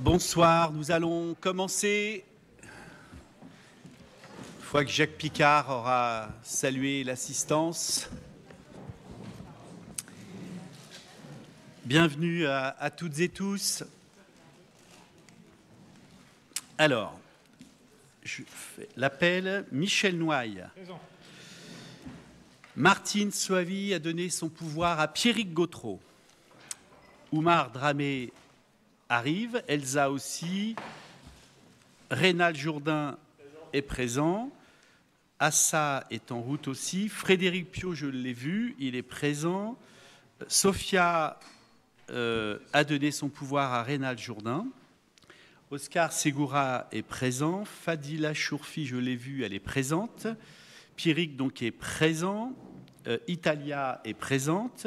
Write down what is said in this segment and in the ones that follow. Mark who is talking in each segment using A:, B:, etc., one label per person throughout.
A: Bonsoir, nous allons commencer. Une fois que Jacques Picard aura salué l'assistance. Bienvenue à, toutes et tous. Alors, je fais l'appel. Michel Noailles. Martine Soavi a donné son pouvoir à Pierrick Gautreau. Oumar Dramé arrive, Elsa aussi, Rénal Jourdain est présent, Assa est en route aussi, Frédéric Pio, je l'ai vu, il est présent, Sophia euh, a donné son pouvoir à Rénal Jourdain, Oscar Segura est présent, Fadila Chourfi, je l'ai vu, elle est présente, Pierrick donc est présent, euh, Italia est présente,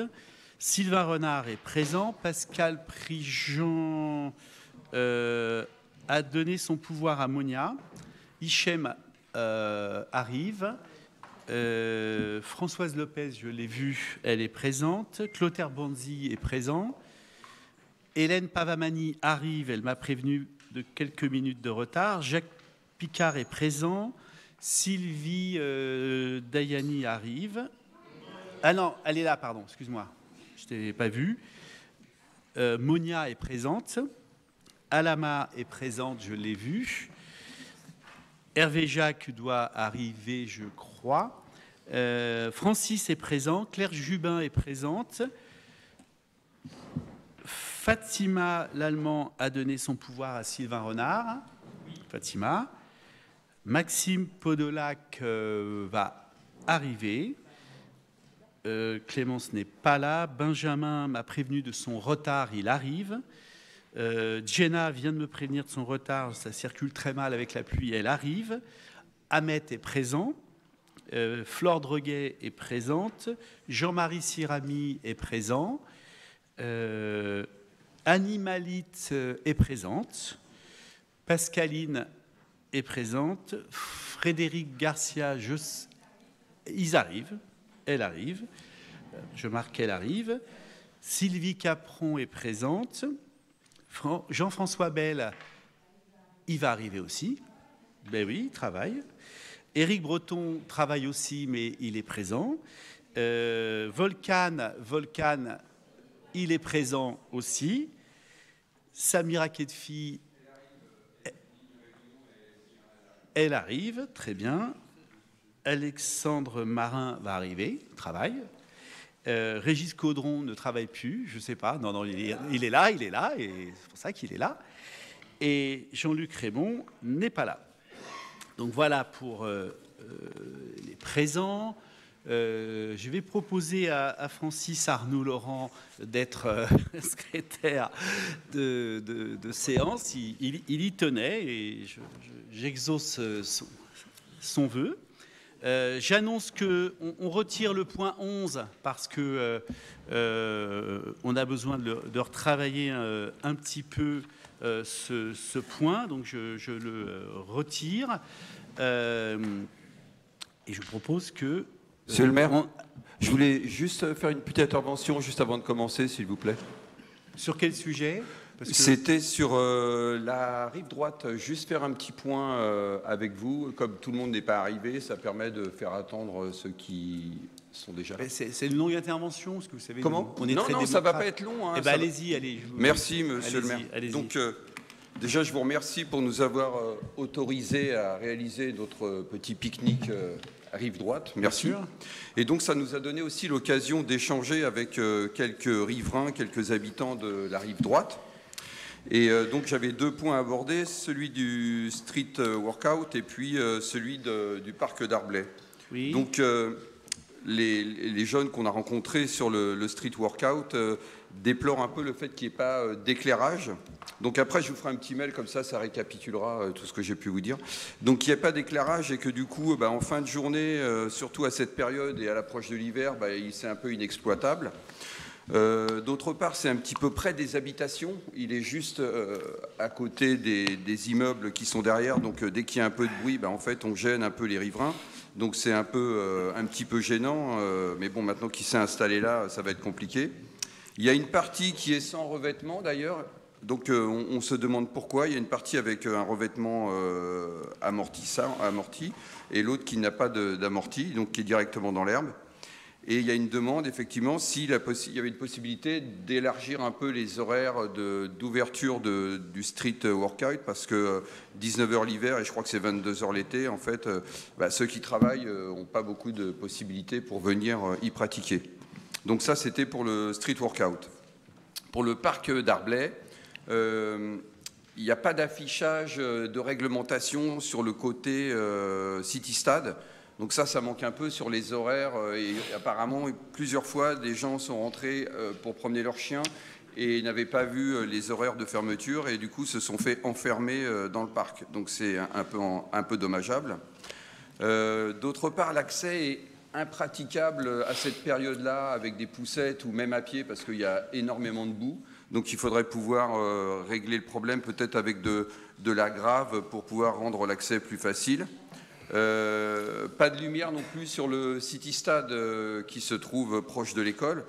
A: Sylvain Renard est présent, Pascal Prigent euh, a donné son pouvoir à Monia, Hichem euh, arrive, euh, Françoise Lopez, je l'ai vue, elle est présente, Clotaire Banzi est présent, Hélène Pavamani arrive, elle m'a prévenu de quelques minutes de retard, Jacques Picard est présent, Sylvie Dayani arrive. Ah non, elle est là, pardon, excuse-moi pas vu. Euh, Monia est présente. Alama est présente, je l'ai vue. Hervé Jacques doit arriver, je crois. Euh, Francis est présent. Claire Jubin est présente. Fatima l'Allemand a donné son pouvoir à Sylvain Renard. Fatima. Maxime Podolac euh, va arriver. Euh, Clémence n'est pas là. Benjamin m'a prévenu de son retard, il arrive. Euh, Jenna vient de me prévenir de son retard, ça circule très mal avec la pluie, elle arrive. Ahmet est présent. Euh, Flore Dreguet est présente. Jean-Marie Sirami est présent. Euh, Annie Malite est présente. Pascaline est présente. Frédéric Garcia, ils arrivent elle arrive. Je marque qu'elle arrive. Sylvie Capron est présente. Jean-François Bell, il va arriver aussi. Ben oui, il travaille. Éric Breton travaille aussi, mais il est présent. Euh, Volcan, Volcan, il est présent aussi. Samira Kedfi, elle arrive, très bien. Alexandre Marin va arriver, travaille. Euh, Régis Caudron ne travaille plus, je ne sais pas. Non, non, il est, là, il est là, et c'est pour ça qu'il est là. Et Jean-Luc Raymond n'est pas là. Donc voilà pour euh, euh, les présents. Je vais proposer à, Francis Arnaud-Laurent d'être secrétaire de, séance. Il, y tenait et j'exauce son vœu. Euh, J'annonce qu'on on retire le point 11 parce que euh, euh, on a besoin de, de retravailler un, un, petit peu ce, ce, point, donc je, je le retire. et je propose que...
B: Monsieur le maire, on... je voulais juste faire une petite intervention juste avant de commencer, s'il vous plaît.
A: Sur quel sujet?
B: Que... C'était sur euh, la rive droite, juste faire un petit point euh, avec vous. Comme tout le monde n'est pas arrivé, ça permet de faire attendre ceux qui sont déjà là.
A: C'est une longue intervention, parce que vous savez,
B: Comment
A: on est
B: Non,
A: très
B: non, ça va pas être long. Hein,
A: eh ben, allez-y, allez.
B: Vous... Merci, monsieur le maire. Donc, euh, déjà, je vous remercie pour nous avoir euh, autorisé à réaliser notre petit pique-nique euh, rive droite. Merci. Et donc, ça nous a donné aussi l'occasion d'échanger avec euh, quelques riverains, quelques habitants de la rive droite. Et euh, donc j'avais deux points à aborder, celui du street workout et puis euh, celui de, du parc d'Arblay.
A: Oui.
B: Donc euh, les, les, jeunes qu'on a rencontrés sur le, le street workout euh, déplorent un peu le fait qu'il n'y ait pas euh, d'éclairage. Donc après je vous ferai un petit mail comme ça, ça récapitulera euh, tout ce que j'ai pu vous dire. Donc il n'y a pas d'éclairage et que du coup bah, en fin de journée, surtout à cette période et à l'approche de l'hiver, bah, c'est un peu inexploitable. Euh, D'autre part, c'est un petit peu près des habitations. Il est juste euh, à côté des, immeubles qui sont derrière. Donc, euh, dès qu'il y a un peu de bruit, ben, en fait, on gêne un peu les riverains. Donc, c'est un, peu, petit peu gênant. mais bon, maintenant qu'il s'est installé là, ça va être compliqué. Il y a une partie qui est sans revêtement, d'ailleurs. Donc on, se demande pourquoi. Il y a une partie avec un revêtement amortissant, amorti et l'autre qui n'a pas d'amorti, donc qui est directement dans l'herbe. Et il y a une demande, effectivement, s'il y avait une possibilité d'élargir un peu les horaires d'ouverture du street workout, parce que 19h l'hiver et je crois que c'est 22h l'été, en fait, euh, bah, ceux qui travaillent n'ont euh, pas beaucoup de possibilités pour venir euh, y pratiquer. Donc ça, c'était pour le street workout. Pour le parc d'Arblay, il n'y a pas d'affichage de réglementation sur le côté City Stade. Donc ça, ça manque un peu sur les horaires. Euh, et apparemment, plusieurs fois, des gens sont rentrés euh, pour promener leurs chiens et n'avaient pas vu euh, les horaires de fermeture et du coup se sont fait enfermer dans le parc. Donc c'est un peu, dommageable. D'autre part, l'accès est impraticable à cette période-là avec des poussettes ou même à pied parce qu'il y a énormément de boue. Donc il faudrait pouvoir régler le problème peut-être avec de, de la grave pour pouvoir rendre l'accès plus facile. Euh, pas de lumière non plus sur le City Stade euh, qui se trouve proche de l'école.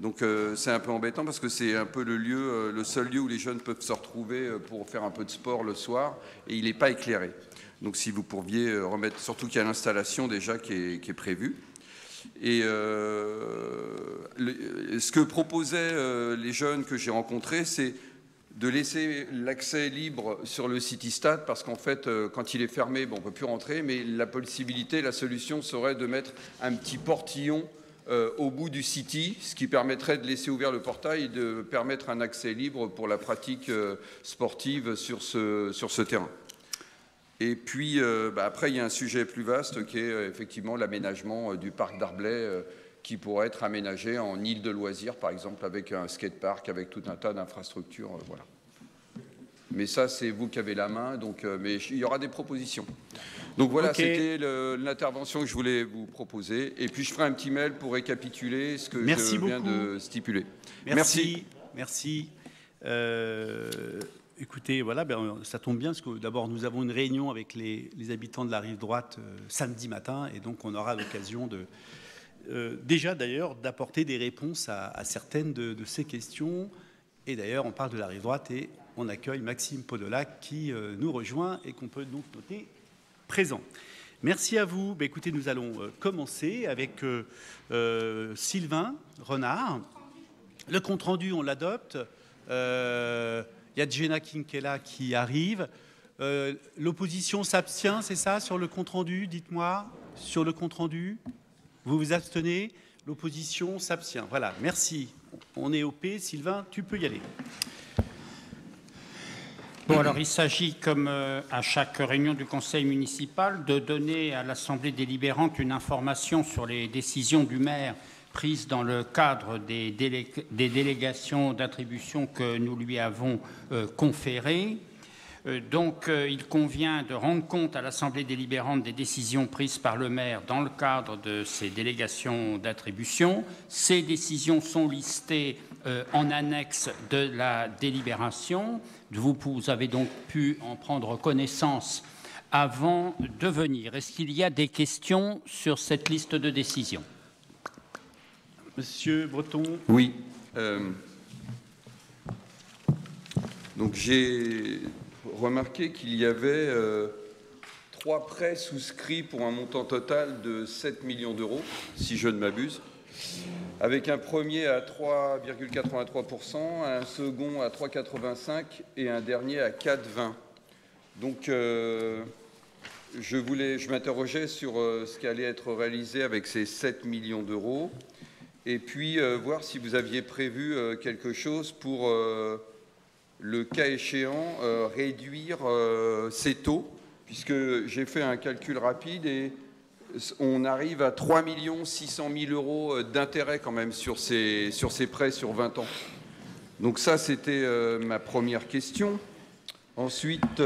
B: Donc euh, c'est un peu embêtant parce que c'est un peu le lieu, le seul lieu où les jeunes peuvent se retrouver pour faire un peu de sport le soir et il n'est pas éclairé. Donc si vous pourriez remettre, surtout qu'il y a l'installation déjà qui est, qui est prévue. Et ce que proposaient les jeunes que j'ai rencontrés, c'est de laisser l'accès libre sur le City Stade parce qu'en fait, euh, quand il est fermé, bon, on ne peut plus rentrer, mais la possibilité, la solution serait de mettre un petit portillon euh, au bout du City, ce qui permettrait de laisser ouvert le portail et de permettre un accès libre pour la pratique euh, sportive sur ce, sur ce terrain. Et puis, bah, après, il y a un sujet plus vaste qui est effectivement l'aménagement du parc d'Arblay qui pourrait être aménagé en île de loisirs, par exemple, avec un skatepark, avec tout un tas d'infrastructures. Euh, voilà. Mais ça, c'est vous qui avez la main, donc, euh, mais il y aura des propositions. Donc voilà, c'était l'intervention que je voulais vous proposer. Et puis je ferai un petit mail pour récapituler ce que
A: Merci
B: je viens de stipuler.
A: Merci. Merci. Euh, écoutez, voilà, ben, ça tombe bien parce que d'abord nous avons une réunion avec les, habitants de la rive droite samedi matin et donc on aura l'occasion de, euh, déjà d'ailleurs d'apporter des réponses à, certaines de, ces questions. Et d'ailleurs, on parle de la rive droite et on accueille Maxime Podolac qui euh, nous rejoint et qu'on peut donc noter présent. Merci à vous. Bah, écoutez, nous allons euh, commencer avec Sylvain Renard. Le compte-rendu, on l'adopte. Il y a Jenna Kinkela qui arrive. L'opposition s'abstient, c'est ça, sur le compte-rendu? Dites-moi, sur le compte-rendu? Vous vous abstenez L'opposition s'abstient. Voilà, merci. On est OP. Sylvain, tu peux y aller.
C: Bon, alors il s'agit, comme euh, à chaque réunion du conseil municipal, de donner à l'Assemblée délibérante une information sur les décisions du maire prises dans le cadre des, délégations d'attribution que nous lui avons euh, conférées. Euh, donc, euh, il convient de rendre compte à l'Assemblée délibérante des décisions prises par le maire dans le cadre de ces délégations d'attribution. Ces décisions sont listées euh, en annexe de la délibération. Vous, avez donc pu en prendre connaissance avant de venir. Est-ce qu'il y a des questions sur cette liste de décisions?
A: Monsieur Breton
B: Oui. donc j'ai remarqué qu'il y avait euh, trois prêts souscrits pour un montant total de 7 millions d'euros, si je ne m'abuse, avec un premier à 3,83%, un second à 3,85% et un dernier à 4,20%. Donc, euh, je, voulais, je m'interrogeais sur euh, ce qui allait être réalisé avec ces 7 millions d'euros, et puis voir si vous aviez prévu quelque chose pour le cas échéant, euh, réduire euh, ces taux, puisque j'ai fait un calcul rapide et on arrive à 3 600 000 euros euh, d'intérêt quand même sur ces, sur ces prêts sur 20 ans. Donc ça, c'était ma première question. Ensuite,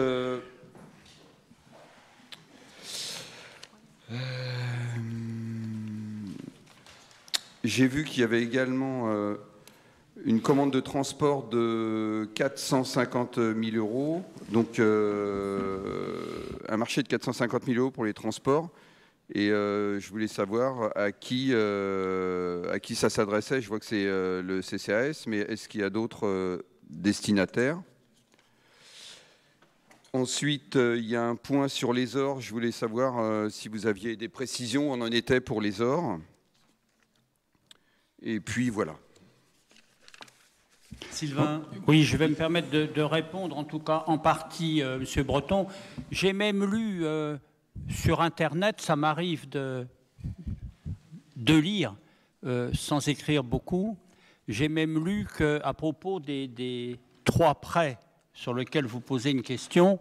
B: j'ai vu qu'il y avait également une commande de transport de 450 000 euros, donc euh, un marché de 450 000 euros pour les transports. Et euh, je voulais savoir à qui, euh, à qui ça s'adressait. Je vois que c'est le CCAS, mais est-ce qu'il y a d'autres destinataires? Ensuite, il y a un point sur les ors. Je voulais savoir si vous aviez des précisions. On en était pour les ors. Et puis voilà.
A: Sylvain
C: Oui, je vais me permettre de, répondre, en tout cas en partie. Euh, Monsieur Breton. J'ai même lu sur Internet, ça m'arrive de, lire sans écrire beaucoup. J'ai même lu qu'à propos des, trois prêts sur lequel vous posez une question,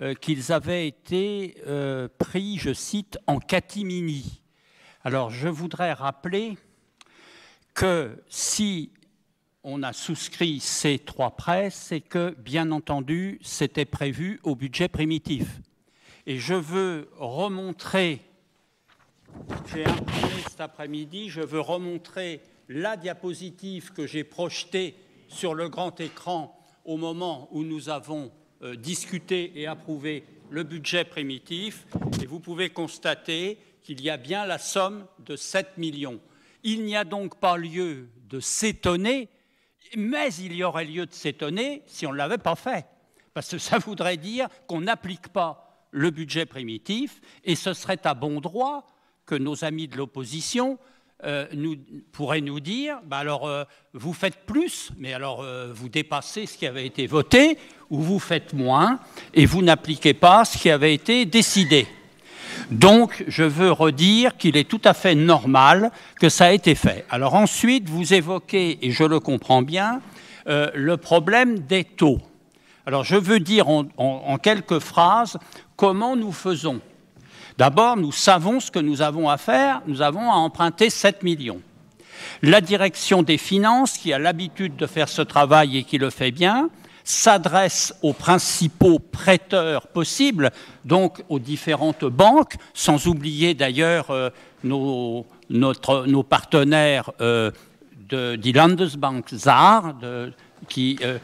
C: euh, qu'ils avaient été euh, pris, je cite, en catimini. Alors je voudrais rappeler que si on a souscrit ces trois prêts, c'est que, bien entendu, c'était prévu au budget primitif. Et je veux remontrer, j'ai imprimé cet après-midi, je veux remontrer la diapositive que j'ai projetée sur le grand écran au moment où nous avons euh, discuté et approuvé le budget primitif, et vous pouvez constater qu'il y a bien la somme de 7 millions. Il n'y a donc pas lieu de s'étonner, mais il y aurait lieu de s'étonner si on ne l'avait pas fait, parce que ça voudrait dire qu'on n'applique pas le budget primitif, et ce serait à bon droit que nos amis de l'opposition euh, nous, pourrait nous dire, bah alors euh, vous faites plus, mais alors euh, vous dépassez ce qui avait été voté, ou vous faites moins, et vous n'appliquez pas ce qui avait été décidé. Donc, je veux redire qu'il est tout à fait normal que ça ait été fait. Alors ensuite, vous évoquez, et je le comprends bien, le problème des taux. Alors je veux dire en quelques phrases comment nous faisons. D'abord, nous savons ce que nous avons à faire. Nous avons à emprunter 7 millions. La direction des finances, qui a l'habitude de faire ce travail et qui le fait bien, s'adresse aux principaux prêteurs possibles, donc aux différentes banques, sans oublier d'ailleurs euh, nos, partenaires euh, de, die Landesbank qui euh,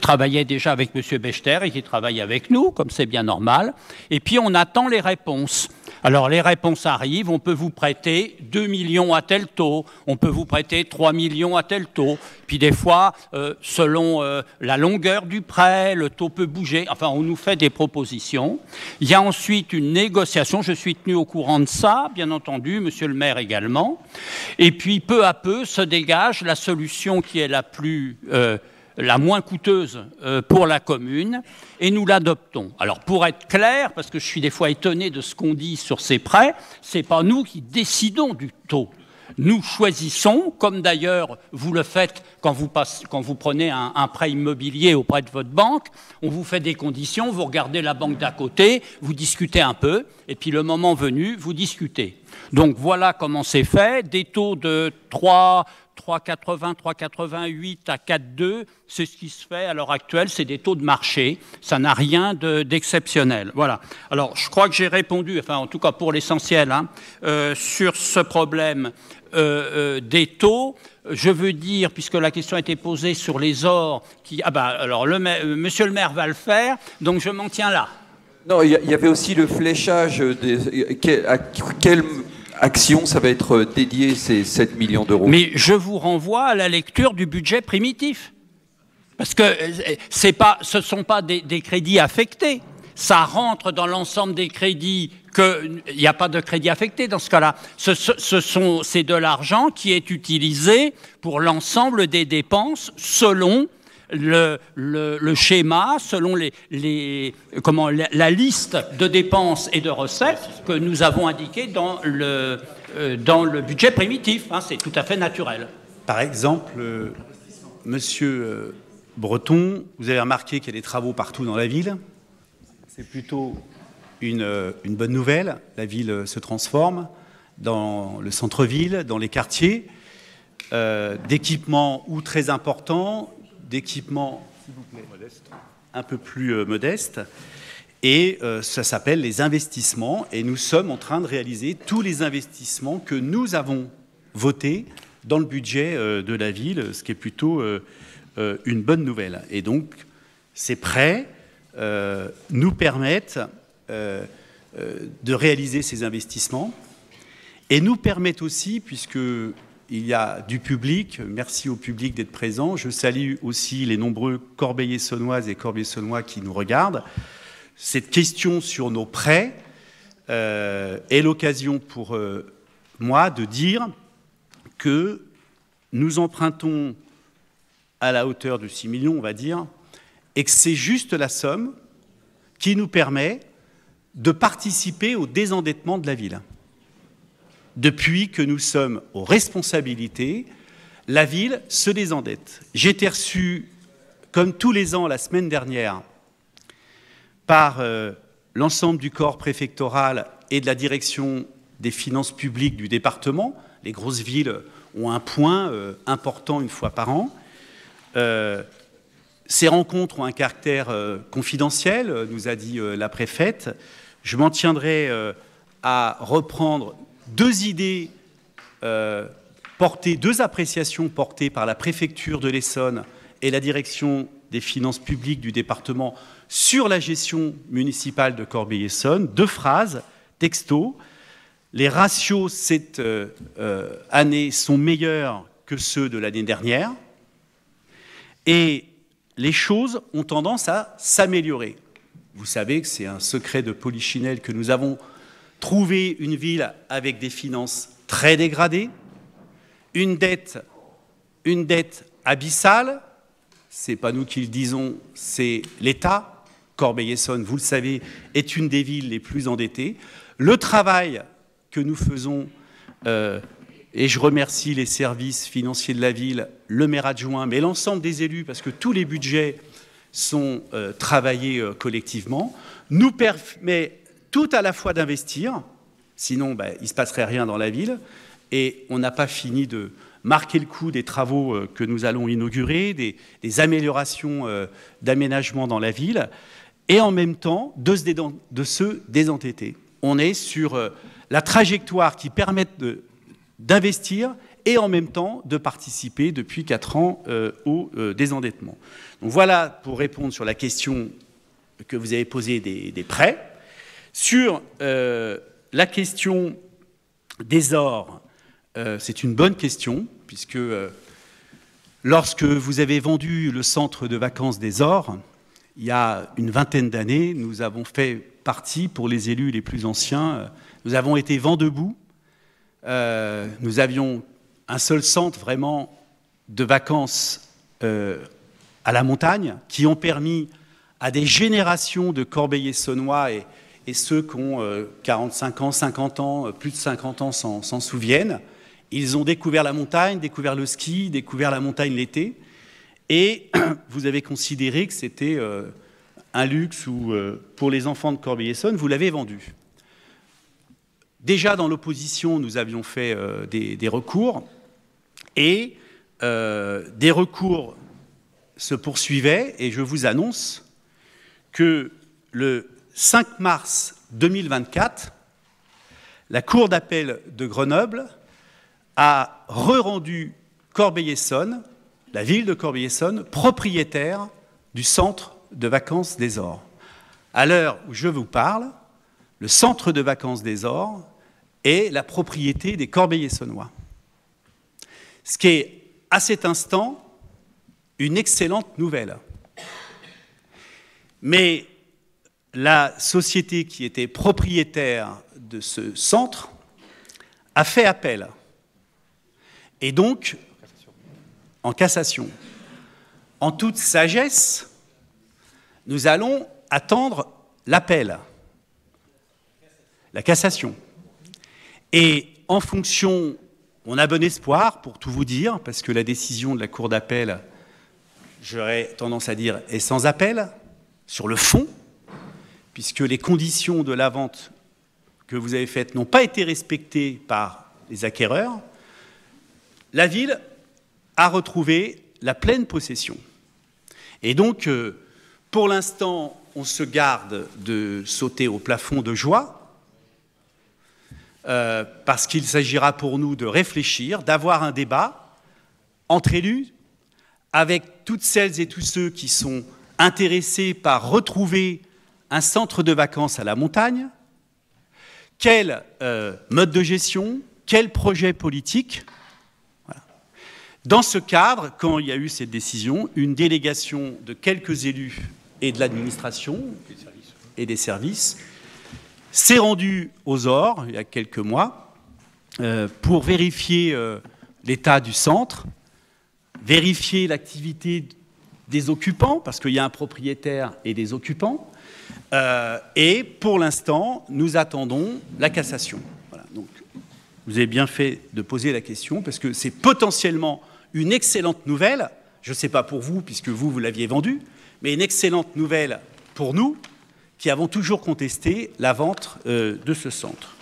C: travaillait déjà avec M. Bechter et qui travaille avec nous, comme c'est bien normal. Et puis on attend les réponses. Alors les réponses arrivent, on peut vous prêter 2 millions à tel taux, on peut vous prêter 3 millions à tel taux. Puis des fois, euh, selon la longueur du prêt, le taux peut bouger. Enfin, on nous fait des propositions. Il y a ensuite une négociation, je suis tenu au courant de ça, bien entendu, Monsieur le maire également. Et puis peu à peu se dégage la solution qui est la plus euh, la moins coûteuse euh, pour la commune, et nous l'adoptons. Alors pour être clair, parce que je suis des fois étonné de ce qu'on dit sur ces prêts, ce n'est pas nous qui décidons du taux. Nous choisissons, comme d'ailleurs vous le faites quand vous, prenez un, un, prêt immobilier auprès de votre banque, on vous fait des conditions, vous regardez la banque d'à côté, vous discutez un peu, et puis le moment venu, vous discutez. Donc voilà comment c'est fait, des taux de 3, 3,80, 3,88 à 4,2, c'est ce qui se fait à l'heure actuelle, c'est des taux de marché, ça n'a rien d'exceptionnel. voilà. Alors, je crois que j'ai répondu, enfin, en tout cas pour l'essentiel, hein, euh, sur ce problème euh, euh, des taux. Je veux dire, puisque la question a été posée sur les ors, qui, ah bah, alors, le, monsieur le maire va le faire, donc je m'en tiens là.
B: Non, il y, avait aussi le fléchage des, à quel action, ça va être dédié ces 7 millions d'euros
C: Mais je vous renvoie à la lecture du budget primitif. Parce que euh, pas, ce ne sont pas des, crédits affectés. Ça rentre dans l'ensemble des crédits qu'il n'y a pas de crédit affecté dans ce cas-là. Ce, c'est de l'argent qui est utilisé pour l'ensemble des dépenses selon le, schéma, selon les, comment, la, liste de dépenses et de recettes que nous avons indiquées dans le, euh, dans le budget primitif. Hein, c'est tout à fait naturel.
A: Par exemple, euh, monsieur euh, Breton, vous avez remarqué qu'il y a des travaux partout dans la ville. C'est plutôt une, une, bonne nouvelle. La ville se transforme dans le centre-ville, dans les quartiers. d'équipements ou très importants d'équipements un peu plus euh, modestes. Et euh, ça s'appelle les investissements. Et nous sommes en train de réaliser tous les investissements que nous avons votés dans le budget euh, de la ville, ce qui est plutôt une bonne nouvelle. Et donc, ces prêts nous permettent de réaliser ces investissements et nous permettent aussi, puisque il y a du public. Merci au public d'être présent. Je salue aussi les nombreux Corbeillers-Saunoises et Corbeillers-Saunois qui nous regardent. Cette question sur nos prêts euh, est l'occasion pour euh, moi de dire que nous empruntons à la hauteur de 6 millions, on va dire, et que c'est juste la somme qui nous permet de participer au désendettement de la ville. Depuis que nous sommes aux responsabilités, la ville se désendette. J'ai été reçu, comme tous les ans la semaine dernière, par euh, l'ensemble du corps préfectoral et de la direction des finances publiques du département. Les grosses villes ont un point euh, important une fois par an. Euh, ces rencontres ont un caractère confidentiel, nous a dit la préfète. Je m'en tiendrai à reprendre deux idées euh, portées, deux appréciations portées par la préfecture de l'Essonne et la direction des finances publiques du département sur la gestion municipale de Corbeil-Essonne. Deux phrases, texto. Les ratios cette euh, euh, année sont meilleurs que ceux de l'année dernière et les choses ont tendance à s'améliorer. Vous savez que c'est un secret de Polichinelle que nous avons trouver une ville avec des finances très dégradées, une dette, une dette abyssale, c'est pas nous qui le disons, c'est l'État. Corbeil-Essonne, vous le savez, est une des villes les plus endettées. Le travail que nous faisons, euh, et je remercie les services financiers de la ville, le maire adjoint, mais l'ensemble des élus, parce que tous les budgets sont euh, travaillés euh, collectivement, nous permet tout à la fois d'investir, sinon ben, il ne se passerait rien dans la ville, et on n'a pas fini de marquer le coup des travaux euh, que nous allons inaugurer, des, améliorations euh, d'aménagement dans la ville, et en même temps de se, de se désentêter. On est sur euh, la trajectoire qui permet d'investir et en même temps de participer depuis quatre ans au désendettement. Donc voilà pour répondre sur la question que vous avez posée des prêts. Sur euh, la question des ors, euh, c'est une bonne question, puisque euh, lorsque vous avez vendu le centre de vacances des ors, il y a une vingtaine d'années, nous avons fait partie, pour les élus les plus anciens, nous avons été vent debout. nous avions un seul centre vraiment de vacances à la montagne qui ont permis à des générations de corbeillers saunois et, et ceux qui ont 45 euh, ans, 50 ans, euh, plus de 50 ans s'en souviennent. Ils ont découvert la montagne, découvert le ski, découvert la montagne l'été, et vous avez considéré que c'était euh, un luxe ou pour les enfants de Corbeil-Essonne, vous l'avez vendu. Déjà dans l'opposition, nous avions fait des, des, recours, et des recours se poursuivaient, et je vous annonce que le 5 mars 2024, la Cour d'appel de Grenoble a re-rendu Corbeil-Essonne, la ville de Corbeil-Essonne, propriétaire du centre de vacances des Ors. À l'heure où je vous parle, le centre de vacances des Ors est la propriété des Corbeil-Essonnois. Ce qui est, à cet instant, une excellente nouvelle. Mais la société qui était propriétaire de ce centre a fait appel. Et donc, en cassation. En toute sagesse, nous allons attendre l'appel, la cassation. Et en fonction, on a bon espoir, pour tout vous dire, parce que la décision de la Cour d'appel, j'aurais tendance à dire, est sans appel, sur le fond, puisque les conditions de la vente que vous avez faites n'ont pas été respectées par les acquéreurs, la ville a retrouvé la pleine possession. Et donc, euh, pour l'instant, on se garde de sauter au plafond de joie, euh, parce qu'il s'agira pour nous de réfléchir, d'avoir un débat entre élus, avec toutes celles et tous ceux qui sont intéressés par retrouver un centre de vacances à la montagne, quel euh, mode de gestion, quel projet politique, Dans ce cadre, quand il y a eu cette décision, une délégation de quelques élus et de l'administration et des services s'est rendue aux ORs il y a quelques mois euh, pour vérifier euh, l'état du centre, vérifier l'activité des occupants, parce qu'il y a un propriétaire et des occupants. Euh, et pour l'instant, nous attendons la cassation. Donc, vous avez bien fait de poser la question, parce que c'est potentiellement une excellente nouvelle, je ne sais pas pour vous, puisque vous, vous l'aviez vendu, mais une excellente nouvelle pour nous, qui avons toujours contesté la vente euh, de ce centre.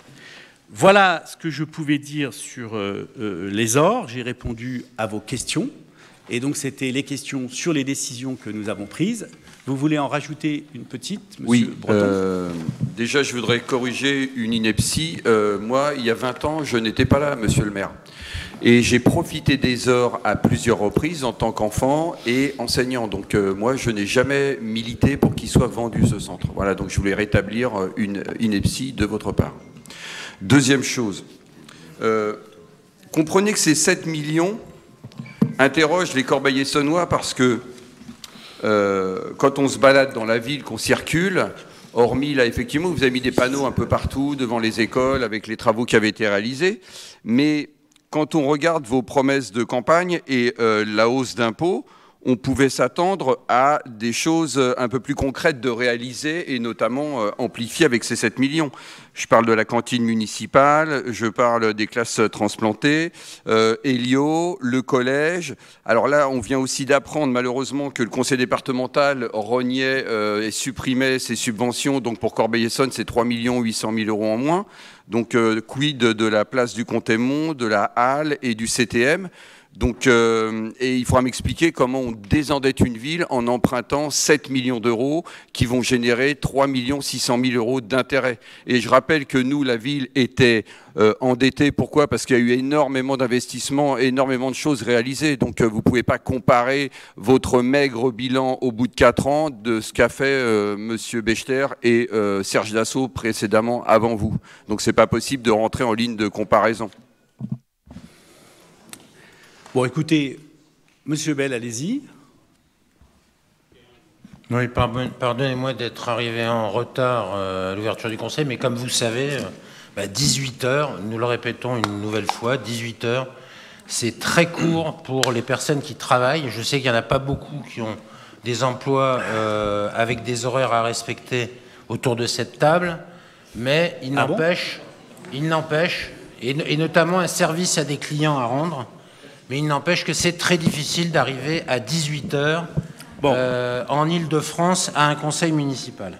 A: Voilà ce que je pouvais dire sur euh, les ors. J'ai répondu à vos questions. Et donc, c'était les questions sur les décisions que nous avons prises. Vous voulez en rajouter une petite,
B: Monsieur Oui. Euh, déjà, je voudrais corriger une ineptie. Euh, moi, il y a 20 ans, je n'étais pas là, Monsieur le maire. Et j'ai profité des heures à plusieurs reprises en tant qu'enfant et enseignant. Donc euh, moi, je n'ai jamais milité pour qu'il soit vendu ce centre. Voilà, donc je voulais rétablir une ineptie de votre part. Deuxième chose, comprenez que ces 7 millions interroge les corbeillers sonnois parce que euh, quand on se balade dans la ville, qu'on circule, hormis là, effectivement, vous avez mis des panneaux un peu partout devant les écoles avec les travaux qui avaient été réalisés, mais quand on regarde vos promesses de campagne et euh, la hausse d'impôts, on pouvait s'attendre à des choses un peu plus concrètes de réaliser et notamment euh, amplifier avec ces 7 millions. Je parle de la cantine municipale, je parle des classes transplantées, euh, Elio, le collège. Alors là, on vient aussi d'apprendre malheureusement que le conseil départemental rognait euh, et supprimait ses subventions. Donc pour Corbeil-Essonne, c'est 3 800 000 euros en moins. Donc quid de la place du Comtémont, de la Halle et du CTM donc, euh, il faudra m'expliquer comment on désendette une ville en empruntant 7 millions d'euros qui vont générer 3 600 000 euros d'intérêt. Et je rappelle que nous, la ville était euh, endettée. Pourquoi? Parce qu'il y a eu énormément d'investissements, énormément de choses réalisées. Donc, euh, vous ne pouvez pas comparer votre maigre bilan au bout de 4 ans de ce qu'a fait M. Bechter et Serge Dassault précédemment avant vous. Donc, ce n'est pas possible de rentrer en ligne de comparaison.
A: Bon, écoutez, Monsieur Bell, allez-y.
D: Oui, pardonnez-moi d'être arrivé en retard euh, à l'ouverture du Conseil, mais comme vous le savez, 18 euh, bah, heures, nous le répétons une nouvelle fois, 18 heures, c'est très court pour les personnes qui travaillent. Je sais qu'il n'y en a pas beaucoup qui ont des emplois euh, avec des horaires à respecter autour de cette table, mais il ah n'empêche, il n'empêche, et notamment un service à des clients à rendre mais il n'empêche que c'est très difficile d'arriver à 18 heures euh, en Ile-de-France à un conseil municipal.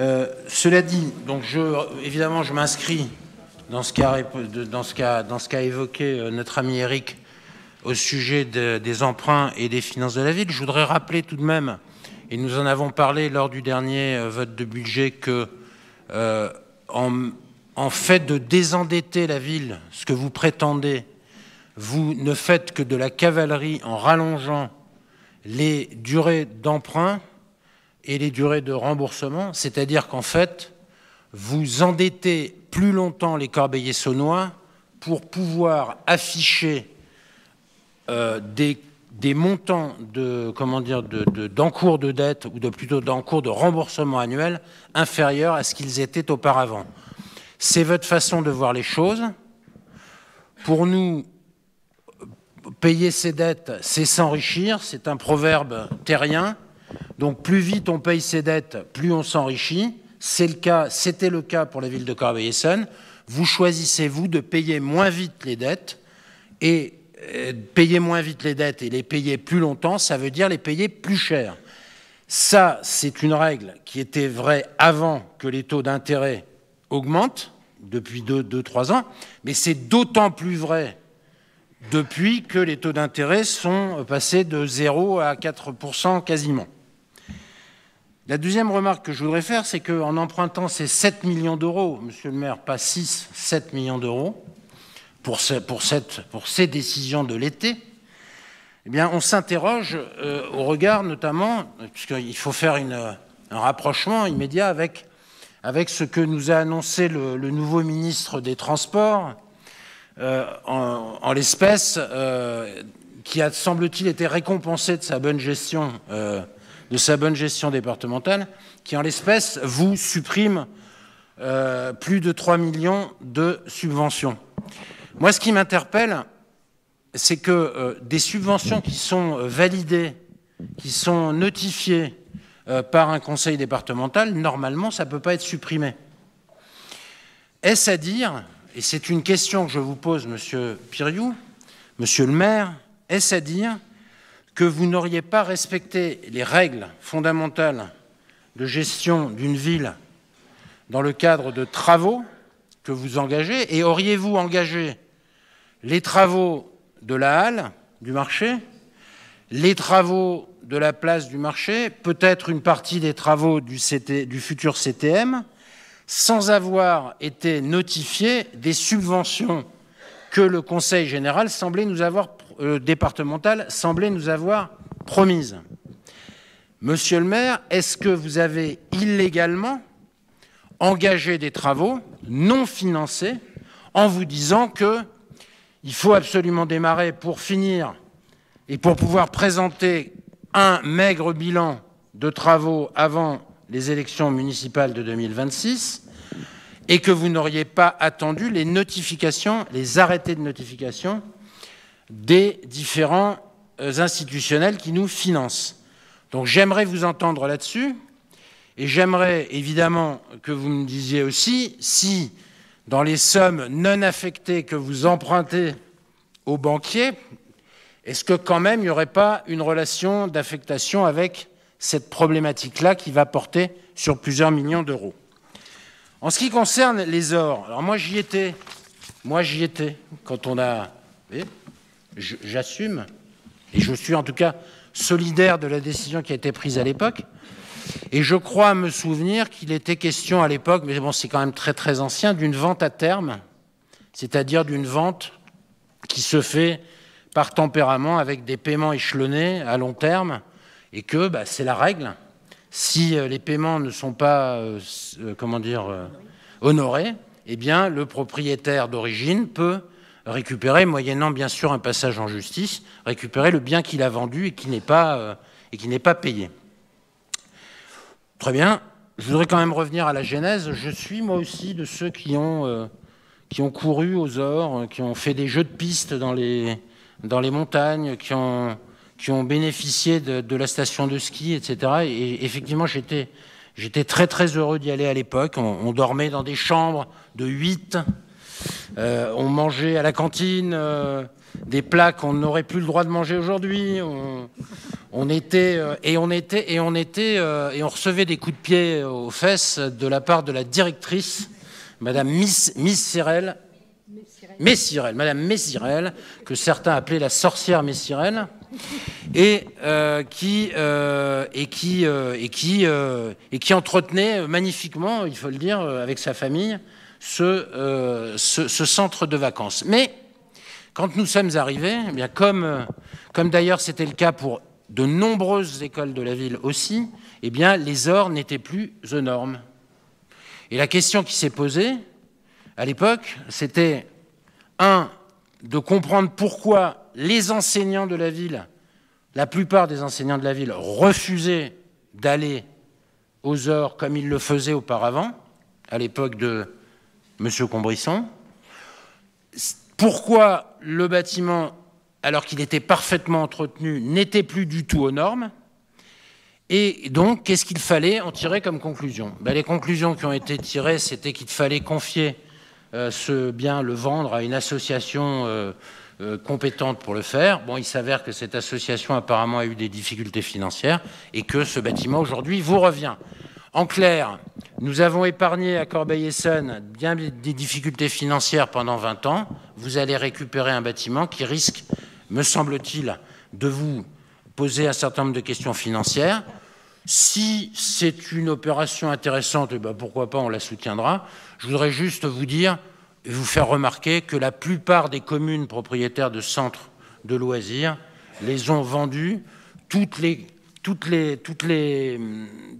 D: Euh, cela dit, donc je, évidemment, je m'inscris dans ce qu'a évoqué euh, notre ami Eric au sujet des emprunts et des finances de la ville. Je voudrais rappeler tout de même, et nous en avons parlé lors du dernier vote de budget, que en, en fait de désendetter la ville, ce que vous prétendez, vous ne faites que de la cavalerie en rallongeant les durées d'emprunt et les durées de remboursement, c'est-à-dire qu'en fait, vous endettez plus longtemps les corbeillers saunois pour pouvoir afficher euh, des, montants de comment dire d'encours de, de dette ou de plutôt d'encours de remboursement annuel inférieurs à ce qu'ils étaient auparavant. C'est votre façon de voir les choses. Pour nous, payer ses dettes, c'est s'enrichir, c'est un proverbe terrien. Donc plus vite on paye ses dettes, plus on s'enrichit. C'était le cas pour la ville de Corbeil-Essonnes. Vous choisissez vous de payer moins vite les dettes et euh, payer moins vite les dettes et les payer plus longtemps, ça veut dire les payer plus cher. Ça, c'est une règle qui était vraie avant que les taux d'intérêt augmentent, depuis 2-3 ans, mais c'est d'autant plus vrai depuis que les taux d'intérêt sont passés de 0 à 4% quasiment. La deuxième remarque que je voudrais faire, c'est qu'en empruntant ces 7 millions d'euros, monsieur le maire, pas 6, 7 millions d'euros, pour, ces décisions de l'été, eh on s'interroge euh, au regard notamment, puisqu'il faut faire un rapprochement immédiat avec, ce que nous a annoncé le nouveau ministre des Transports, en, l'espèce, qui a, semble-t-il, été récompensé de sa bonne gestion, de sa bonne gestion départementale, qui, en l'espèce, vous supprime plus de 3 millions de subventions. Moi, ce qui m'interpelle, c'est que euh, des subventions qui sont euh, validées, qui sont notifiées euh, par un conseil départemental, normalement, ça ne peut pas être supprimé. Est-ce à dire, et c'est une question que je vous pose, Monsieur Piriou, Monsieur le maire, est-ce à dire que vous n'auriez pas respecté les règles fondamentales de gestion d'une ville dans le cadre de travaux que vous engagez Et auriez-vous engagé les travaux de la halle du marché, les travaux de la place du marché, peut-être une partie des travaux du, du, futur CTM, sans avoir été notifié des subventions que le Conseil général semblait nous avoir, euh, départemental semblait nous avoir promises. Monsieur le maire, est-ce que vous avez illégalement engagé des travaux non financés en vous disant que il faut absolument démarrer pour finir et pour pouvoir présenter un maigre bilan de travaux avant les élections municipales de 2026 et que vous n'auriez pas attendu les notifications, les arrêtés de notification des différents euh, institutionnels qui nous financent. Donc j'aimerais vous entendre là-dessus et j'aimerais évidemment que vous me disiez aussi si dans les sommes non affectées que vous empruntez aux banquiers, est-ce que quand même il n'y aurait pas une relation d'affectation avec cette problématique-là qui va porter sur plusieurs millions d'euros. En ce qui concerne les ors, alors moi j'y étais, moi j'y étais quand on a... J'assume, et je suis en tout cas solidaire de la décision qui a été prise à l'époque, et je crois me souvenir qu'il était question à l'époque, mais bon, c'est quand même très très ancien, d'une vente à terme, c'est-à-dire d'une vente qui se fait par tempérament avec des paiements échelonnés à long terme, et que bah, c'est la règle. Si euh, les paiements ne sont pas, euh, euh, honorés, eh le propriétaire d'origine peut récupérer, moyennant bien sûr un passage en justice, récupérer le bien qu'il a vendu et qui n'est pas, payé. Très bien. Je voudrais quand même revenir à la genèse. Je suis moi aussi de ceux qui ont, couru aux ors, qui ont fait des jeux de piste dans les montagnes, qui ont, qui ont bénéficié de, la station de ski, etc. Et effectivement, j'étais, très très heureux d'y aller à l'époque. On, dormait dans des chambres de 8. Euh, on mangeait à la cantine euh, des plats qu'on n'aurait plus le droit de manger aujourd'hui. On, était euh, et on était et on était et on recevait des coups de pied aux fesses de la part de la directrice, Madame Miss, Miss Messirel, Madame Messirel, que certains appelaient la sorcière Messirel, et euh, qui et qui et qui et qui entretenait magnifiquement, il faut le dire, avec sa famille, ce, ce, centre de vacances. Mais quand nous sommes arrivés, eh comme d'ailleurs c'était le cas pour de nombreuses écoles de la ville aussi, eh les ors n'étaient plus aux normes. Et la question qui s'est posée à l'époque, c'était, un, de comprendre pourquoi les enseignants de la ville, la plupart des enseignants de la ville, refusaient d'aller aux ors comme ils le faisaient auparavant, à l'époque de M. Combrisson. Pourquoi le bâtiment alors qu'il était parfaitement entretenu, n'était plus du tout aux normes? Et donc, qu'est-ce qu'il fallait en tirer comme conclusion? Ben, Les conclusions qui ont été tirées, c'était qu'il fallait confier ce bien, le vendre à une association euh, euh, compétente pour le faire. Bon, il s'avère que cette association apparemment a eu des difficultés financières et que ce bâtiment aujourd'hui vous revient. En clair, nous avons épargné à Corbeil-Essonne bien des difficultés financières pendant 20 ans. Vous allez récupérer un bâtiment qui risque me semble-t-il, de vous poser un certain nombre de questions financières. Si c'est une opération intéressante, eh ben, pourquoi pas, on la soutiendra. Je voudrais juste vous dire et vous faire remarquer que la plupart des communes propriétaires de centres de loisirs les ont vendus. Toutes les toutes les, toutes, les,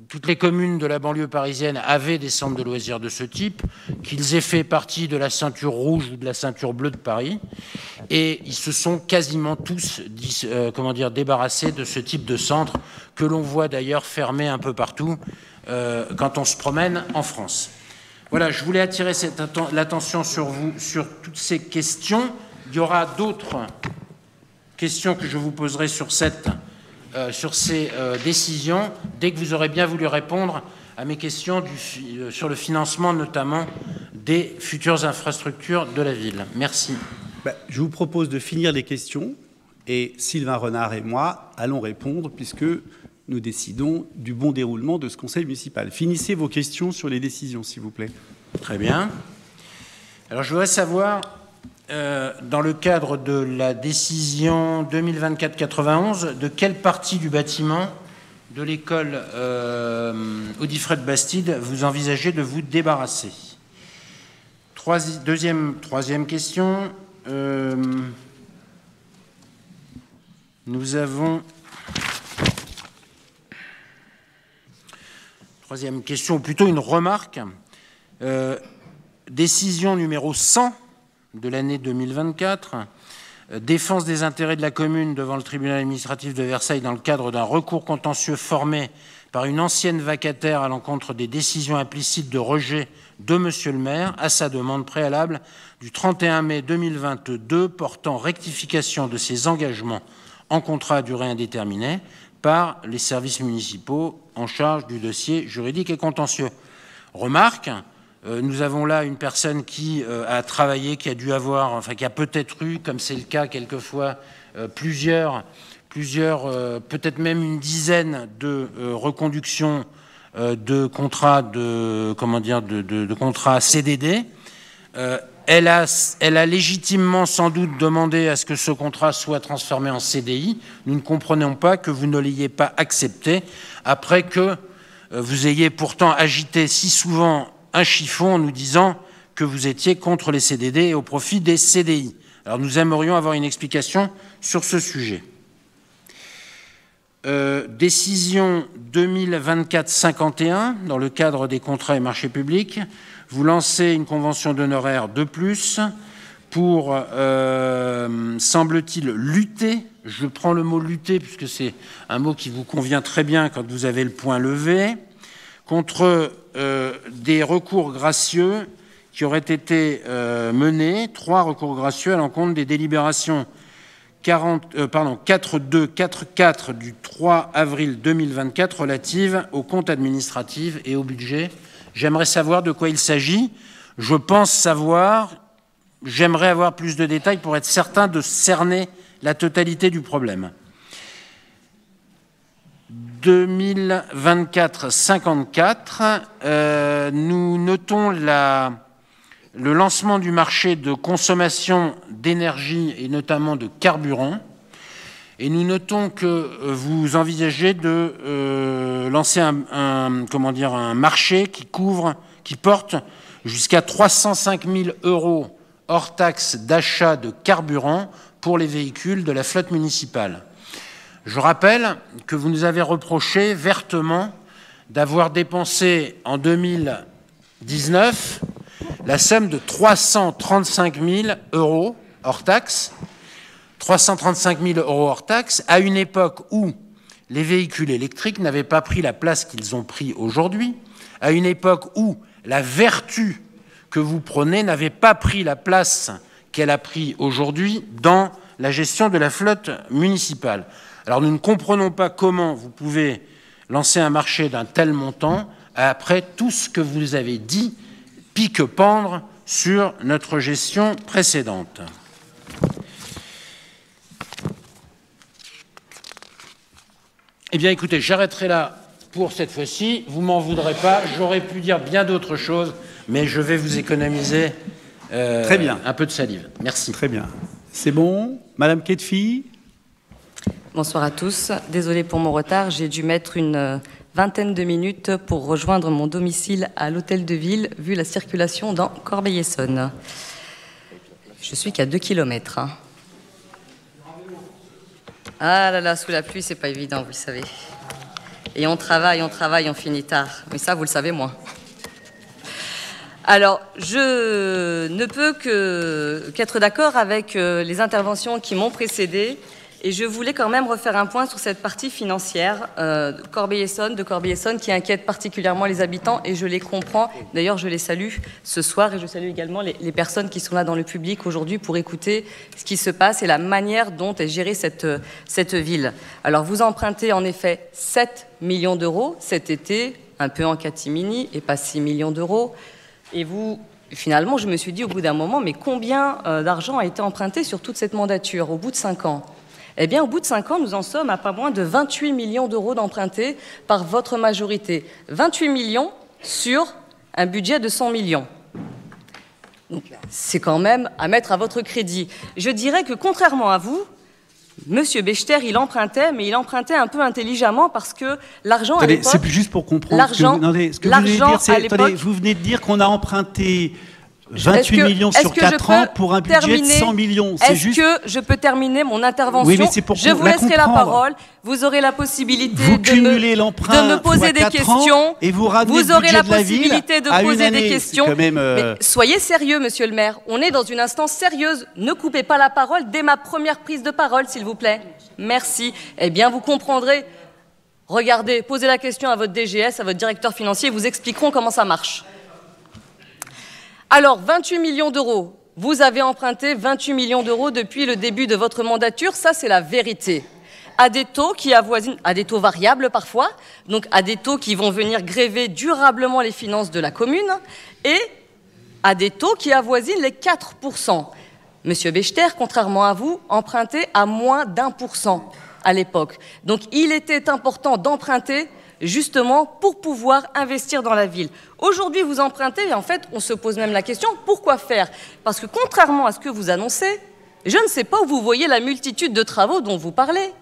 D: toutes les communes de la banlieue parisienne avaient des centres de loisirs de ce type, qu'ils aient fait partie de la ceinture rouge ou de la ceinture bleue de Paris, et ils se sont quasiment tous euh, comment dire, débarrassés de ce type de centre que l'on voit d'ailleurs fermé un peu partout euh, quand on se promène en France. Voilà, je voulais attirer l'attention sur vous sur toutes ces questions. Il y aura d'autres questions que je vous poserai sur cette euh, sur ces euh, décisions dès que vous aurez bien voulu répondre à mes questions euh, sur le financement notamment des futures infrastructures de la ville. Merci.
A: Ben, je vous propose de finir les questions et Sylvain Renard et moi allons répondre puisque nous décidons du bon déroulement de ce conseil municipal. Finissez vos questions sur les décisions, s'il vous plaît.
D: Très bien. Alors je voudrais savoir euh, dans le cadre de la décision 2024-91, de quelle partie du bâtiment de l'école euh, Audifred Bastide vous envisagez de vous débarrasser? Deuxième, troisième question. Euh, nous avons. Troisième question, ou plutôt une remarque. Décision numéro 100 de l'année 2024, euh, défense des intérêts de la commune devant le tribunal administratif de Versailles dans le cadre d'un recours contentieux formé par une ancienne vacataire à l'encontre des décisions implicites de rejet de Monsieur le maire à sa demande préalable du 31 mai 2022 portant rectification de ses engagements en contrat à durée indéterminée par les services municipaux en charge du dossier juridique et contentieux. Remarque, nous avons là une personne qui euh, a travaillé, qui a dû avoir, enfin qui a peut-être eu, comme c'est le cas quelquefois, euh, plusieurs, plusieurs peut-être même une dizaine de reconductions de contrats de comment dire de, contrats CDD. Elle a, légitimement sans doute demandé à ce que ce contrat soit transformé en CDI. Nous ne comprenons pas que vous ne l'ayez pas accepté après que vous ayez pourtant agité si souvent un chiffon en nous disant que vous étiez contre les CDD et au profit des CDI. Alors nous aimerions avoir une explication sur ce sujet. Euh, décision 2024-51, dans le cadre des contrats et marchés publics, vous lancez une convention d'honoraires de plus pour, euh, semble-t-il, lutter, je prends le mot lutter puisque c'est un mot qui vous convient très bien quand vous avez le point levé, contre euh, des recours gracieux qui auraient été euh, menés, trois recours gracieux à l'encontre des délibérations 40, euh, pardon, 4 du 3 avril 2024 relatives aux comptes administratifs et au budget. J'aimerais savoir de quoi il s'agit. Je pense savoir, j'aimerais avoir plus de détails pour être certain de cerner la totalité du problème. 2024-54, euh, nous notons le lancement du marché de consommation d'énergie et notamment de carburant. Et nous notons que vous envisagez de euh, lancer un, un marché qui couvre, qui porte jusqu'à 305 000 euros hors taxe d'achat de carburant pour les véhicules de la flotte municipale. Je rappelle que vous nous avez reproché vertement d'avoir dépensé en 2019 la somme de 335 000 euros hors taxe, 335 000 euros hors taxe, à une époque où les véhicules électriques n'avaient pas pris la place qu'ils ont pris aujourd'hui, à une époque où la vertu que vous prenez n'avait pas pris la place qu'elle a pris aujourd'hui dans la gestion de la flotte municipale. Alors nous ne comprenons pas comment vous pouvez lancer un marché d'un tel montant après tout ce que vous avez dit, pique-pendre sur notre gestion précédente. Eh bien écoutez, j'arrêterai là pour cette fois-ci. Vous m'en voudrez pas. J'aurais pu dire bien d'autres choses, mais je vais vous économiser euh, Très bien. un peu de salive. Merci.
A: Très bien. C'est bon? Madame Ketfi?
E: Bonsoir à tous. Désolée pour mon retard, j'ai dû mettre une euh, vingtaine de minutes pour rejoindre mon domicile à l'hôtel de ville, vu la circulation dans Corbeil-Essonne. Je suis qu'à 2 km. Hein. Ah là là, sous la pluie, c'est pas évident, vous le savez. Et on travaille, on travaille, on finit tard. Mais ça, vous le savez moins. Alors, je ne peux qu'être d'accord avec euh, les interventions qui m'ont précédé et je voulais quand même refaire un point sur cette partie financière euh, Corbeil-Essonne, de Corbeil-Essonne, qui inquiète particulièrement les habitants, et je les comprends. D'ailleurs, je les salue ce soir, et je salue également les, personnes qui sont là dans le public aujourd'hui pour écouter ce qui se passe et la manière dont est gérée cette, cette ville. Alors, vous empruntez en effet 7 millions d'euros cet été, un peu en catimini, et pas 6 millions d'euros. Et vous, finalement, je me suis dit au bout d'un moment, mais combien euh, d'argent a été emprunté sur toute cette mandature au bout de 5 ans? Eh bien, au bout de cinq ans, nous en sommes à pas moins de 28 millions d'euros d'empruntés par votre majorité. 28 millions sur un budget de 100 millions. C'est quand même à mettre à votre crédit. Je dirais que contrairement à vous, Monsieur Bechter, il empruntait, mais il empruntait un peu intelligemment parce que l'argent à l'époque...
A: C'est juste pour comprendre. L'argent, ce que, vous, vous venez de dire qu'on a emprunté 28 millions sur 4 ans pour un budget de 100 millions.
E: Est-ce juste... que je peux terminer mon intervention
A: oui, mais pour
E: Je vous laisserai la parole. Vous aurez la possibilité de, me, de, me, poser des questions.
A: Et vous, vous
E: aurez
A: la
E: possibilité
A: de,
E: poser des questions.
A: Euh,
E: mais soyez sérieux, monsieur le maire. On est dans une instance sérieuse. Ne coupez pas la parole dès ma première prise de parole, s'il vous plaît. Merci. Eh bien, vous comprendrez. Regardez, posez la question à votre DGS, à votre directeur financier, ils vous expliqueront comment ça marche. Alors, 28 millions d'euros. Vous avez emprunté 28 millions d'euros depuis le début de votre mandature, ça c'est la vérité. À des taux qui avoisinent, à des taux variables parfois, donc à des taux qui vont venir gréver durablement les finances de la commune, et à des taux qui avoisinent les 4%. Monsieur Bechter, contrairement à vous, empruntait à moins d'un pour cent à l'époque. Donc il était important d'emprunter justement pour pouvoir investir dans la ville. Aujourd'hui, vous empruntez et en fait, on se pose même la question, pourquoi faire? Parce que contrairement à ce que vous annoncez, je ne sais pas où vous voyez la multitude de travaux dont vous parlez.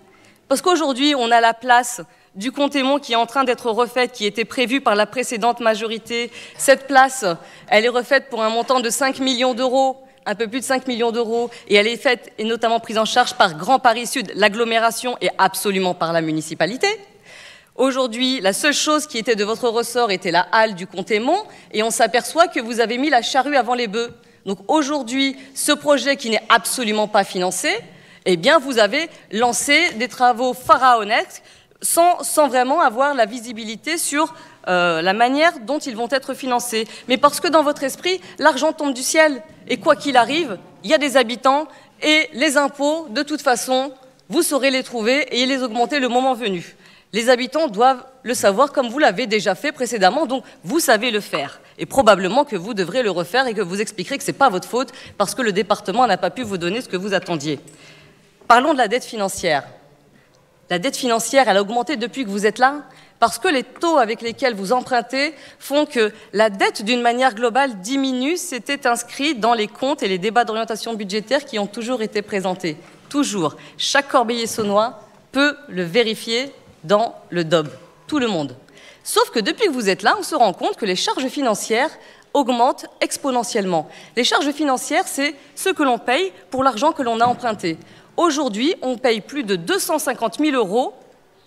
E: Parce qu'aujourd'hui, on a la place du Comtémont qui est en train d'être refaite, qui était prévue par la précédente majorité. Cette place, elle est refaite pour un montant de 5 millions d'euros, un peu plus de 5 millions d'euros, et elle est faite et notamment prise en charge par Grand Paris Sud, l'agglomération, et absolument par la municipalité. Aujourd'hui, la seule chose qui était de votre ressort était la halle du Comtémont, et on s'aperçoit que vous avez mis la charrue avant les bœufs. Donc aujourd'hui, ce projet qui n'est absolument pas financé, eh bien, vous avez lancé des travaux pharaoniques sans, vraiment avoir la visibilité sur euh, la manière dont ils vont être financés. Mais parce que dans votre esprit, l'argent tombe du ciel. Et quoi qu'il arrive, il y a des habitants et les impôts, de toute façon, vous saurez les trouver et les augmenter le moment venu. Les habitants doivent le savoir comme vous l'avez déjà fait précédemment, donc vous savez le faire. Et probablement que vous devrez le refaire et que vous expliquerez que ce n'est pas votre faute parce que le département n'a pas pu vous donner ce que vous attendiez. Parlons de la dette financière. La dette financière, elle a augmenté depuis que vous êtes là parce que les taux avec lesquels vous empruntez font que la dette, d'une manière globale, diminue. C'était inscrit dans les comptes et les débats d'orientation budgétaire qui ont toujours été présentés. Toujours. Chaque corbeiller saunois peut le vérifier dans le DOB, tout le monde. Sauf que depuis que vous êtes là, on se rend compte que les charges financières augmentent exponentiellement. Les charges financières, c'est ce que l'on paye pour l'argent que l'on a emprunté. Aujourd'hui, on paye plus de 250 000 euros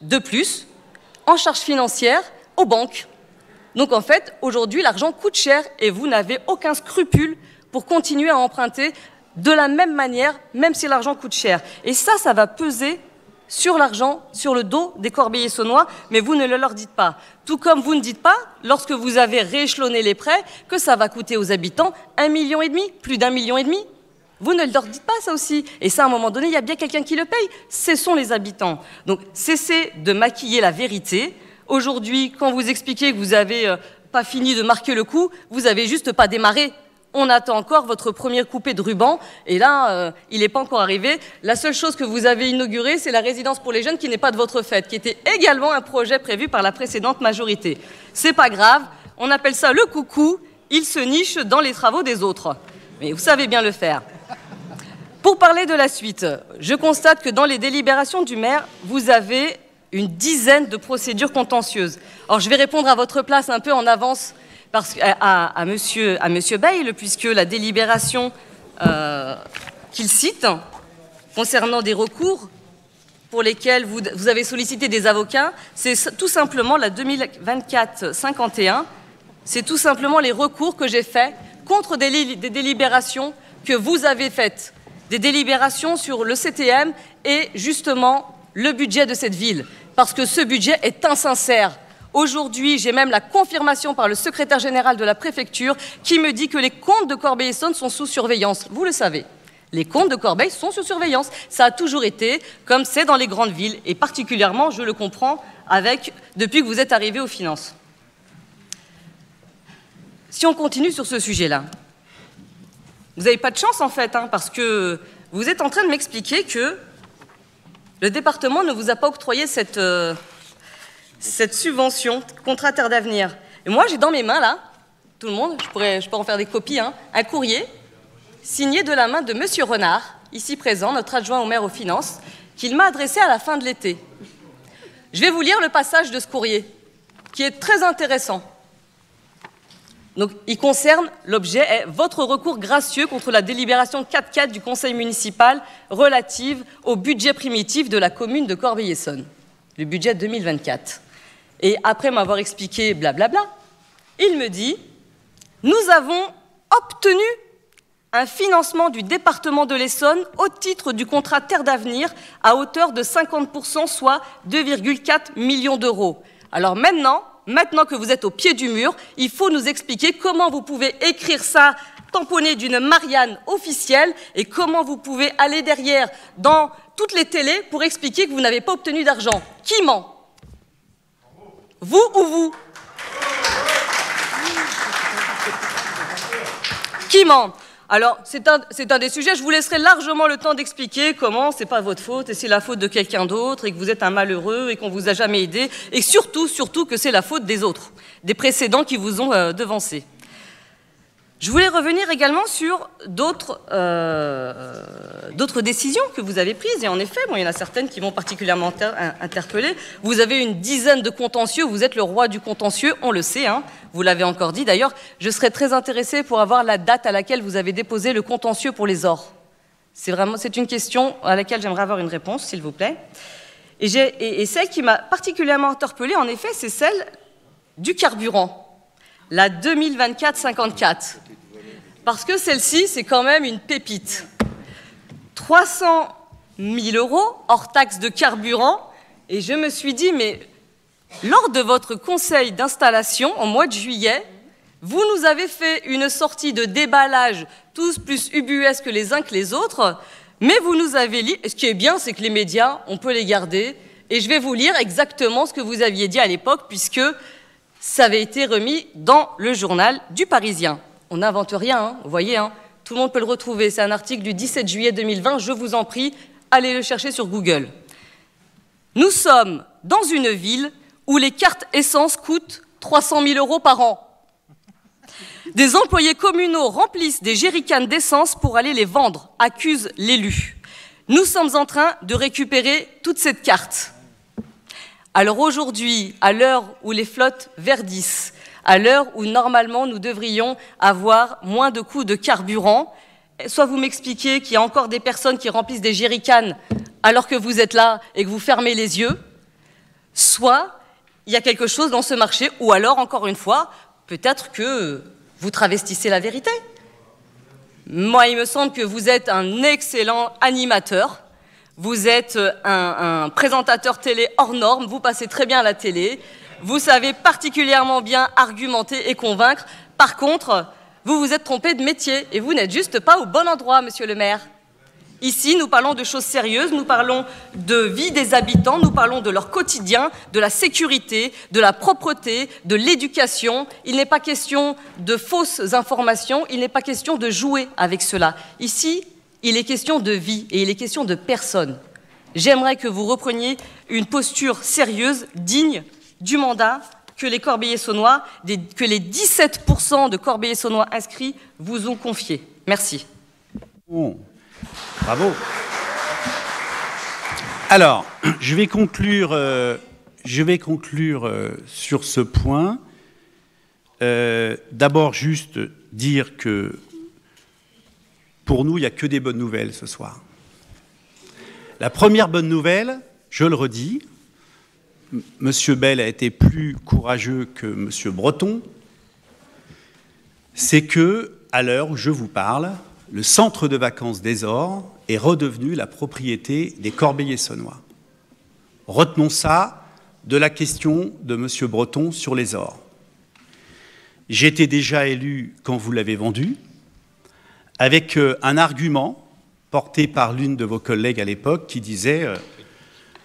E: de plus en charges financières aux banques. Donc en fait, aujourd'hui, l'argent coûte cher et vous n'avez aucun scrupule pour continuer à emprunter de la même manière, même si l'argent coûte cher. Et ça, ça va peser sur l'argent, sur le dos des corbeillers saunois, mais vous ne le leur dites pas. Tout comme vous ne dites pas, lorsque vous avez rééchelonné les prêts, que ça va coûter aux habitants un million et demi, plus d'un million et demi. Vous ne leur dites pas ça aussi. Et ça, à un moment donné, il y a bien quelqu'un qui le paye. Ce sont les habitants. Donc, cessez de maquiller la vérité. Aujourd'hui, quand vous expliquez que vous n'avez euh, pas fini de marquer le coup, vous n'avez juste pas démarré on attend encore votre premier coupé de ruban, et là, euh, il n'est pas encore arrivé. La seule chose que vous avez inaugurée, c'est la résidence pour les jeunes qui n'est pas de votre fait, qui était également un projet prévu par la précédente majorité. C'est pas grave, on appelle ça le coucou, il se niche dans les travaux des autres. Mais vous savez bien le faire. Pour parler de la suite, je constate que dans les délibérations du maire, vous avez une dizaine de procédures contentieuses. Alors je vais répondre à votre place un peu en avance à, à, monsieur, Bayle, puisque la délibération euh, qu'il cite concernant des recours pour lesquels vous, avez sollicité des avocats, c'est tout simplement la 2024-51, c'est tout simplement les recours que j'ai faits contre des délibérations que vous avez faites, des délibérations sur le CTM et justement le budget de cette ville, parce que ce budget est insincère. Aujourd'hui, j'ai même la confirmation par le secrétaire général de la préfecture qui me dit que les comptes de Corbeil-Essonne sont sous surveillance. Vous le savez. Les comptes de Corbeil sont sous surveillance. Ça a toujours été comme c'est dans les grandes villes, et particulièrement, je le comprends, avec, depuis que vous êtes arrivé aux finances. Si on continue sur ce sujet-là, vous n'avez pas de chance en fait, hein, parce que vous êtes en train de m'expliquer que le département ne vous a pas octroyé cette, euh, cette subvention contrat Terre d'avenir. Et moi, j'ai dans mes mains, là, tout le monde, je pourrais, je en faire des copies, hein, un courrier signé de la main de Monsieur Renard, ici présent, notre adjoint au maire aux finances, qu'il m'a adressé à la fin de l'été. Je vais vous lire le passage de ce courrier, qui est très intéressant. Donc, il concerne, l'objet est votre recours gracieux contre la délibération 4-4 du conseil municipal relative au budget primitif de la commune de Corbeil-Essonne, le budget 2024. Et après m'avoir expliqué blablabla, il me dit Nous avons obtenu un financement du département de l'Essonne au titre du contrat Terre d'avenir à hauteur de 50%, soit 2,4 millions d'euros. Alors maintenant, maintenant que vous êtes au pied du mur, il faut nous expliquer comment vous pouvez écrire ça tamponné d'une Marianne officielle et comment vous pouvez aller derrière dans toutes les télés pour expliquer que vous n'avez pas obtenu d'argent. Qui ment? Vous ou vous Qui ment alors, c'est un, un, des sujets, je vous laisserai largement le temps d'expliquer comment c'est pas votre faute et c'est la faute de quelqu'un d'autre et que vous êtes un malheureux et qu'on vous a jamais aidé et surtout, surtout que c'est la faute des autres, des précédents qui vous ont euh, devancé. Je voulais revenir également sur euh, d'autres décisions que vous avez prises. Et en effet, bon, il y en a certaines qui vont particulièrement interpeller. Vous avez une dizaine de contentieux. Vous êtes le roi du contentieux, on le sait. Hein. vous l'avez encore dit. D'ailleurs, je serais très intéressée pour avoir la date à laquelle vous avez déposé le contentieux pour les ors. C'est vraiment, c'est une question à laquelle j'aimerais avoir une réponse, s'il vous plaît. Et, et celle qui m'a particulièrement interpellée, en effet, c'est celle du carburant la 2024-54. Parce que celle-ci, c'est quand même une pépite. 300 000 euros hors taxe de carburant. Et je me suis dit, mais lors de votre conseil d'installation, au mois de juillet, vous nous avez fait une sortie de déballage, tous plus ubuesques les uns que les autres, mais vous nous avez dit, ce qui est bien, c'est que les médias, on peut les garder, et je vais vous lire exactement ce que vous aviez dit à l'époque, puisque ça avait été remis dans le journal du Parisien. On n'invente rien, hein, vous voyez, hein. tout le monde peut le retrouver. C'est un article du 17 juillet 2020, je vous en prie, allez le chercher sur Google. Nous sommes dans une ville où les cartes essence coûtent 300 000 euros par an. Des employés communaux remplissent des jerrycans d'essence pour aller les vendre, accuse l'élu. Nous sommes en train de récupérer toute cette carte. Alors aujourd'hui, à l'heure où les flottes verdissent, à l'heure où normalement nous devrions avoir moins de coûts de carburant. Soit vous m'expliquez qu'il y a encore des personnes qui remplissent des jerrycans alors que vous êtes là et que vous fermez les yeux, soit il y a quelque chose dans ce marché, ou alors, encore une fois, peut-être que vous travestissez la vérité. Moi, il me semble que vous êtes un excellent animateur, vous êtes un, un présentateur télé hors norme, vous passez très bien à la télé, vous savez particulièrement bien argumenter et convaincre. Par contre, vous vous êtes trompé de métier et vous n'êtes juste pas au bon endroit, monsieur le maire. Ici, nous parlons de choses sérieuses, nous parlons de vie des habitants, nous parlons de leur quotidien, de la sécurité, de la propreté, de l'éducation. Il n'est pas question de fausses informations, il n'est pas question de jouer avec cela. Ici, il est question de vie et il est question de personnes. J'aimerais que vous repreniez une posture sérieuse, digne du mandat que les corbeillers saunois, que les 17% de corbeillers saunois inscrits vous ont confié. Merci.
A: Bravo. Alors, je vais conclure, euh, je vais conclure euh, sur ce point. Euh, d'abord, juste dire que pour nous, il n'y a que des bonnes nouvelles ce soir. La première bonne nouvelle, je le redis, M. Bell a été plus courageux que M. Breton, c'est que, à l'heure où je vous parle, le centre de vacances des Ors est redevenu la propriété des Corbeillers sonnois. Retenons ça de la question de M. Breton sur les Ors. J'étais déjà élu quand vous l'avez vendu, avec euh, un argument porté par l'une de vos collègues à l'époque qui disait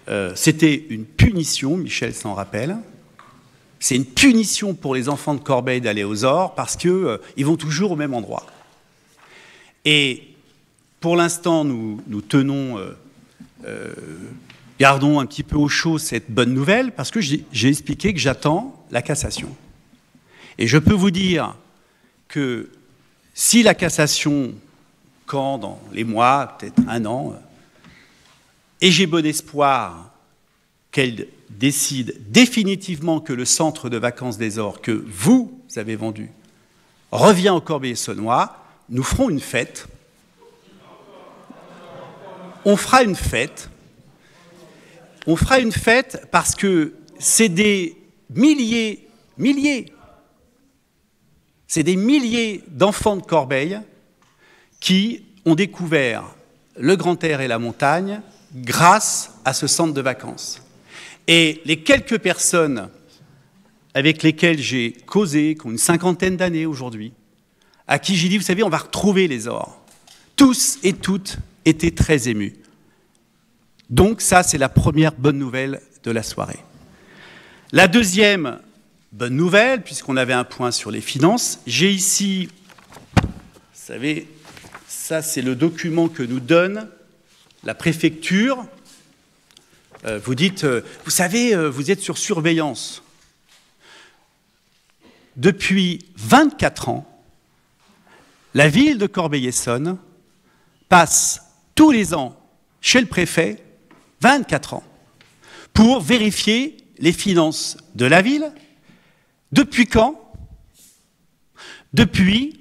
A: euh, euh, c'était une punition, Michel s'en rappelle, c'est une punition pour les enfants de Corbeil d'aller aux Ors parce qu'ils vont toujours au même endroit. Et pour l'instant, nous, tenons, gardons un petit peu au chaud cette bonne nouvelle parce que j'ai expliqué que j'attends la cassation. Et je peux vous dire que si la cassation, quand dans les mois, peut-être un an, et j'ai bon espoir qu'elle décide définitivement que le centre de vacances des Ors que vous avez vendu revient au Corbeil-Saunois, nous ferons une fête. On fera une fête. On fera une fête parce que c'est des milliers, milliers c'est des milliers d'enfants de Corbeil qui ont découvert le grand air et la montagne grâce à ce centre de vacances. Et les quelques personnes avec lesquelles j'ai causé, qui ont une cinquantaine d'années aujourd'hui, à qui j'ai dit, vous savez, on va retrouver les ors, tous et toutes étaient très émus. Donc ça, c'est la première bonne nouvelle de la soirée. La deuxième Bonne nouvelle, puisqu'on avait un point sur les finances. J'ai ici, vous savez, ça c'est le document que nous donne la préfecture. Euh, vous dites, euh, vous savez, euh, vous êtes sur surveillance. Depuis 24 ans, la ville de Corbeil-Essonne passe tous les ans chez le préfet 24 ans pour vérifier les finances de la ville depuis quand? Depuis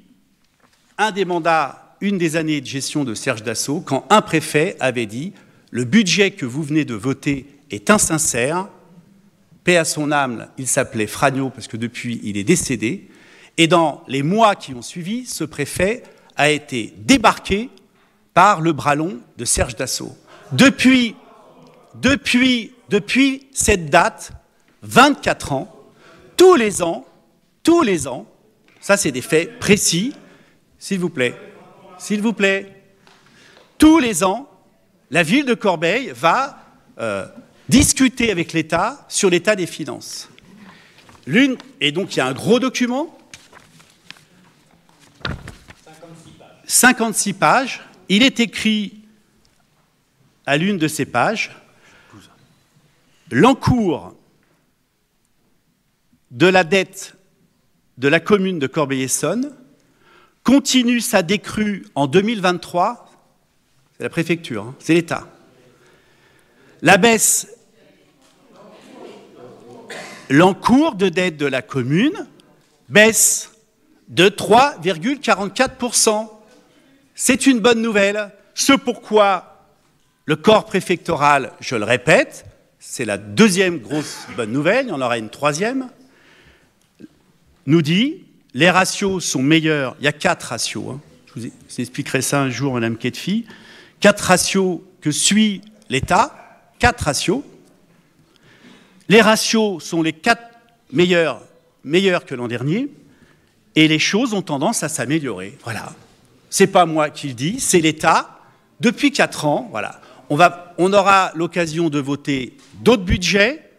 A: un des mandats, une des années de gestion de Serge Dassault, quand un préfet avait dit le budget que vous venez de voter est insincère. Paix à son âme, il s'appelait Fragno parce que depuis il est décédé. Et dans les mois qui ont suivi, ce préfet a été débarqué par le bras long de Serge Dassault. Depuis, depuis, depuis cette date, 24 ans, tous les ans, tous les ans, ça c'est des faits précis, s'il vous plaît, s'il vous plaît, tous les ans, la ville de Corbeil va euh, discuter avec l'État sur l'état des finances. L'une, et donc il y a un gros document, 56 pages, il est écrit à l'une de ces pages, l'encours de la dette de la commune de Corbeil-Essonne continue sa décrue en 2023, c'est la préfecture, hein, c'est l'État. La baisse, l'encours de dette de la commune baisse de 3,44%. C'est une bonne nouvelle, ce pourquoi le corps préfectoral, je le répète, c'est la deuxième grosse bonne nouvelle, il y en aura une troisième, nous dit les ratios sont meilleurs. Il y a quatre ratios. Hein. Je vous expliquerai ça un jour, Madame Ketfi. Quatre ratios que suit l'État. Quatre ratios. Les ratios sont les quatre meilleurs, que l'an dernier. Et les choses ont tendance à s'améliorer. Voilà. C'est pas moi qui le dis, c'est l'État. Depuis quatre ans, voilà. On aura l'occasion de voter d'autres budgets,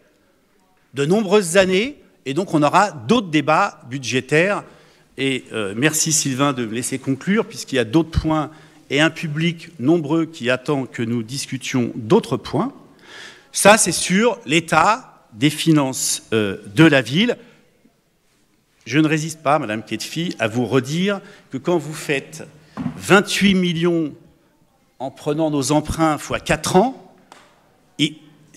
A: de nombreuses années, et donc on aura d'autres débats budgétaires. Et euh, merci Sylvain de me laisser conclure, puisqu'il y a d'autres points et un public nombreux qui attend que nous discutions d'autres points. Ça, c'est sur l'état des finances euh, de la ville. Je ne résiste pas, Madame Ketfi, à vous redire que quand vous faites 28 millions en prenant nos emprunts fois 4 ans,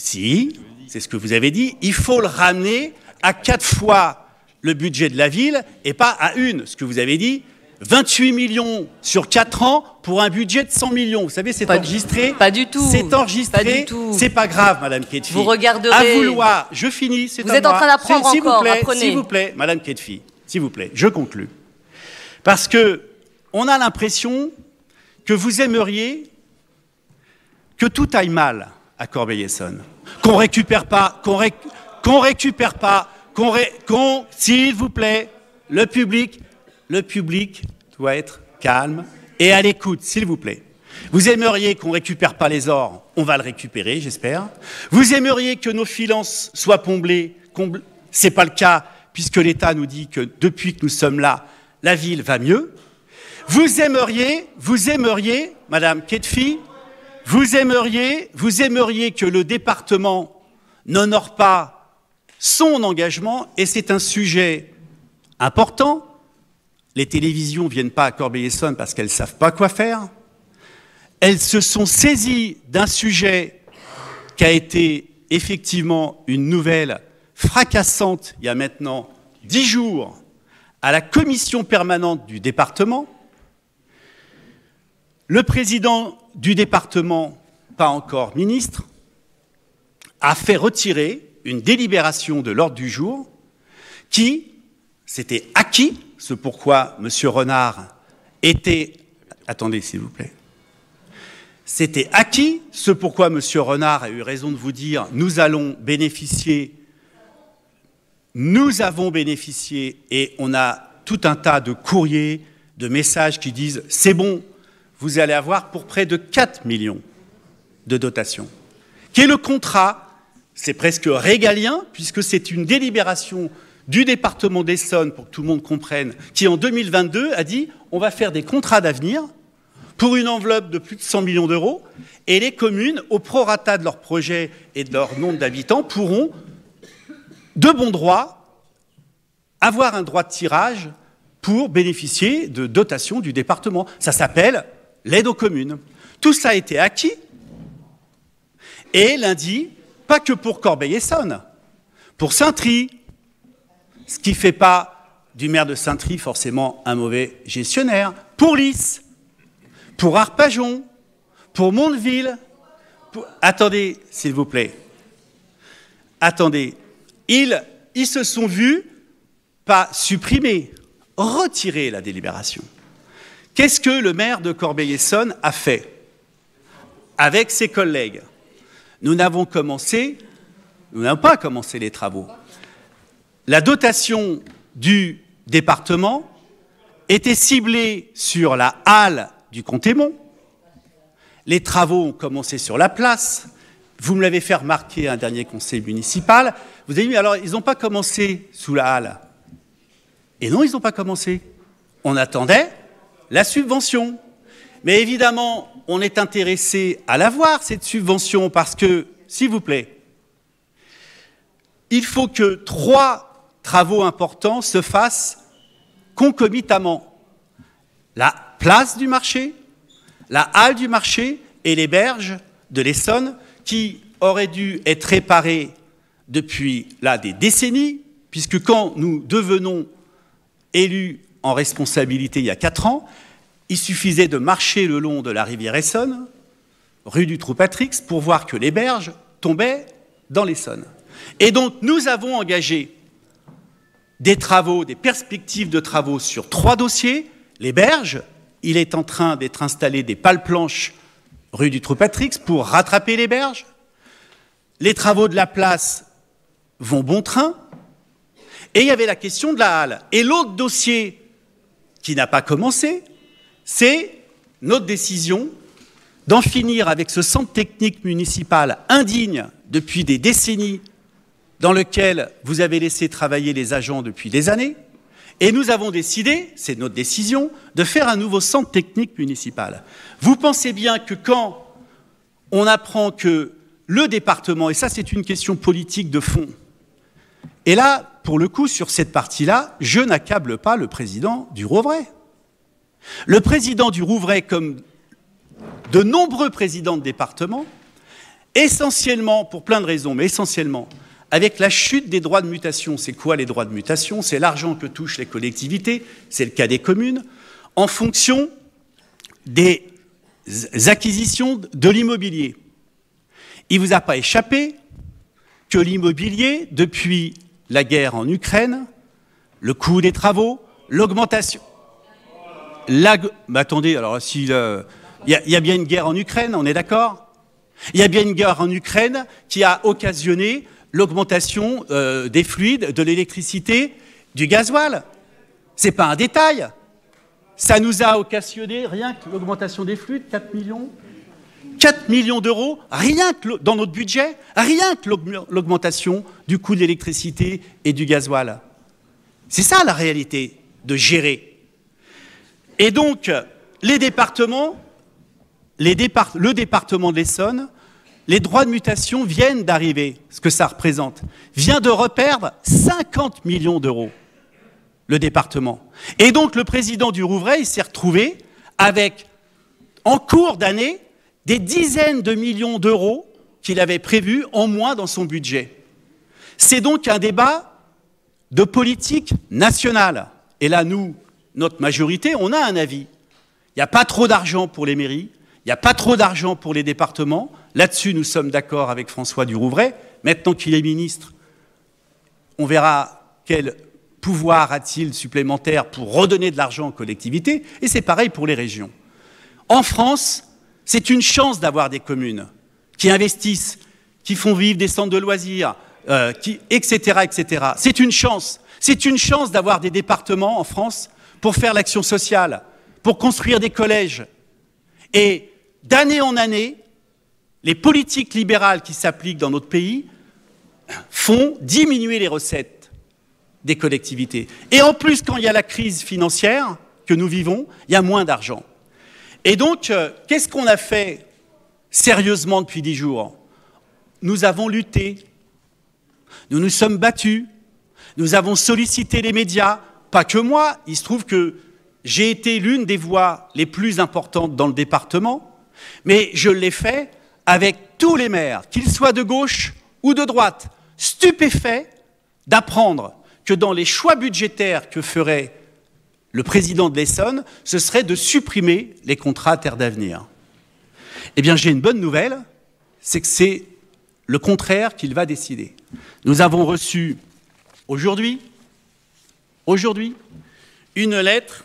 A: si, c'est ce que vous avez dit, il faut le ramener à quatre fois le budget de la ville et pas à une, ce que vous avez dit. 28 millions sur 4 ans pour un budget de 100 millions. Vous savez, c'est enregistré.
E: Pas du tout.
A: C'est enregistré.
E: Pas du tout.
A: C'est pas grave, Madame Ketfi.
E: Vous regarderez.
A: À vouloir. Je finis.
E: Vous êtes en train d'apprendre
A: S'il vous
E: encore.
A: plaît. S'il vous plaît, Madame Ketfi, s'il vous plaît, je conclus. Parce que on a l'impression que vous aimeriez que tout aille mal à Corbeil-Essonnes, qu'on récupère pas, qu'on qu'on récupère pas, qu'on, s'il vous plaît, le public, le public doit être calme et à l'écoute, s'il vous plaît. Vous aimeriez qu'on récupère pas les ors, on va le récupérer, j'espère. Vous aimeriez que nos finances soient comblées, c'est pas le cas puisque l'État nous dit que depuis que nous sommes là, la ville va mieux. Vous aimeriez, vous aimeriez, Madame Ketfi, vous aimeriez, vous aimeriez que le département n'honore pas son engagement, et c'est un sujet important. Les télévisions ne viennent pas à Corbeil-Essonnes parce qu'elles ne savent pas quoi faire. Elles se sont saisies d'un sujet qui a été effectivement une nouvelle fracassante il y a maintenant dix jours à la commission permanente du département. Le président du département, pas encore ministre, a fait retirer une délibération de l'ordre du jour qui s'était acquis, ce pourquoi M. Renard était... Attendez, s'il vous plaît. C'était acquis, ce pourquoi M. Renard a eu raison de vous dire nous allons bénéficier, nous avons bénéficié, et on a tout un tas de courriers, de messages qui disent c'est bon, vous allez avoir pour près de 4 millions de dotation, qui est le contrat, c'est presque régalien, puisque c'est une délibération du département d'Essonne, pour que tout le monde comprenne, qui en 2022 a dit on va faire des contrats d'avenir pour une enveloppe de plus de 100 millions d'euros, et les communes, au prorata de leur projet et de leur nombre d'habitants, pourront, de bon droit, avoir un droit de tirage pour bénéficier de dotations du département. Ça s'appelle l'aide aux communes. Tout ça a été acquis, et lundi, pas que pour Corbeil-Essonne, pour Saint-Try, ce qui ne fait pas du maire de Saint-Try forcément un mauvais gestionnaire, pour Lys, pour Arpajon, pour Mondeville. Attendez, s'il vous plaît. Attendez. Ils, ils se sont vus pas supprimer, retirer la délibération. Qu'est-ce que le maire de Corbeil-Essonnes a fait avec ses collègues? Nous n'avons commencé, nous n'avons pas commencé les travaux. La dotation du département était ciblée sur la halle du Comtémont. Les travaux ont commencé sur la place. Vous me l'avez fait remarquer un dernier conseil municipal. Vous avez dit, alors, ils n'ont pas commencé sous la halle. Et non, ils n'ont pas commencé. On attendait la subvention. Mais évidemment, on est intéressé à l'avoir, cette subvention, parce que, s'il vous plaît, il faut que trois travaux importants se fassent concomitamment. La place du marché, la halle du marché et les berges de l'Essonne qui auraient dû être réparées depuis là des décennies, puisque quand nous devenons élus en responsabilité il y a quatre ans, il suffisait de marcher le long de la rivière Essonne, rue du Trou-Patrix, pour voir que les berges tombaient dans l'Essonne. Et donc nous avons engagé des travaux, des perspectives de travaux sur trois dossiers. Les berges, il est en train d'être installé des pales planches rue du Trou-Patrix pour rattraper les berges. Les travaux de la place vont bon train. Et il y avait la question de la halle. Et l'autre dossier qui n'a pas commencé, c'est notre décision d'en finir avec ce centre technique municipal indigne depuis des décennies dans lequel vous avez laissé travailler les agents depuis des années. Et nous avons décidé, c'est notre décision, de faire un nouveau centre technique municipal. Vous pensez bien que quand on apprend que le département, et ça c'est une question politique de fond, et là, pour le coup, sur cette partie-là, je n'accable pas le président du Rouvray. Le président du Rouvray, comme de nombreux présidents de département, essentiellement, pour plein de raisons, mais essentiellement, avec la chute des droits de mutation. C'est quoi les droits de mutation? C'est l'argent que touchent les collectivités, c'est le cas des communes. en fonction des acquisitions de l'immobilier. Il ne vous a pas échappé que l'immobilier, depuis la guerre en Ukraine, le coût des travaux, l'augmentation. La... Attendez, alors s'il il y, a bien une guerre en Ukraine, on est d'accord? Il y a bien une guerre en Ukraine qui a occasionné l'augmentation euh, des fluides, de l'électricité, du gasoil. C'est pas un détail. Ça nous a occasionné rien que l'augmentation des fluides, 4 millions 4 millions d'euros, rien que dans notre budget, rien que l'augmentation du coût de l'électricité et du gasoil. C'est ça la réalité de gérer. Et donc, les départements, le département de l'Essonne, les droits de mutation viennent d'arriver, ce que ça représente, vient de reperdre 50 millions d'euros, le département. Et donc le président du Rouvray, s'est retrouvé avec, en cours d'année, des dizaines de millions d'euros qu'il avait prévus en moins dans son budget. C'est donc un débat de politique nationale. Et là, nous, notre majorité, on a un avis. Il n'y a pas trop d'argent pour les mairies, il n'y a pas trop d'argent pour les départements. Là-dessus, nous sommes d'accord avec François Durouvray. Maintenant qu'il est ministre, on verra quel pouvoir a-t-il supplémentaire pour redonner de l'argent aux collectivités. Et c'est pareil pour les régions. En France, c'est une chance d'avoir des communes qui investissent, qui font vivre des centres de loisirs, euh, etc., etc. C'est une chance. C'est une chance d'avoir des départements en France pour faire l'action sociale, pour construire des collèges. Et d'année en année, les politiques libérales qui s'appliquent dans notre pays font diminuer les recettes des collectivités. Et en plus, quand il y a la crise financière que nous vivons, il y a moins d'argent. Et donc, euh, qu'est-ce qu'on a fait sérieusement depuis dix jours? Nous avons lutté, nous nous sommes battus, nous avons sollicité les médias, pas que moi, il se trouve que j'ai été l'une des voix les plus importantes dans le département, mais je l'ai fait avec tous les maires, qu'ils soient de gauche ou de droite, stupéfaits d'apprendre que dans les choix budgétaires que ferait le président de l'Essonne, ce serait de supprimer les contrats Terre d'avenir. Eh bien, j'ai une bonne nouvelle, c'est que c'est le contraire qu'il va décider. Nous avons reçu aujourd'hui, aujourd'hui, une lettre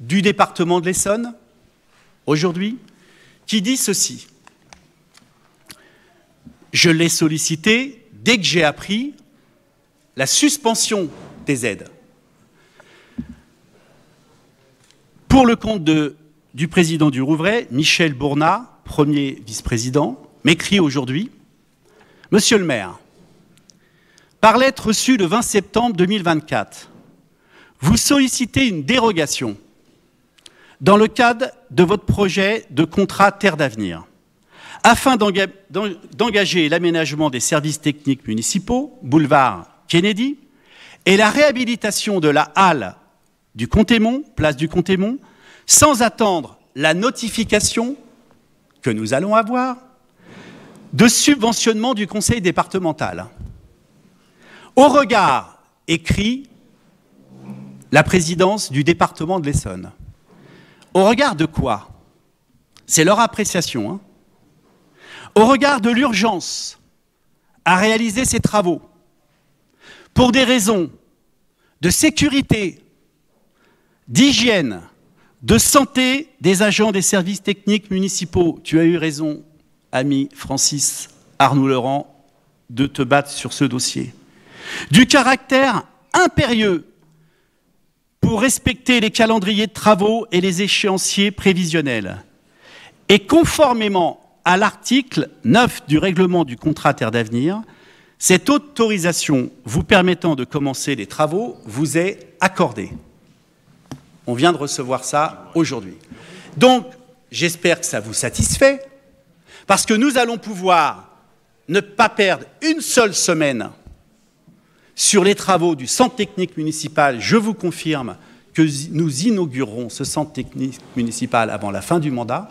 A: du département de l'Essonne, aujourd'hui, qui dit ceci. Je l'ai sollicité dès que j'ai appris la suspension des aides. Pour le compte du président du Rouvray, Michel Bournat, premier vice-président, m'écrit aujourd'hui Monsieur le maire, par lettre reçue le 20 septembre 2024, vous sollicitez une dérogation dans le cadre de votre projet de contrat Terre d'avenir afin d'engager l'aménagement des services techniques municipaux, boulevard Kennedy, et la réhabilitation de la halle du Comtémont, place du Comtémont, sans attendre la notification que nous allons avoir de subventionnement du conseil départemental. Au regard, écrit la présidence du département de l'Essonne. Au regard de quoi? C'est leur appréciation. Hein Au regard de l'urgence à réaliser ces travaux, pour des raisons de sécurité d'hygiène, de santé des agents des services techniques municipaux. Tu as eu raison, ami Francis Arnoux Laurent, de te battre sur ce dossier. Du caractère impérieux pour respecter les calendriers de travaux et les échéanciers prévisionnels. Et conformément à l'article 9 du règlement du contrat Terre d'avenir, cette autorisation vous permettant de commencer les travaux vous est accordée. On vient de recevoir ça aujourd'hui. Donc, j'espère que ça vous satisfait, parce que nous allons pouvoir ne pas perdre une seule semaine sur les travaux du centre technique municipal. Je vous confirme que nous inaugurerons ce centre technique municipal avant la fin du mandat.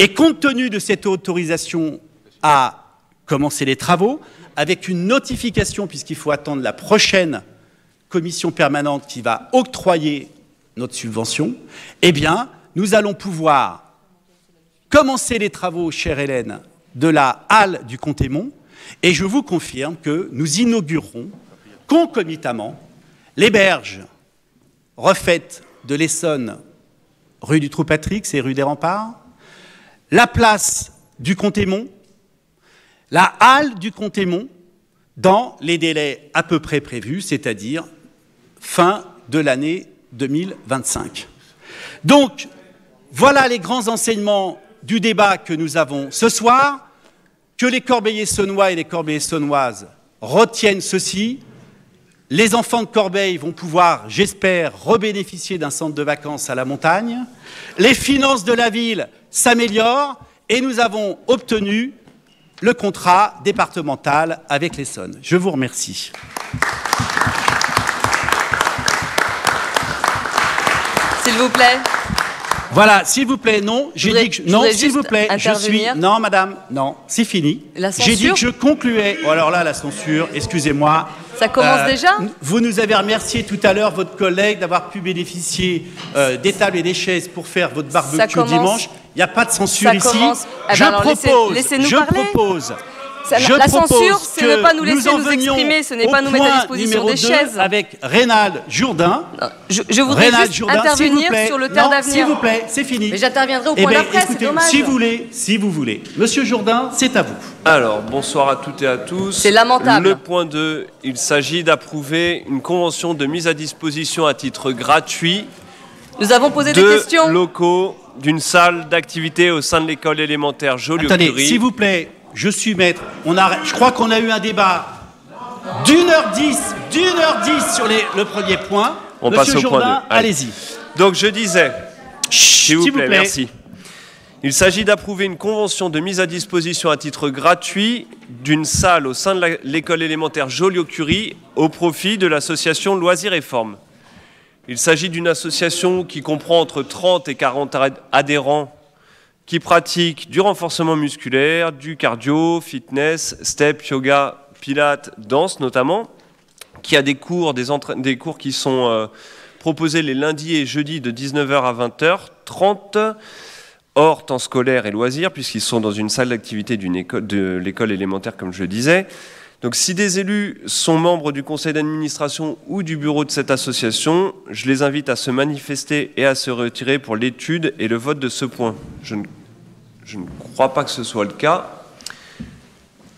A: Et compte tenu de cette autorisation à commencer les travaux, avec une notification, puisqu'il faut attendre la prochaine commission permanente qui va octroyer notre subvention, eh bien, nous allons pouvoir commencer les travaux, chère Hélène, de la halle du Comtémont, et je vous confirme que nous inaugurerons concomitamment les berges refaites de l'Essonne, rue du Trou-Patrick, c'est rue des Remparts, la place du Comtémont, la halle du Comtémont, dans les délais à peu près prévus, c'est-à-dire fin de l'année 2025. Donc, voilà les grands enseignements du débat que nous avons ce soir. Que les Corbeillers saunois et les Corbeillers saunoises retiennent ceci. Les enfants de Corbeil vont pouvoir, j'espère, rebénéficier d'un centre de vacances à la montagne. Les finances de la ville s'améliorent et nous avons obtenu le contrat départemental avec l'Essonne. Je vous remercie.
E: S'il vous plaît.
A: Voilà, s'il vous plaît, non, j'ai dit que je- non, s'il vous plaît, je suis non madame, non, c'est fini.
E: La
A: J'ai dit que je concluais. Oh, alors là la censure, excusez-moi. Euh,
E: Ça commence déjà
A: Vous nous avez remercié tout à l'heure votre collègue d'avoir pu bénéficier euh, des tables et des chaises pour faire votre barbecue dimanche. Il n'y a pas de censure
E: Ça
A: ici.
E: Eh ben
A: je
E: laissez-
A: propose, je propose
E: Ça-
A: je
E: la censure, c'est
A: que
E: ne pas nous laisser nous exprimer, ce n'est pas nous mettre à disposition des chaises.
A: Avec Rénal Jourdain.
E: Je, je voudrais
A: Rénal
E: juste
A: Jourdain, s'il vous
E: intervenir
A: plaît.
E: sur le terre
A: Non,
E: d'avenir.
A: S'il vous plaît, c'est fini.
E: Mais j'interviendrai au
A: Eh
E: point
A: ben,
E: d'après, c'est
A: écoutez,
E: dommage.
A: Si vous voulez, si vous voulez. Monsieur Jourdain, c'est à vous.
F: Alors, bonsoir à toutes et à tous.
E: C'est lamentable.
F: Le point 2, il s'agit d'approuver une convention de mise à disposition à titre gratuit
E: Nous avons posé des
F: de
E: questions.
F: locaux d'une salle d'activité au sein de l'école élémentaire
A: Attendez,
F: Joliot-Curie.
A: s'il vous plaît, je suis maître. On a, je crois qu'on a eu un débat d'une heure dix, d'une heure dix sur les- le premier point.
F: On
A: Monsieur
F: passe au point
A: Jourdain,
F: deux. Allez.
A: allez-y.
F: Donc je disais, s'il vous, plaît, merci. Il s'agit d'approuver une convention de mise à disposition à titre gratuit d'une salle au sein de l'école élémentaire Joliot-Curie au profit de l'association Loisirs et Formes. Il s'agit d'une association qui comprend entre 30 et 40 ad- adhérents qui pratiquent du renforcement musculaire, du cardio, fitness, step, yoga, pilates, danse notamment, qui a des cours, des, cours qui sont euh, proposés les lundis et jeudis de 19h à 20h30, hors temps scolaire et loisirs, puisqu'ils sont dans une salle d'activité de l'école élémentaire, comme je le disais. Donc si des élus sont membres du conseil d'administration ou du bureau de cette association, je les invite à se manifester et à se retirer pour l'étude et le vote de ce point. Je ne crois pas que ce soit le cas.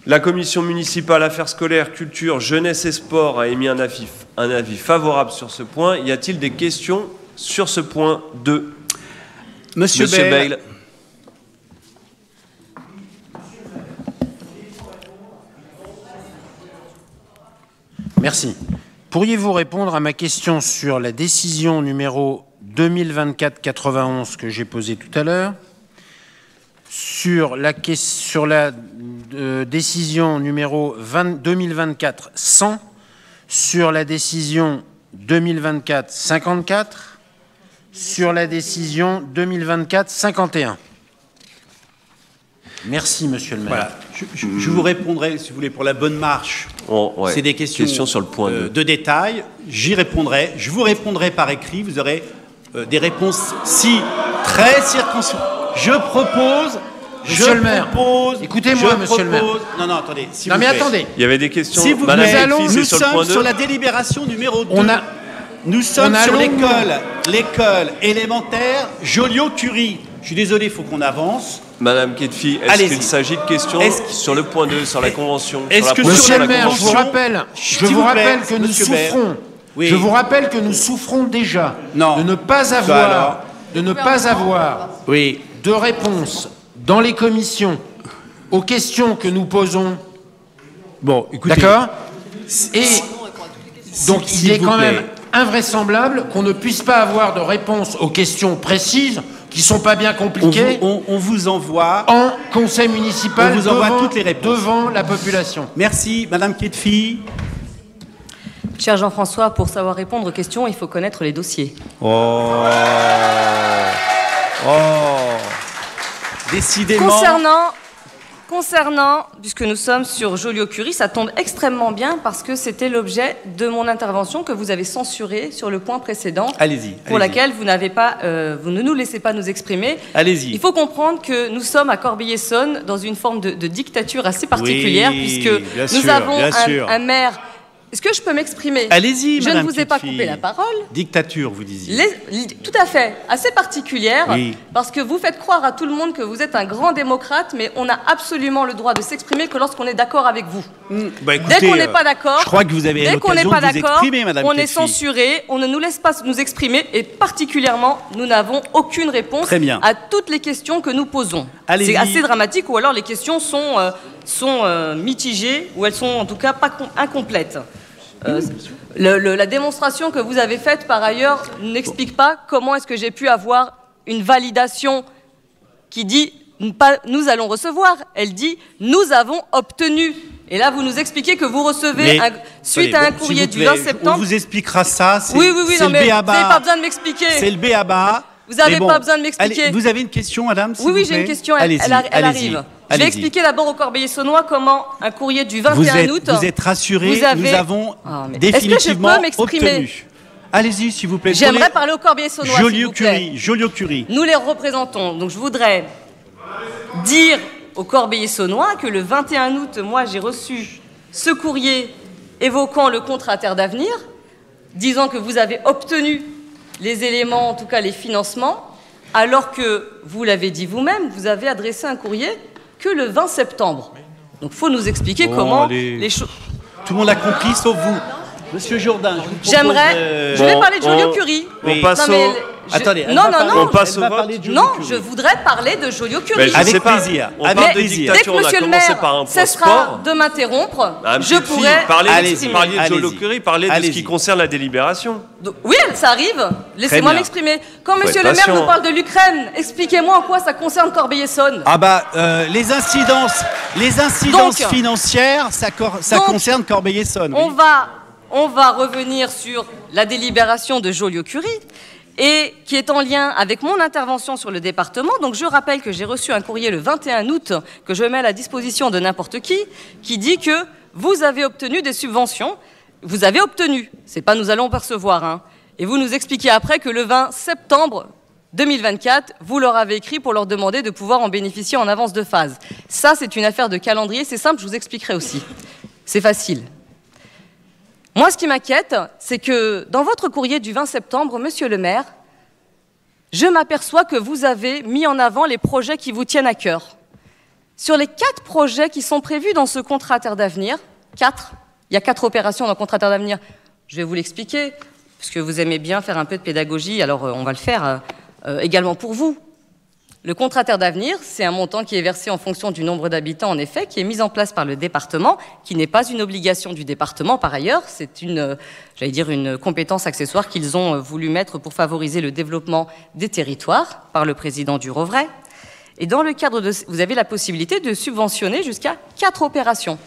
F: La commission municipale affaires scolaires, culture, jeunesse et sport a émis un avis, un avis favorable sur ce point. Y a-t-il des questions sur ce point 2
A: Monsieur,
F: Monsieur
A: Bayle,
F: Bayle.
D: Merci. Pourriez-vous répondre à ma question sur la décision numéro 2024-91 que j'ai posée tout à l'heure? Sur la, ques- sur la euh, décision numéro 20 2024-100 sur la décision 2024-54 sur la décision 2024-51 Merci, monsieur le maire.
A: Voilà, je, je- je vous répondrai, si vous voulez, pour la bonne marche.
F: Oh, ouais.
A: C'est des questions,
F: sur le point
A: euh,
F: 2.
A: de détail. J'y répondrai. Je vous répondrai par écrit. Vous aurez euh, des réponses si très circonscrites. Je propose.
D: Monsieur
A: je
D: le maire,
A: propose,
D: écoutez-moi, monsieur le maire.
A: propose- Non, non, attendez. s'il
D: Non
A: vous
D: mais
A: plaît.
D: attendez,
F: Il y avait des questions.
A: Si vous
F: Madame Delphi, c'est
A: nous
F: sur
A: sommes
F: point 2
A: sur la délibération numéro 2.
D: on a,
A: Nous sommes
D: on a
A: sur l'école, l'école élémentaire Joliot-Curie. Je suis désolé, il faut qu'on avance.
F: Madame Ketfi, est-ce qu'il s'agit de questions sur le point 2, sur la convention
A: Est-ce
F: sur la
A: que
D: Monsieur
F: de
D: le
F: la
D: maire, je vous rappelle, je vous
A: vous plaît,
D: rappelle que nous souffrons.
A: Oui.
D: Je vous rappelle que nous souffrons déjà
A: Non.
D: de ne pas
A: Ça
D: avoir,
A: alors
D: de ne pas avoir
A: Oui.
D: De réponse dans les commissions aux questions que nous posons.
A: Bon, écoutez.
D: D'accord Et donc il est quand
A: plaît.
D: même invraisemblable qu'on ne puisse pas avoir de réponse aux questions précises qui sont pas bien
A: On vous,
D: compliquées
A: on- on vous envoie.
D: en conseil municipal
A: On vous envoie
D: devant,
A: toutes les réponses.
D: devant la population.
A: Merci, Madame Ketfi.
E: Cher Jean-François, pour savoir répondre aux questions, il faut connaître les dossiers.
A: Oh. Oh. Décidément.
E: Concernant, concernant, puisque nous sommes sur Joliot-Curie, ça tombe extrêmement bien parce que c'était l'objet de mon intervention que vous avez censurée sur le point précédent,
A: Allez-y.
E: pour laquelle vous n'avez pas, euh, vous ne nous laissez pas nous exprimer.
A: Allez-y.
E: Il faut comprendre que nous sommes à Corbeil-Essonne dans une forme de, de dictature assez particulière,
A: Oui,
E: puisque nous
A: sûr,
E: avons un maire. Est-ce que je peux m'exprimer
A: Allez-y,
E: Je ne vous ai pas coupé la parole.
A: Dictature, vous disiez.
E: Les- tout à fait, assez particulière,
A: Oui.
E: parce que vous faites croire à tout le monde que vous êtes un grand démocrate, mais on a absolument le droit de s'exprimer que lorsqu'on est d'accord avec vous.
A: Bah,
E: Dès
A: écoutez,
E: qu'on n'est
A: euh,
E: pas d'accord,
A: Je crois que vous avez
E: dès qu'on n'est pas d'accord, on est censuré, on ne nous laisse pas nous exprimer, et particulièrement, nous n'avons aucune réponse
A: bien.
E: à toutes les questions que nous posons. C'est assez dramatique, ou alors les questions sont, euh, sont euh, mitigées, ou elles sont en tout cas pas com- incomplètes. Euh, le- le- la démonstration que vous avez faite par ailleurs n'explique pas comment est-ce que j'ai pu avoir une validation qui dit pas nous allons recevoir, elle dit nous avons obtenu. Et là, vous nous expliquez que vous recevez,
A: Mais-
E: un- suite à un
A: bon,
E: courrier du
A: vous
E: 20
A: plaît,
E: septembre.
A: On vous expliquera ça. c'est-
E: Oui, oui, oui, non,
A: le
E: mais vous n'avez pas besoin de m'expliquer.
A: C'est le béaba.
E: Vous n'avez
A: bon,
E: pas besoin de m'expliquer.
A: vous avez une question, madame
E: Oui, oui, j'ai une question, elle, elle elle arrive. Je vais expliquer d'abord au Corbeil-Essonnois comment un courrier du 21
A: Vous êtes,
E: août.
A: vous êtes
E: vous avez-
A: nous avons
E: Ah, mais est-ce que je peux
A: définitivement obtenu. Allez-y, s'il vous plaît.
E: J'aimerais parler au plaît.
A: Joliot-Curie, Joliot-Curie.
E: Nous les représentons. Donc je voudrais dire au Corbeil-Essonnois que le 21 août, moi, j'ai reçu ce courrier évoquant le contrat Terre d'Avenir, disant que vous avez obtenu les éléments, en tout cas les financements, alors que, vous l'avez dit vous-même, vous avez adressé un courrier que le 20 septembre. Donc il faut nous expliquer
A: Bon,
E: comment
A: allez.
E: les choses...
A: Tout le monde a compris, sauf vous. Monsieur Jourdain, je vous propose,
E: J'aimerais...
A: euh,
E: Je vais
F: Bon,
E: parler de
F: on- on passe
E: Non, mais
F: au-
E: je-
A: Attendez, elle
E: non,
A: va
E: non,
A: parler-
E: non.
F: On passe
A: elle
F: au
A: va
F: vote
A: parler de
E: Non, je voudrais parler de Joliot-Curie.
F: Ben, je
A: Avec
F: sais pas.
A: plaisir,
F: On
A: avec
F: parle de
A: plaisir.
E: Dès
F: dictature,
E: que
F: on a
E: monsieur le
F: commencé
E: maire
F: par un point
E: cessera
F: sport.
E: de m'interrompre,
F: Ah,
E: je
F: petite fille,
E: pourrais
F: parlez,
A: Allez-y.
E: m'exprimer.
F: parliez de
A: Allez-y.
F: Joliot-Curie, parlez de ce
A: Allez-y.
F: qui concerne la délibération.
E: Donc, Oui, ça arrive. Laissez-moi
A: bien.
E: m'exprimer. Quand monsieur
F: être
E: le maire
F: patient.
E: nous parle de l'Ukraine, expliquez-moi en quoi ça concerne Corbeil-Essonne.
A: Ah bah euh, les incidences, les incidences
E: Donc-
A: financières, ça, cor- ça
E: Donc,
A: concerne Corbeil-Essonne.
E: On va, on va revenir sur la délibération de Joliot-Curie et qui est en lien avec mon intervention sur le département. Donc je rappelle que j'ai reçu un courrier le 21 août que je mets à la disposition de n'importe qui qui dit que vous avez obtenu des subventions. Vous avez obtenu, c'est pas nous allons percevoir. Hein. Et vous nous expliquez après que le 20 septembre 2024, vous leur avez écrit pour leur demander de pouvoir en bénéficier en avance de phase. Ça, c'est une affaire de calendrier, c'est simple, je vous expliquerai aussi. C'est facile. Moi, ce qui m'inquiète, c'est que dans votre courrier du 20 septembre, monsieur le maire, je m'aperçois que vous avez mis en avant les projets qui vous tiennent à cœur. Sur les quatre projets qui sont prévus dans ce contrat Terre d'avenir, quatre, il y a quatre opérations dans le contrat Terre d'avenir. Je vais vous l'expliquer, parce que vous aimez bien faire un peu de pédagogie, alors euh, on va le faire euh, euh, également pour vous. Le contrat Terre d'avenir, c'est un montant qui est versé en fonction du nombre d'habitants, en effet, qui est mis en place par le département, qui n'est pas une obligation du département par ailleurs, c'est une, euh, j'allais dire, une compétence accessoire qu'ils ont euh, voulu mettre pour favoriser le développement des territoires par le président du Rouvray. Et dans le cadre de, vous avez la possibilité de subventionner jusqu'à quatre opérations.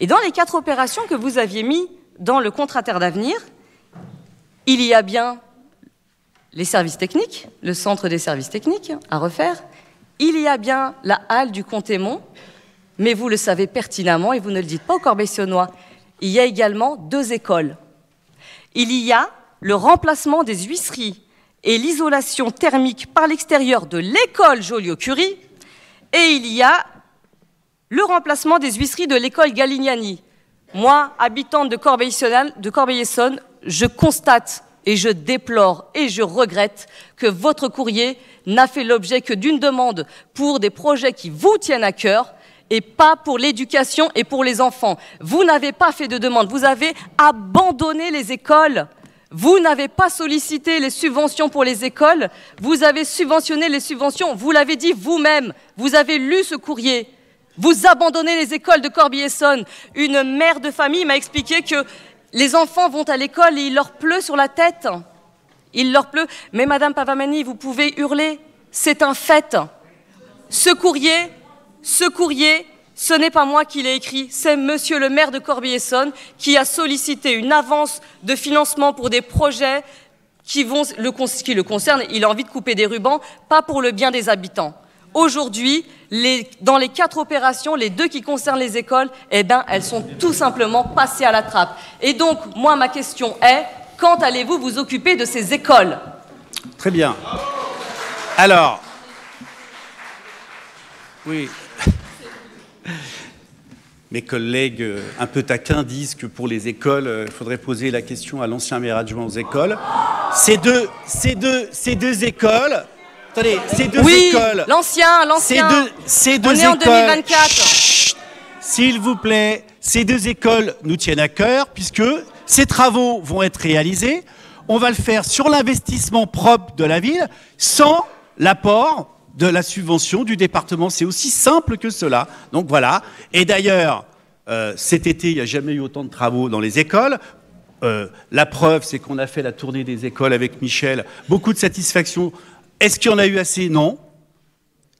E: Et dans les quatre opérations que vous aviez mis dans le contrat Terre d'avenir, il y a bien les services techniques, le centre des services techniques à refaire. Il y a bien la halle du Comtémont, mais vous le savez pertinemment et vous ne le dites pas au Corbeil-Essonnois. Il y a également deux écoles. Il y a le remplacement des huisseries et l'isolation thermique par l'extérieur de l'école Joliot-Curie, et il y a le remplacement des huisseries de l'école Galignani. Moi, habitante de Corbeil-Essonne, je constate et je déplore et je regrette que votre courrier n'a fait l'objet que d'une demande pour des projets qui vous tiennent à cœur et pas pour l'éducation et pour les enfants. Vous n'avez pas fait de demande, vous avez abandonné les écoles. Vous n'avez pas sollicité les subventions pour les écoles, vous avez subventionné les subventions, vous l'avez dit vous-même, vous avez lu ce courrier. Vous abandonnez les écoles de Corbeil-Essonne. Une mère de famille m'a expliqué que les enfants vont à l'école et il leur pleut sur la tête. Il leur pleut. Mais Madame Pavamani, vous pouvez hurler. C'est un fait. Ce courrier, ce courrier, ce n'est pas moi qui l'ai écrit, c'est Monsieur le maire de Corbeil-Essonne qui a sollicité une avance de financement pour des projets qui, vont, le, qui le concernent. Il a envie de couper des rubans, pas pour le bien des habitants. Aujourd'hui, dans les quatre opérations, les deux qui concernent les écoles, eh ben, elles sont tout simplement passées à la trappe. Et donc, moi, ma question est, quand allez-vous vous occuper de ces écoles?
A: Très bien. Alors, oui. Mes collègues un peu taquins disent que pour les écoles, euh, il faudrait poser la question à l'ancien maire adjoint aux écoles. Ces deux, ces deux, ces deux écoles, attendez, ces deux
E: Oui,
A: écoles,
E: l'ancien,
A: ces
E: l'ancien.
A: deux, ces deux
E: On est en
A: écoles,
E: 2024.
A: Chut, S'il vous plaît, ces deux écoles nous tiennent à cœur puisque ces travaux vont être réalisés. On va le faire sur l'investissement propre de la ville sans l'apport de la subvention du département. C'est aussi simple que cela. Donc voilà. Et d'ailleurs, euh, cet été, il n'y a jamais eu autant de travaux dans les écoles. Euh, la preuve, c'est qu'on a fait la tournée des écoles avec Michel. Beaucoup de satisfaction. Est-ce qu'il y en a eu assez? Non.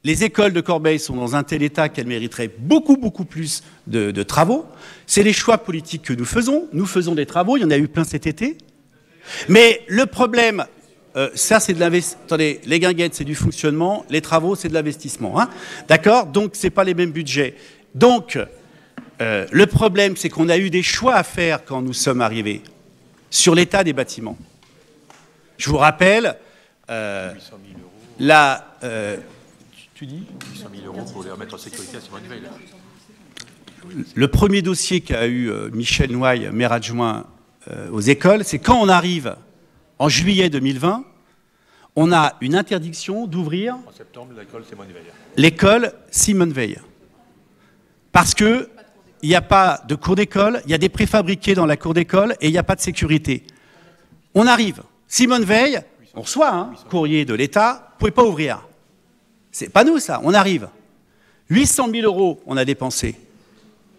A: Les écoles de Corbeil sont dans un tel état qu'elles mériteraient beaucoup, beaucoup plus de, travaux. C'est les choix politiques que nous faisons. Nous faisons des travaux. Il y en a eu plein cet été. Mais le problème, euh, ça c'est de l'investissement. Attendez, les guinguettes c'est du fonctionnement, les travaux c'est de l'investissement. Hein D'accord? Donc c'est pas les mêmes budgets. Donc euh, le problème c'est qu'on a eu des choix à faire quand nous sommes arrivés sur l'état des bâtiments. Je vous rappelle euh, la. euh, tu dis?
G: 800 000 euros pour les remettre en sécurité à Simone Veil.
A: le premier dossier qu'a eu euh, Michel Noailles, maire adjoint euh, aux écoles, c'est quand on arrive en juillet 2020, on a une interdiction d'ouvrir
G: En septembre, l'école Simone Veil.
A: l'école Simone Veil. Parce que il n'y a pas de cours d'école, il y a des préfabriqués dans la cour d'école et il n'y a pas de sécurité. On arrive. Simone Veil, on reçoit un courrier de l'État, vous pouvez pas ouvrir. C'est pas nous ça, on arrive. 800 000 euros on a dépensé.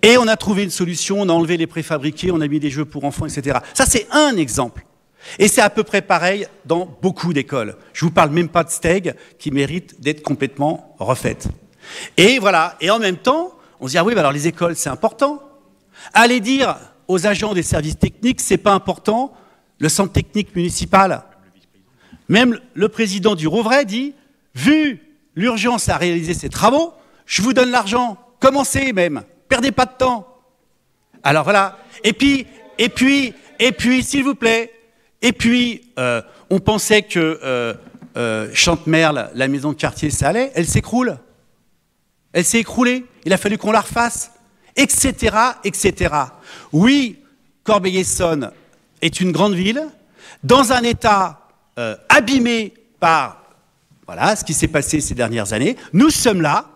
A: Et on a trouvé une solution, on a enlevé les préfabriqués, on a mis des jeux pour enfants, etc. Ça c'est un exemple. Et c'est à peu près pareil dans beaucoup d'écoles. Je vous parle même pas de Steg qui mérite d'être complètement refaite. Et voilà. Et en même temps, on se dit ah oui, alors les écoles c'est important. Allez dire aux agents des services techniques c'est pas important. Le centre technique municipal. Même le président du Rouvray dit vu l'urgence à réaliser ces travaux, je vous donne l'argent. Commencez même. Perdez pas de temps. Alors voilà. Et puis, et puis, et puis, s'il vous plaît. Et puis, euh, on pensait que euh, euh, Chantemerle, la maison de quartier, ça allait. Elle s'écroule. Elle s'est écroulée. Il a fallu qu'on la refasse, etc., etc. Oui, Corbeil-Essonnes est une grande ville dans un état euh, abîmé par voilà ce qui s'est passé ces dernières années. Nous sommes là.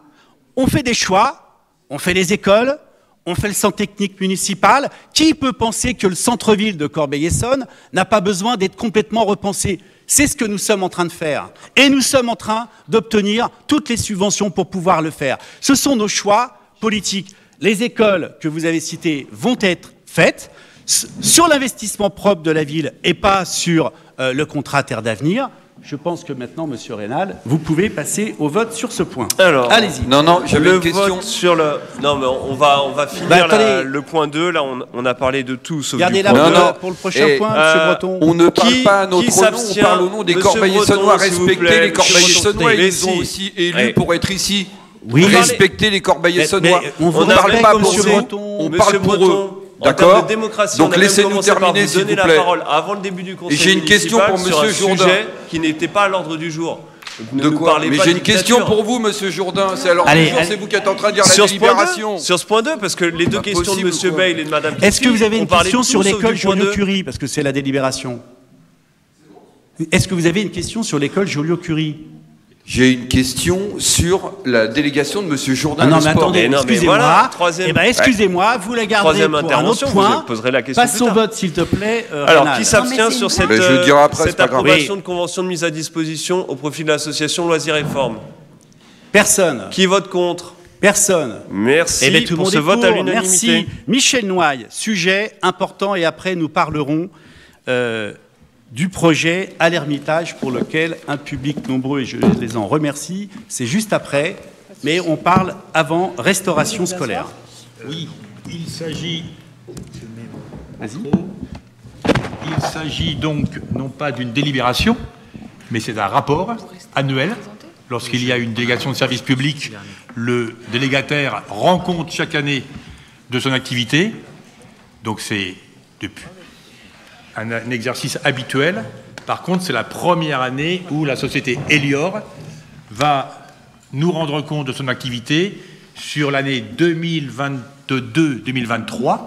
A: On fait des choix. On fait les écoles. On fait le centre technique municipal. Qui peut penser que le centre-ville de Corbeil-Essonnes n'a pas besoin d'être complètement repensé? C'est ce que nous sommes en train de faire. Et nous sommes en train d'obtenir toutes les subventions pour pouvoir le faire. Ce sont nos choix politiques. Les écoles que vous avez citées vont être faites sur l'investissement propre de la ville et pas sur euh, le contrat Terre d'avenir. Je pense que maintenant, Monsieur Rénal, vous pouvez passer au vote sur ce point.
F: Alors,
A: Allez-y.
B: Non, non, j'avais une question.
F: vote sur le. Non, mais on va, on va finir
A: Bah,
F: la- le point 2. Là, on, on a parlé de tout sauf
A: Gardez
F: du
A: la
F: point
B: Non,
A: pour le prochain
B: Et,
A: point,
F: euh,
A: Monsieur Breton.
B: On ne parle
F: Qui-
B: pas à notre nom, on parle au nom des
F: vous
B: Respectez les Corbeil-Essonnois,
F: Mais
B: ils ont
F: si.
B: aussi élu
F: Ouais.
B: pour être ici.
A: Oui.
B: Respectez les
A: mais on
B: ne parle pas pour eux,
A: Breton.
B: on parle pour eux.
F: En termes
B: D'accord
F: de démocratie,
B: Donc
F: on a même
B: laissez-nous terminer, s'il
F: donner
B: vous
F: la
B: plaît.
F: parole avant le début du conseil
B: j'ai une question pour Monsieur Jourdain.
F: sujet qui n'était pas à l'ordre du jour. Ne
B: De quoi Mais j'ai une question pour vous, Monsieur Jourdain. C'est alors
A: Allez,
B: toujours,
A: allez.
B: c'est vous qui êtes en train de dire la
F: Sur ce, point
B: délibération.
F: 2, sur ce point 2, parce que les deux questions
B: possible,
F: de Monsieur
B: quoi.
F: Bayle et de Madame
A: Est-ce que vous avez une question sur l'école
F: du point 2.
A: Joliot-Curie Parce que c'est la délibération? Est-ce que vous avez une question sur l'école Joliot-Curie?
B: J'ai une question sur la délégation de Monsieur Jourdain.
A: Ah non,
B: de
A: mais
B: sport.
A: attendez,
F: Eh non, mais
A: excusez-moi.
F: voilà, troisième-
A: Eh ben, excusez-moi, vous la gardez
F: Troisième
A: pour un autre
F: intervention,
A: point.
F: vous poserez la question
A: Passe au vote, s'il te plaît. euh,
F: Alors,
A: Rénal.
F: qui s'abstient sur cette,
B: après,
F: euh, cette approbation
A: Oui.
F: de convention de mise à disposition au profit de l'association Loisirs et Formes
A: Personne.
F: Qui vote contre
A: Personne.
F: Merci
A: Eh bien, tout le
F: pour
A: monde
F: ce vote à l'unanimité.
A: Merci. Michel Noailles, sujet important, et après nous parlerons euh, du projet à l'Ermitage pour lequel un public nombreux, et je les en remercie, c'est juste après, mais on parle avant restauration scolaire.
G: Oui, il s'agit.
A: Vas-y.
G: Il s'agit donc non pas d'une délibération, mais c'est un rapport annuel lorsqu'il y a une délégation de service public, le délégataire rend compte chaque année de son activité. Donc c'est depuis un, exercice habituel. Par contre, c'est la première année où la société Elior va nous rendre compte de son activité sur l'année 2022-2023,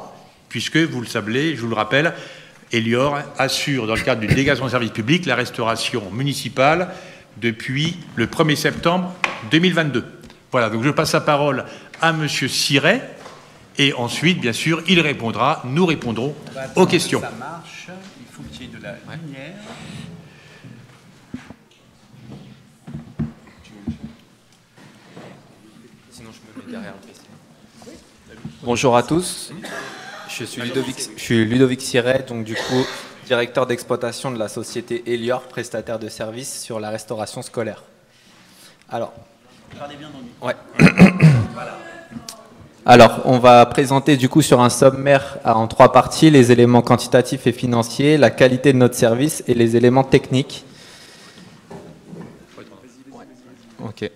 G: puisque, vous le savez, je vous le rappelle, Elior assure, dans le cadre d'une délégation de service public, la restauration municipale depuis le 1er septembre 2022. Voilà, donc je passe la parole à Monsieur Siret, et ensuite, bien sûr, il répondra, nous répondrons aux questions.
A: Ça marche, il faut qu'il y ait de la lumière.
H: Sinon, je me mets derrière le PC. Bonjour à tous. Je suis Ludovic, je suis Ludovic Siret, donc du coup directeur d'exploitation de la société Elior, prestataire de services sur la restauration scolaire. Alors,
A: Parlez bien dans le micro.
H: ouais. Alors, on va présenter du coup sur un sommaire en trois parties les éléments quantitatifs et financiers, la qualité de notre service et les éléments techniques. Ok.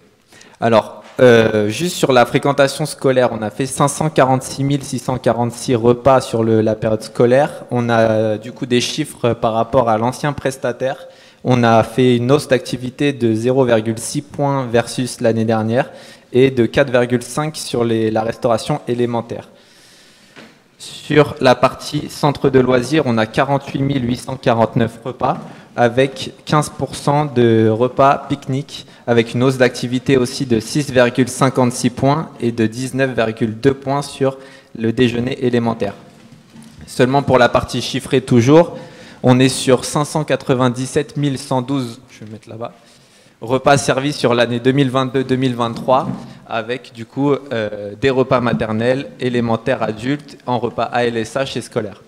H: Alors, euh, juste sur la fréquentation scolaire, on a fait 546 646 repas sur la période scolaire. On a euh, du coup des chiffres par rapport à l'ancien prestataire. On a fait une hausse d'activité de 0,6 points versus l'année dernière et de 4,5 sur la restauration élémentaire. Sur la partie centre de loisirs, on a 48 849 repas avec 15% de repas pique-nique, avec une hausse d'activité aussi de 6,56 points et de 19,2 points sur le déjeuner élémentaire. Seulement pour la partie chiffrée toujours, on est sur 597 112, je vais mettre là-bas, repas servis sur l'année 2022-2023 avec du coup euh, des repas maternels, élémentaires, adultes, en repas ALSH et scolaires.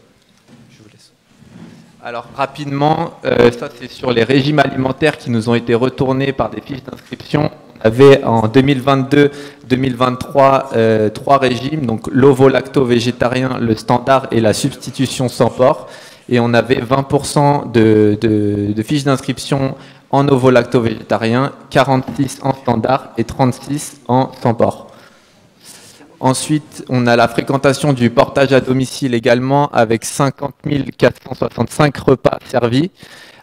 H: Alors rapidement, euh, ça c'est sur les régimes alimentaires qui nous ont été retournés par des fiches d'inscription. On avait en 2022-2023 euh, trois régimes, donc l'ovo-lacto-végétarien, le standard et la substitution sans porc. Et on avait 20% de, de- de fiches d'inscription en ovo-lacto-végétarien, 46 en standard et 36 en sans porc. Ensuite, on a la fréquentation du portage à domicile également avec 50 465 repas servis,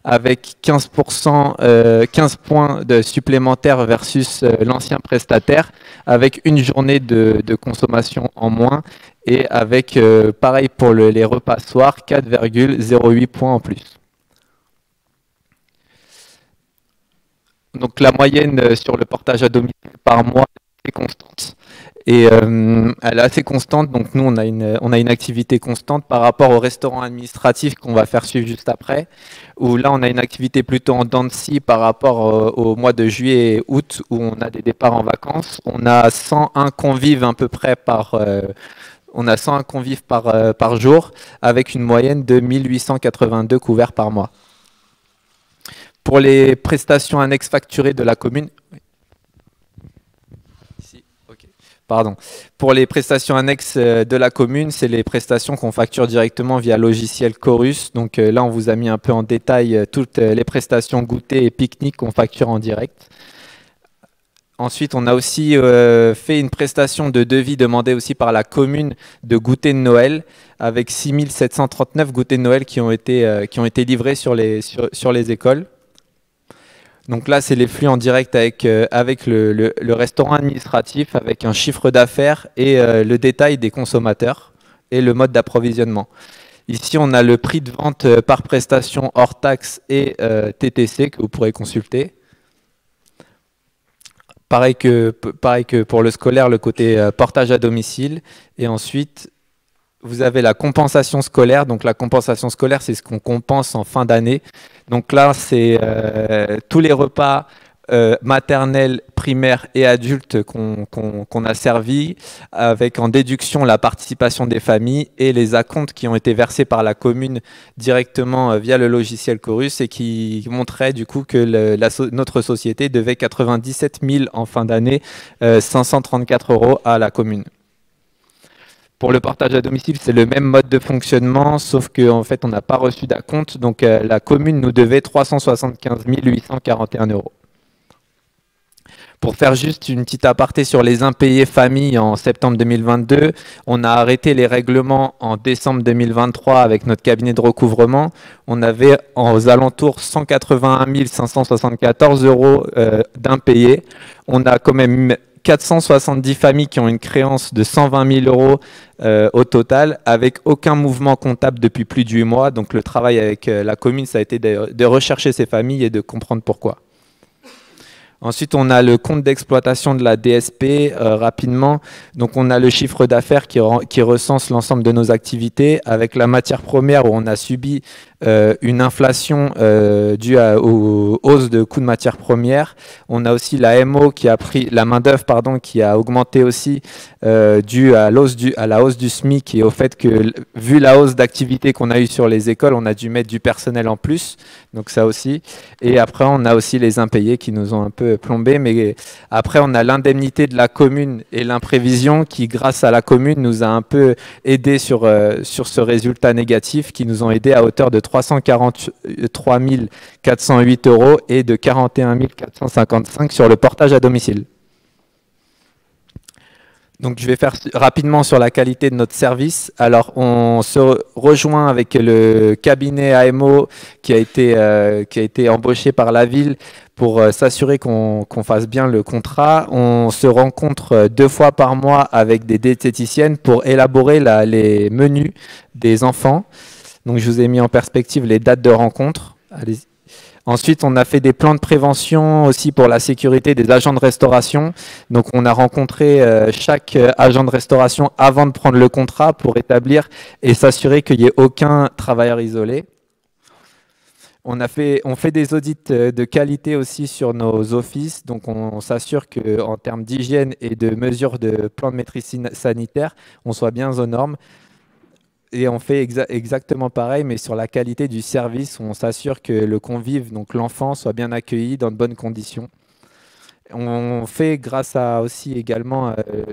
H: avec 15%, euh, 15 points de supplémentaires versus euh, l'ancien prestataire, avec une journée de, consommation en moins et avec, euh, pareil pour le- les repas soirs, 4,08 points en plus. Donc la moyenne euh, sur le portage à domicile par mois est constante. Et euh, elle est assez constante, donc nous on a, une, on a une activité constante par rapport au restaurant administratif qu'on va faire suivre juste après, où là on a une activité plutôt en dents par rapport euh, au mois de juillet et août où on a des départs en vacances. On a 101 convives à peu près par, on a 101 convives par, par jour avec une moyenne de 1882 couverts par mois. Pour les prestations annexes facturées de la commune. Pardon. Pour les prestations annexes euh, de la commune, c'est les prestations qu'on facture directement via logiciel Chorus. Donc euh, là, on vous a mis un peu en détail euh, toutes les prestations goûter et pique-nique qu'on facture en direct. Ensuite, on a aussi fait une prestation de devis demandée aussi par la commune de goûter de Noël, avec 6739 goûters de Noël qui ont été, qui ont été livrés sur les, sur les écoles. Donc là, c'est les flux en direct avec, euh, avec le, restaurant administratif, avec un chiffre d'affaires et euh, le détail des consommateurs et le mode d'approvisionnement. Ici, on a le prix de vente euh, par prestation hors taxe et TTC que vous pourrez consulter. Pareil que, pareil que pour le scolaire, le côté portage à domicile. Et ensuite, vous avez la compensation scolaire. Donc la compensation scolaire, c'est ce qu'on compense en fin d'année. Donc là, c'est euh, tous les repas euh, maternels, primaires et adultes qu'on a servis, avec en déduction la participation des familles et les acomptes qui ont été versés par la commune directement euh, via le logiciel Chorus et qui montraient du coup que notre société devait 97 000 en fin d'année, euh, 534 euros à la commune. Pour le portage à domicile, c'est le même mode de fonctionnement, sauf qu'en en fait, on n'a pas reçu d'acompte. Donc, euh, la commune nous devait 375 841 euros. Pour faire juste une petite aparté sur les impayés familles en septembre 2022, on a arrêté les règlements en décembre 2023 avec notre cabinet de recouvrement. On avait aux alentours 181 574 euros euh, d'impayés. On a quand même 470 familles qui ont une créance de 120 000 euros euh, au total, avec aucun mouvement comptable depuis plus de 8 mois. Donc le travail avec euh, la commune, ça a été de rechercher ces familles et de comprendre pourquoi. Ensuite, on a le compte d'exploitation de la DSP euh, rapidement. Donc, on a le chiffre d'affaires qui, recense l'ensemble de nos activités avec la matière première où on a subi euh, une inflation euh, due aux hausses de coûts de matières premières. On a aussi la MO qui a pris la main d'œuvre pardon qui a augmenté aussi euh, dû à, du, à la hausse du SMIC et au fait que vu la hausse d'activité qu'on a eu sur les écoles, on a dû mettre du personnel en plus. Donc ça aussi. Et après on a aussi les impayés qui nous ont un peu plombé. Mais après on a l'indemnité de la commune et l'imprévision qui grâce à la commune nous a un peu aidé sur, sur ce résultat négatif qui nous ont aidé à hauteur de 343 408 euros et de 41 455 sur le portage à domicile. Donc je vais faire rapidement sur la qualité de notre service. Alors on se rejoint avec le cabinet AMO qui a été, euh, qui a été embauché par la ville pour euh, s'assurer qu'on fasse bien le contrat. On se rencontre euh, deux fois par mois avec des diététiciennes pour élaborer les menus des enfants. Donc je vous ai mis en perspective les dates de rencontre. Ensuite, on a fait des plans de prévention aussi pour la sécurité des agents de restauration. Donc, on a rencontré euh, chaque euh, agent de restauration avant de prendre le contrat pour établir et s'assurer qu'il n'y ait aucun travailleur isolé. On, fait, on des audits euh, de qualité aussi sur nos offices. Donc, on, s'assure qu'en termes d'hygiène et de mesures de plan de maîtrise sanitaire, on soit bien aux normes et on fait exactement pareil, mais sur la qualité du service, on s'assure que le convive, donc l'enfant, soit bien accueilli dans de bonnes conditions. On fait grâce à aussi également euh,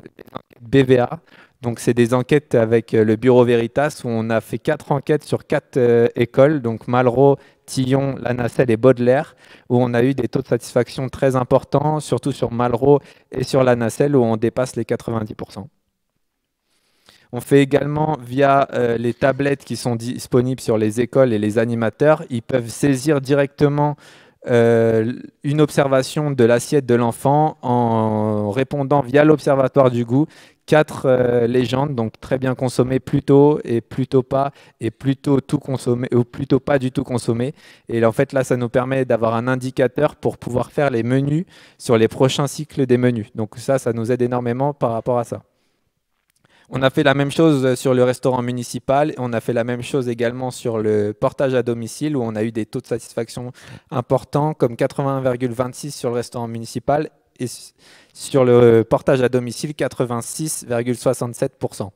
H: BVA. Donc c'est des enquêtes avec euh, le Bureau Veritas où on a fait quatre enquêtes sur quatre euh, écoles, donc Malraux, Tillon, La Nacelle et Baudelaire, où on a eu des taux de satisfaction très importants, surtout sur Malraux et sur La Nacelle où on dépasse les 90%. On fait également via euh, les tablettes qui sont disponibles sur les écoles et les animateurs. Ils peuvent saisir directement euh, une observation de l'assiette de l'enfant en répondant via l'observatoire du goût quatre euh, légendes, donc très bien consommé, plutôt et plutôt pas, et plutôt tout consommé ou plutôt pas du tout consommé. Et en fait là, ça nous permet d'avoir un indicateur pour pouvoir faire les menus sur les prochains cycles des menus. Donc ça, ça nous aide énormément par rapport à ça. On a fait la même chose sur le restaurant municipal. On a fait la même chose également sur le portage à domicile où on a eu des taux de satisfaction importants comme 81,26 sur le restaurant municipal et sur le portage à domicile 86,67%.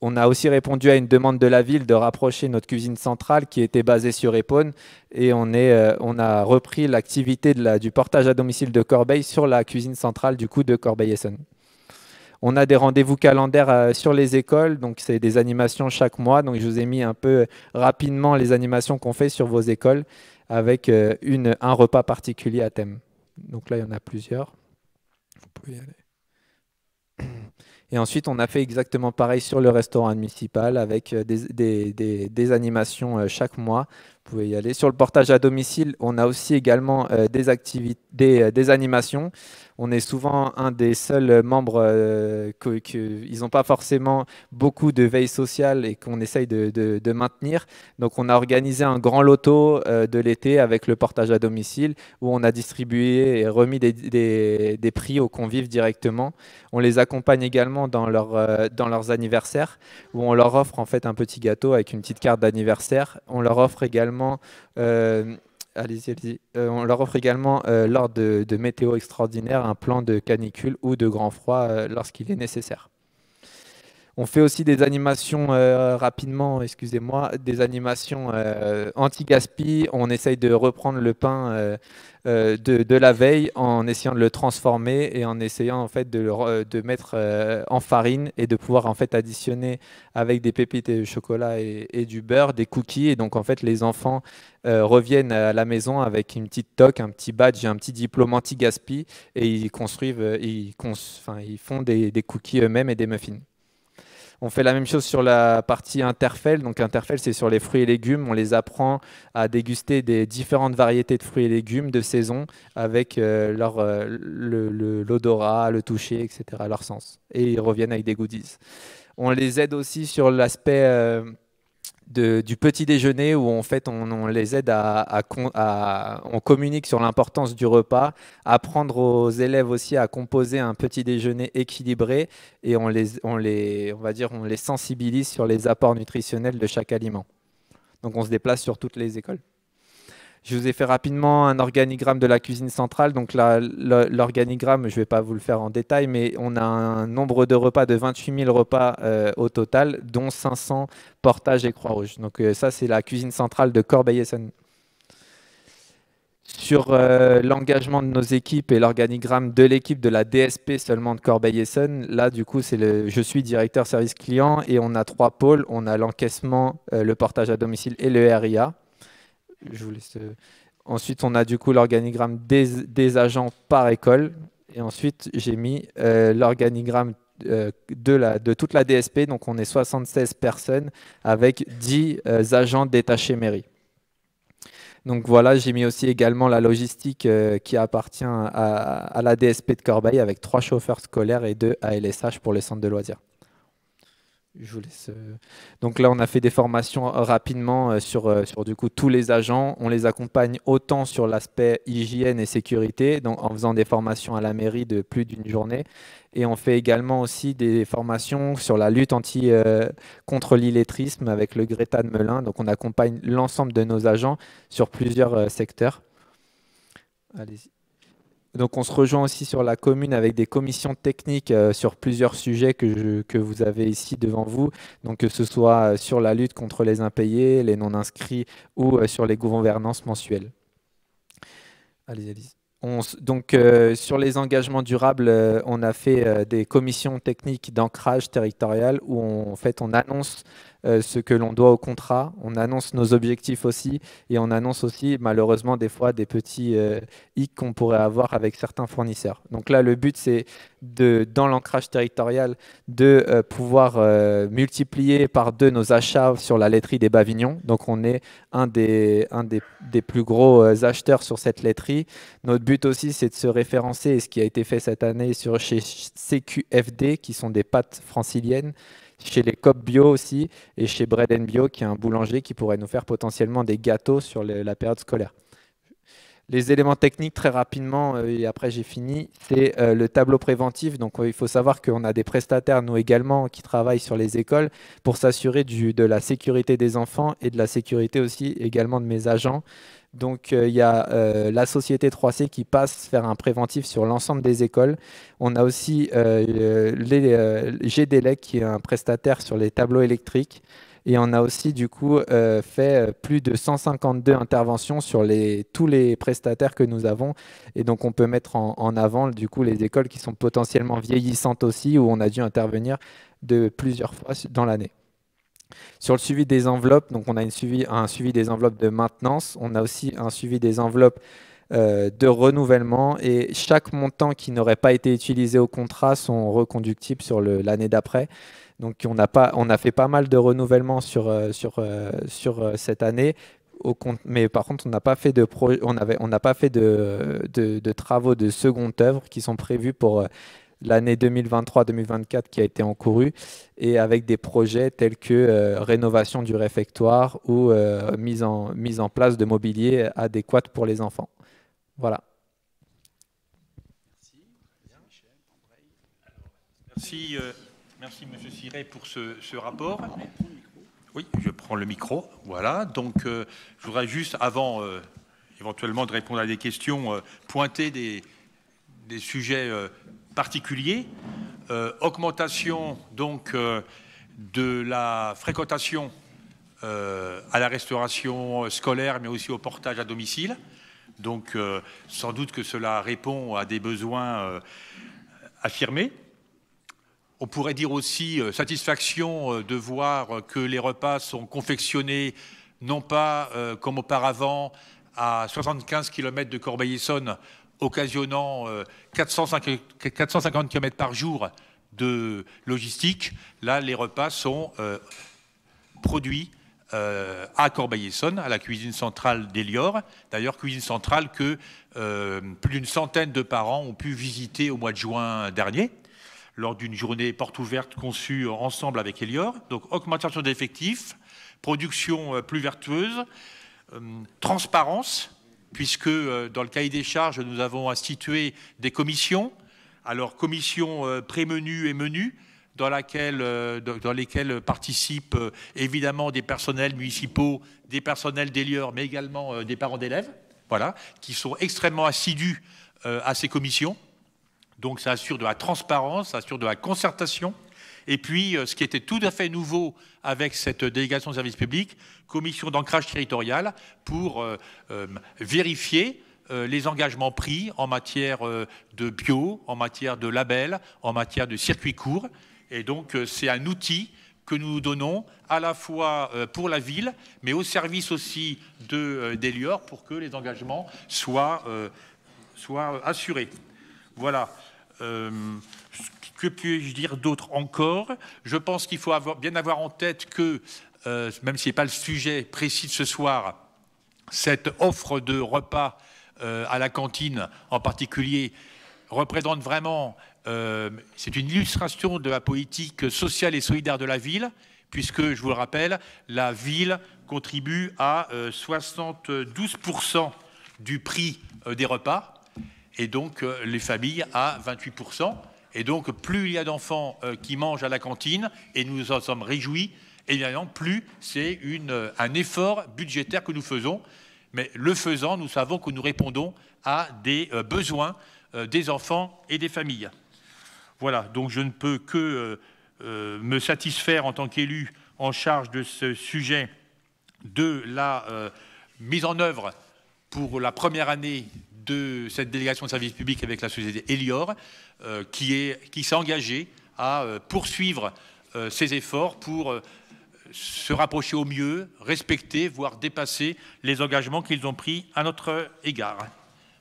H: On a aussi répondu à une demande de la ville de rapprocher notre cuisine centrale qui était basée sur Épône et on, euh, a repris l'activité du portage à domicile de Corbeil sur la cuisine centrale du coup de Corbeil-Essonne. On a des rendez-vous calendaires euh, sur les écoles, donc c'est des animations chaque mois. Donc je vous ai mis un peu rapidement les animations qu'on fait sur vos écoles avec euh, un repas particulier à thème. Donc là, il y en a plusieurs. Vous pouvez y aller. Et ensuite, on a fait exactement pareil sur le restaurant municipal avec euh, des, animations chaque mois. Vous pouvez y aller. Sur le portage à domicile, on a aussi également des animations on est souvent un des seuls membres euh, qu'ils n'ont pas forcément beaucoup de veille sociale et qu'on essaye de, maintenir. Donc on a organisé un grand loto euh, de l'été avec le portage à domicile où on a distribué et remis des, prix aux convives directement. On les accompagne également dans, euh, dans leurs anniversaires où on leur offre en fait un petit gâteau avec une petite carte d'anniversaire. On leur offre également allez-y, allez euh, on leur offre également, euh, lors de, météo extraordinaire, un plan de canicule ou de grand froid euh, lorsqu'il est nécessaire. On fait aussi des animations euh, rapidement, excusez-moi, des animations euh, anti-gaspi. On essaye de reprendre le pain euh, de, la veille en essayant de le transformer et en essayant en fait de le de mettre en farine et de pouvoir en fait additionner avec des pépites de chocolat et, du beurre des cookies. Et donc en fait les enfants reviennent à la maison avec une petite toque, un petit badge, un petit diplôme anti-gaspi et ils construisent, ils, font des cookies eux-mêmes et des muffins. On fait la même chose sur la partie interfell. Donc interfell, c'est sur les fruits et légumes. On les apprend à déguster des différentes variétés de fruits et légumes de saison avec euh, leur, euh, l'odorat, le, toucher, etc., leur sens. Et ils reviennent avec des goodies. On les aide aussi sur l'aspect euh, du petit déjeuner où en fait on, les aide à, à- on communique sur l'importance du repas, apprendre aux élèves aussi à composer un petit déjeuner équilibré et on les, on les, on va dire, on les sensibilise sur les apports nutritionnels de chaque aliment. Donc on se déplace sur toutes les écoles. Je vous ai fait rapidement un organigramme de la cuisine centrale. Donc l'organigramme, je ne vais pas vous le faire en détail, mais on a un nombre de repas de 28 000 repas euh, au total, dont 500 portages et Croix-Rouge. Donc euh, ça, c'est la cuisine centrale de Corbeil-Essonnes. Sur euh, l'engagement de nos équipes et l'organigramme de l'équipe de la DSP seulement de Corbeil-Essonnes, là, du coup, c'est le, je suis directeur service client et on a trois pôles. On a l'encaissement, le portage à domicile et le RIA. Euh, Ensuite, on a du coup l'organigramme des, agents par école. Et ensuite, j'ai mis euh, l'organigramme euh, de, toute la DSP. Donc, on est 76 personnes avec 10 euh, agents détachés mairie. Donc voilà, j'ai mis aussi également la logistique qui appartient à, la DSP de Corbeil avec trois chauffeurs scolaires et deux ALSH pour les centres de loisirs. Euh, Donc là, on a fait des formations euh, rapidement euh, sur, du coup tous les agents. On les accompagne autant sur l'aspect hygiène et sécurité, donc en faisant des formations à la mairie de plus d'une journée. Et on fait également aussi des formations sur la lutte contre l'illettrisme avec le Greta de Melun. Donc on accompagne l'ensemble de nos agents sur plusieurs secteurs. Allez-y. Donc on se rejoint aussi sur la commune avec des commissions techniques euh, sur plusieurs sujets que, vous avez ici devant vous. Donc que ce soit euh, sur la lutte contre les impayés, les non-inscrits ou euh, sur les gouvernances mensuelles. Allez, allez. On donc sur les engagements durables, on a fait des commissions techniques d'ancrage territorial où on, en fait on annonce euh, ce que l'on doit au contrat, on annonce nos objectifs aussi et on annonce aussi malheureusement des fois des petits euh, qu'on pourrait avoir avec certains fournisseurs. Donc là le but c'est de dans l'ancrage territorial de euh, pouvoir euh, multiplier par deux nos achats sur la laiterie des Bavignons. Donc on est un des, un des, des plus gros acheteurs sur cette laiterie. Notre but aussi, c'est de se référencer, et ce qui a été fait cette année sur chez CQFD, qui sont des pâtes franciliennes, chez les COP Bio aussi, et chez Bread Bio, qui est un boulanger qui pourrait nous faire potentiellement des gâteaux sur la période scolaire. Les éléments techniques, très rapidement, euh, et après j'ai fini, c'est euh, le tableau préventif. Donc euh, il faut savoir qu'on a des prestataires, nous également, qui travaillent sur les écoles pour s'assurer de la sécurité des enfants et de la sécurité aussi également de mes agents. Donc il y a la société 3C qui passe faire un préventif sur l'ensemble des écoles. On a aussi le- les, GDLEC qui est un prestataire sur les tableaux électriques. Et on a aussi du coup euh, fait euh, plus de 152 interventions sur tous les prestataires que nous avons. Et donc on peut mettre en, avant du coup les écoles qui sont potentiellement vieillissantes aussi, où on a dû intervenir de plusieurs fois dans l'année. Sur le suivi des enveloppes, donc on a un suivi des enveloppes de maintenance, on a aussi un suivi des enveloppes euh, de renouvellement et chaque montant qui n'aurait pas été utilisé au contrat sont reconductibles sur l'année d'après. Donc on a, pas, on a fait pas mal de renouvellements sur, euh, sur, euh, sur euh, cette année. Mais par contre, on n'a pas fait de pro- on avait, on pas fait de, de, travaux de seconde œuvre qui sont prévus pour l'année 2023-2024 qui a été encourue et avec des projets tels que rénovation du réfectoire ou mise, en, mise en place de mobilier adéquat pour les enfants. Voilà.
G: Merci, merci Monsieur Siret pour ce, rapport. Oui, je prends le micro. Voilà. Donc, euh, je voudrais juste, avant euh, éventuellement de répondre à des questions, euh, pointer des, des sujets particuliers. Augmentation donc de la fréquentation à la restauration scolaire, mais aussi au portage à domicile. Donc, sans doute que cela répond à des besoins affirmés. On pourrait dire aussi satisfaction de voir que les repas sont confectionnés non pas comme auparavant à 75 km de Corbeil-Essonne, occasionnant 450, 450 km par jour de logistique. Là, les repas sont produits euh, à Corbeil-Essonne, à la cuisine centrale d'Elior. D'ailleurs, cuisine centrale que euh, plus d'une centaine de parents ont pu visiter au mois de juin dernier, lors d'une journée porte ouverte conçue ensemble avec Elior. Donc, augmentation d'effectifs, production euh, plus vertueuse, transparence, puisque dans le cahier des charges, nous avons institué des commissions. Alors, commission pré-menu et menu, dans, euh, dans lesquelles participent euh, évidemment des personnels municipaux, des personnels d'Elior, mais également euh, des parents d'élèves, voilà, qui sont extrêmement assidus à ces commissions. Donc ça assure de la transparence, ça assure de la concertation. Et puis, ce qui était tout à fait nouveau avec cette délégation de service public, commission d'ancrage territorial, pour vérifier les engagements pris en matière de bio, en matière de label, en matière de circuit court, et donc, euh, c'est un outil que nous donnons à la fois euh, pour la ville, mais au service aussi de, euh, pour que les engagements soient, soient assurés. Voilà. Que puis-je dire d'autre encore? Je pense qu'il faut bien avoir en tête que, même si ce n'est pas le sujet précis de ce soir, cette offre de repas à la cantine en particulier représente vraiment euh, c'est une illustration de la politique sociale et solidaire de la ville, puisque, je vous le rappelle, la ville contribue à 72% euh, du prix euh, des repas, et donc les familles à 28%. Et donc, plus il y a d'enfants qui mangent à la cantine, et nous en sommes réjouis, évidemment, plus c'est un effort budgétaire que nous faisons. Mais le faisant, nous savons que nous répondons à des besoins des enfants et des familles. Voilà, donc je ne peux que euh, euh, me satisfaire en tant qu'élu en charge de ce sujet de la euh, mise en œuvre pour la première année de cette délégation de service public avec la société Elior, qui s'est engagée à poursuivre ses efforts pour se rapprocher au mieux, respecter, voire dépasser les engagements qu'ils ont pris à notre égard.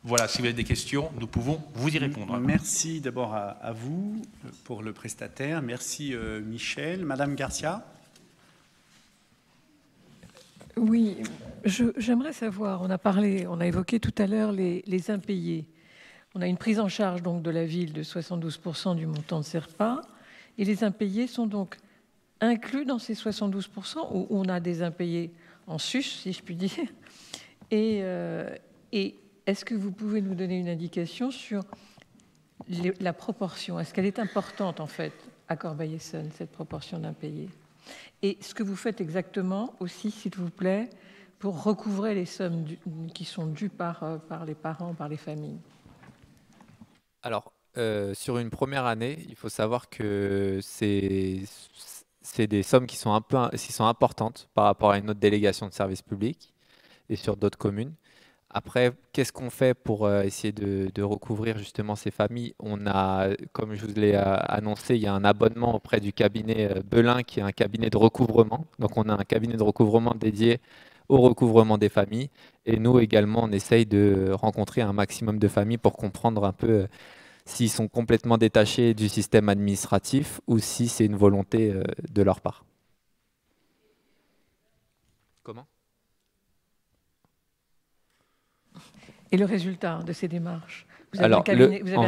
G: Voilà, si vous avez des questions, nous pouvons vous y répondre.
A: Merci d'abord à, vous pour le prestataire. Merci euh, Michel. Madame Garcia?
I: Oui, j'aimerais savoir, on a parlé, on a évoqué tout à l'heure les, impayés. On a une prise en charge donc de la ville de 72% du montant de ces repas. Et les impayés sont donc inclus dans ces 72% ou on a des impayés en sus, si je puis dire? Et, euh, est-ce que vous pouvez nous donner une indication sur la proportion? Est-ce qu'elle est importante, en fait, à Corbeil-Essonne, cette proportion d'impayés? Et ce que vous faites exactement aussi, s'il vous plaît, pour recouvrer les sommes qui sont dues par, euh, par les parents, par les familles
H: Alors, euh, sur une première année, il faut savoir que c'est des sommes qui sont, un peu, qui sont importantes par rapport à une autre délégation de service public et sur d'autres communes. Après, qu'est-ce qu'on fait pour euh, essayer de, recouvrir justement ces familles? On a, comme je vous l'ai euh, annoncé, il y a un abonnement auprès du cabinet euh, Belin qui est un cabinet de recouvrement. Donc on a un cabinet de recouvrement dédié au recouvrement des familles. Et nous également, on essaye de rencontrer un maximum de familles pour comprendre un peu s'ils sont complètement détachés du système administratif ou si c'est une volonté de leur part. Comment?
I: Et le résultat de ces démarches? Vous avez, un,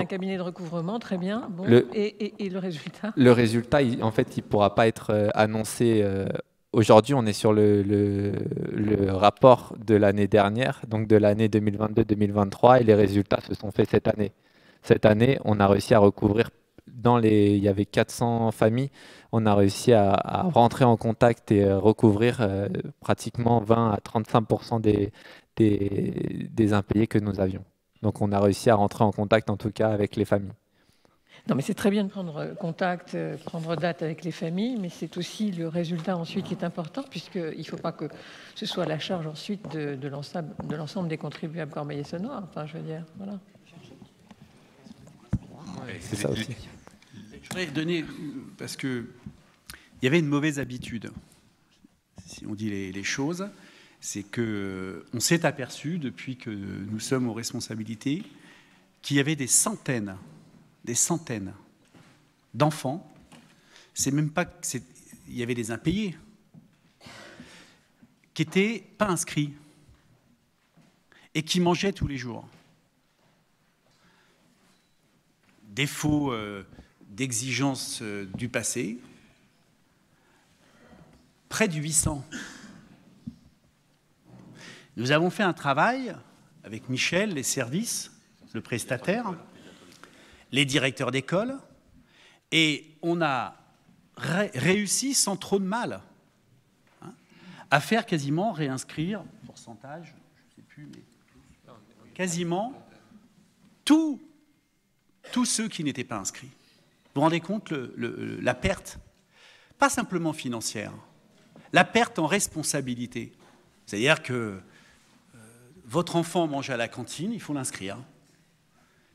I: cabinet, de recouvrement, très bien. Bon, et, le résultat?
H: Le résultat, en fait, il ne pourra pas être euh, annoncé. Euh, aujourd'hui, on est sur le, le, rapport de l'année dernière, donc de l'année 2022-2023, et les résultats se sont faits cette année. Cette année, on a réussi à recouvrir, dans les, il y avait 400 familles, on a réussi à, rentrer en contact et recouvrir euh, pratiquement 20 à 35% des, des, impayés que nous avions. Donc on a réussi à rentrer en contact en tout cas avec les familles.
I: Non, mais c'est très bien de prendre contact, euh, prendre date avec les familles, mais c'est aussi le résultat ensuite qui est important, puisqu'il ne faut pas que ce soit la charge ensuite de, de l'ensemble des contribuables corbeil-essonnois. Enfin, je veux dire, voilà.
A: c'est ça aussi. Je voudrais donner, parce que il y avait une mauvaise habitude, si on dit les, les choses, c'est que on s'est aperçu depuis que nous sommes aux responsabilités qu'il y avait des centaines des centaines d'enfants. C'est même pas il y avait des impayés qui n'étaient pas inscrits et qui mangeaient tous les jours. Défaut euh, d'exigence euh, du passé, près de 800. Nous avons fait un travail avec Michel, les services, le prestataire, les directeurs d'école, et on a réussi sans trop de mal hein, à faire quasiment réinscrire, pourcentage, je ne sais plus, mais quasiment tous, ceux qui n'étaient pas inscrits. Vous vous rendez compte la perte, pas simplement financière, la perte en responsabilité. C'est-à-dire que votre enfant mange à la cantine, il faut l'inscrire.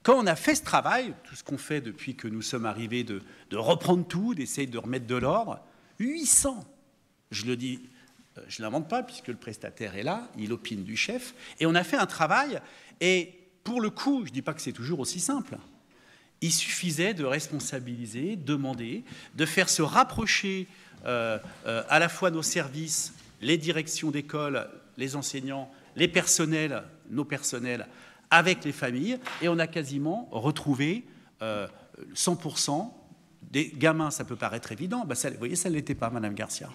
A: Quand on a fait ce travail, tout ce qu'on fait depuis que nous sommes arrivés, de, reprendre tout, d'essayer de remettre de l'ordre, 800, je le dis, euh, je ne l'invente pas puisque le prestataire est là, il opine du chef, et on a fait un travail, et pour le coup, je ne dis pas que c'est toujours aussi simple, il suffisait de responsabiliser, demander, de faire se rapprocher euh, euh, à la fois nos services, les directions d'école, les enseignants, les personnels, nos personnels, avec les familles, et on a quasiment retrouvé 100% euh, des gamins. Ça peut paraître évident, bah, vous voyez, ça ne l'était pas, Madame Garcia.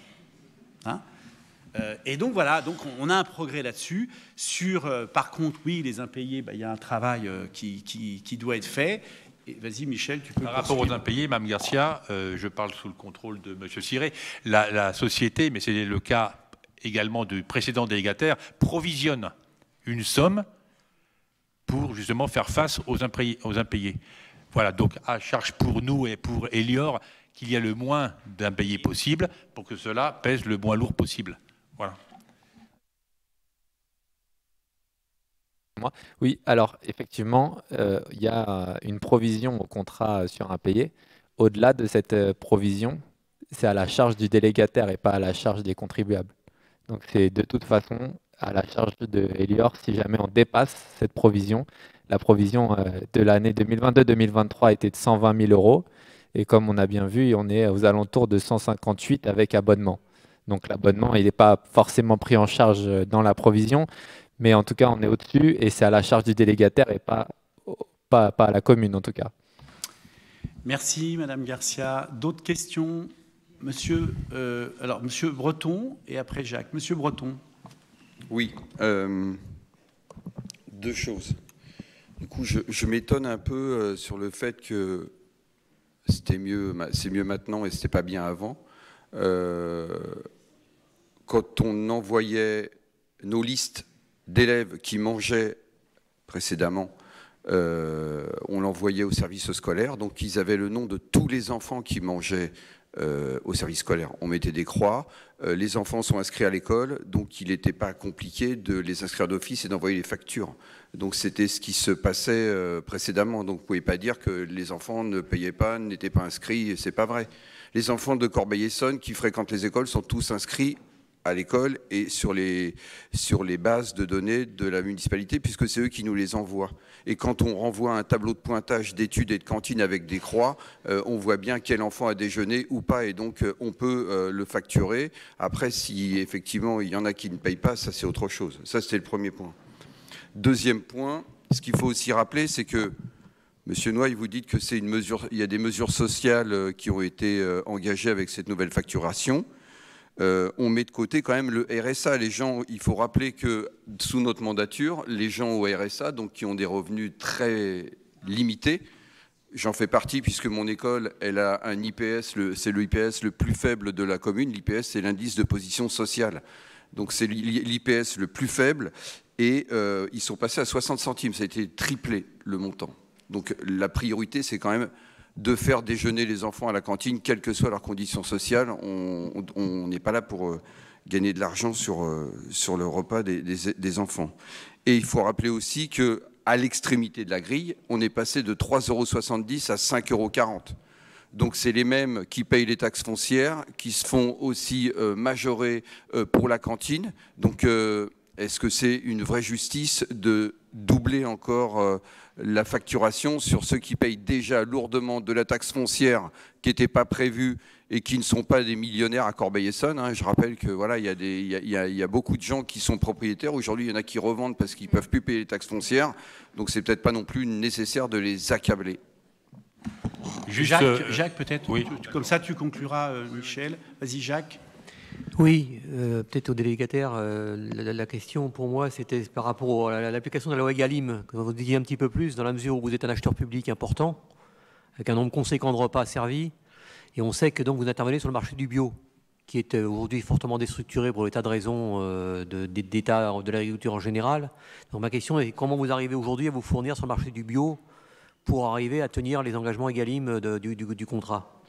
A: Hein? Euh, et donc voilà, donc on a un progrès là-dessus. Sur, euh, par contre, oui, les impayés, bah, il y a un travail qui, qui, doit être fait. Vas-y, Michel, tu peux.
G: Par rapport aux impayés, Mme Garcia, je parle sous le contrôle de M. Siré. La, la société, mais c'est le cas également du précédent délégataire, provisionne une somme pour justement faire face aux impayés. Voilà, donc à charge pour nous et pour Elior qu'il y ait le moins d'impayés possible pour que cela pèse le moins lourd possible. Voilà.
H: Oui, alors effectivement, euh, il y a une provision au contrat sur impayé. Au-delà de cette euh, provision, c'est à la charge du délégataire et pas à la charge des contribuables. Donc c'est de toute façon à la charge de Elior si jamais on dépasse cette provision. La provision euh, de l'année 2022-2023 était de 120 000 euros. Et comme on a bien vu, on est aux alentours de 158 avec abonnement. Donc l'abonnement, il n'est pas forcément pris en charge dans la provision, mais en tout cas, on est au-dessus et c'est à la charge du délégataire et pas, pas, pas à la commune en tout cas.
A: Merci Madame Garcia. D'autres questions? Monsieur, euh, alors Monsieur Breton et après Jacques. Monsieur Breton.
B: Oui, euh, deux choses. Du coup, je, m'étonne un peu euh, sur le fait que c'était mieux, c'est mieux maintenant et c'était pas bien avant. Quand on envoyait nos listes d'élèves qui mangeaient précédemment, on l'envoyait au service scolaire, donc ils avaient le nom de tous les enfants qui mangeaient euh, au service scolaire. On mettait des croix, euh, les enfants sont inscrits à l'école, donc il n'était pas compliqué de les inscrire d'office et d'envoyer les factures. Donc c'était ce qui se passait euh, précédemment. Donc vous ne pouvez pas dire que les enfants ne payaient pas, n'étaient pas inscrits, c'est pas vrai. Les enfants de Corbeil-Essonne qui fréquentent les écoles sont tous inscrits à l'école et sur les, sur les bases de données de la municipalité, puisque c'est eux qui nous les envoient. Et quand on renvoie un tableau de pointage d'études et de cantines avec des croix, euh, on voit bien quel enfant a déjeuné ou pas, et donc euh, on peut euh, le facturer. Après, si effectivement il y en a qui ne payent pas, ça c'est autre chose. Ça c'était le premier point. Deuxième point, ce qu'il faut aussi rappeler, c'est que Monsieur Noy, vous dites que c'est une mesure, il y a des mesures sociales qui ont été engagées avec cette nouvelle facturation. Euh, on met de côté quand même le RSA. Les gens, il faut rappeler que sous notre mandature, les gens au RSA, donc qui ont des revenus très limités, j'en fais partie puisque mon école, elle a un IPS, c'est le IPS le plus faible de la commune. L'IPS, c'est l'indice de position sociale. Donc c'est l'IPS le plus faible et euh, ils sont passés à 60 centimes. Ça a été triplé le montant. Donc la priorité, c'est quand même de faire déjeuner les enfants à la cantine, quelles que soient leurs conditions sociales. On n'est pas là pour euh, gagner de l'argent sur, euh, sur le repas des, des, enfants. Et il faut rappeler aussi que à l'extrémité de la grille, on est passé de 3,70 euros à 5,40 euros. Donc c'est les mêmes qui payent les taxes foncières, qui se font aussi euh, majorer pour la cantine. Donc est-ce que c'est une vraie justice de doubler encore la facturation sur ceux qui payent déjà lourdement de la taxe foncière qui n'était pas prévue et qui ne sont pas des millionnaires à Corbeil-Essonne. Hein. Je rappelle que voilà, il y, a des, il, y a, il y, a beaucoup de gens qui sont propriétaires. Aujourd'hui, il y en a qui revendent parce qu'ils ne peuvent plus payer les taxes foncières. Donc, c'est peut-être pas non plus nécessaire de les accabler.
A: Jacques, euh, Jacques peut-être? Oui. Comme ça, tu concluras, euh, Michel. Vas-y, Jacques.
J: Oui, euh, peut-être au délégataire, euh, la, question pour moi, c'était par rapport à l'application de la loi Egalim, que vous disiez un petit peu plus, dans la mesure où vous êtes un acheteur public important, avec un nombre conséquent de repas servis, et on sait que donc vous intervenez sur le marché du bio, qui est euh, aujourd'hui fortement déstructuré pour l'état de raison d'état de, l'agriculture en général. Donc ma question est comment vous arrivez aujourd'hui à vous fournir sur le marché du bio pour arriver à tenir les engagements Egalim du contrat?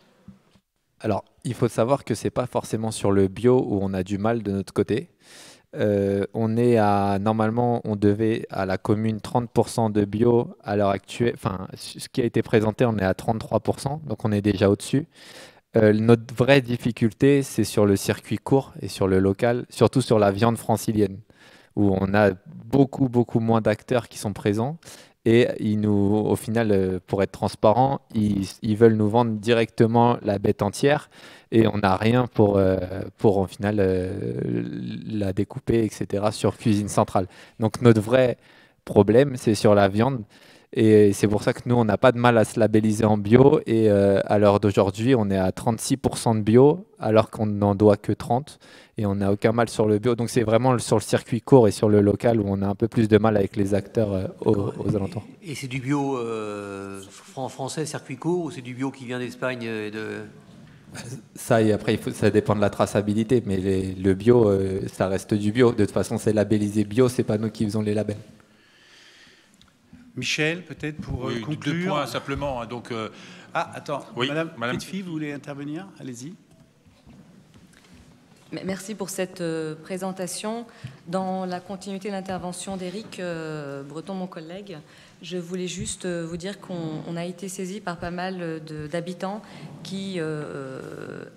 H: Alors, il faut savoir que ce n'est pas forcément sur le bio où on a du mal de notre côté. Euh, on est à normalement, on devait à la commune 30% de bio à l'heure actuelle. Enfin, ce qui a été présenté, on est à 33%, donc on est déjà au-dessus. Euh, notre vraie difficulté, c'est sur le circuit court et sur le local, surtout sur la viande francilienne, où on a beaucoup, beaucoup moins d'acteurs qui sont présents. Et ils nous, au final, euh, pour être transparent, ils, veulent nous vendre directement la bête entière et on n'a rien pour, euh, pour au final euh, la découper, etc. sur cuisine centrale. Donc notre vrai problème, c'est sur la viande. Et c'est pour ça que nous, on n'a pas de mal à se labelliser en bio. Et à l'heure d'aujourd'hui, on est à 36% de bio, alors qu'on n'en doit que 30% et on n'a aucun mal sur le bio. Donc c'est vraiment sur le circuit court et sur le local où on a un peu plus de mal avec les acteurs euh, aux, alentours.
J: Et c'est du bio euh, français, circuit court, ou c'est du bio qui vient d'Espagne et de...
H: Ça, et après, il faut, ça dépend de la traçabilité, mais le bio, euh, ça reste du bio. De toute façon, c'est labellisé bio, c'est pas nous qui faisons les labels.
A: Michel, peut-être pour oui, conclure.
G: Deux points simplement. Hein, donc,
A: Ah, attends, oui, Madame, Madame... vous voulez intervenir? Allez-y.
E: Merci pour cette euh, présentation. Dans la continuité de l'intervention d'Éric euh, Breton, mon collègue, je voulais juste euh, vous dire qu'on a été saisi par pas mal d'habitants qui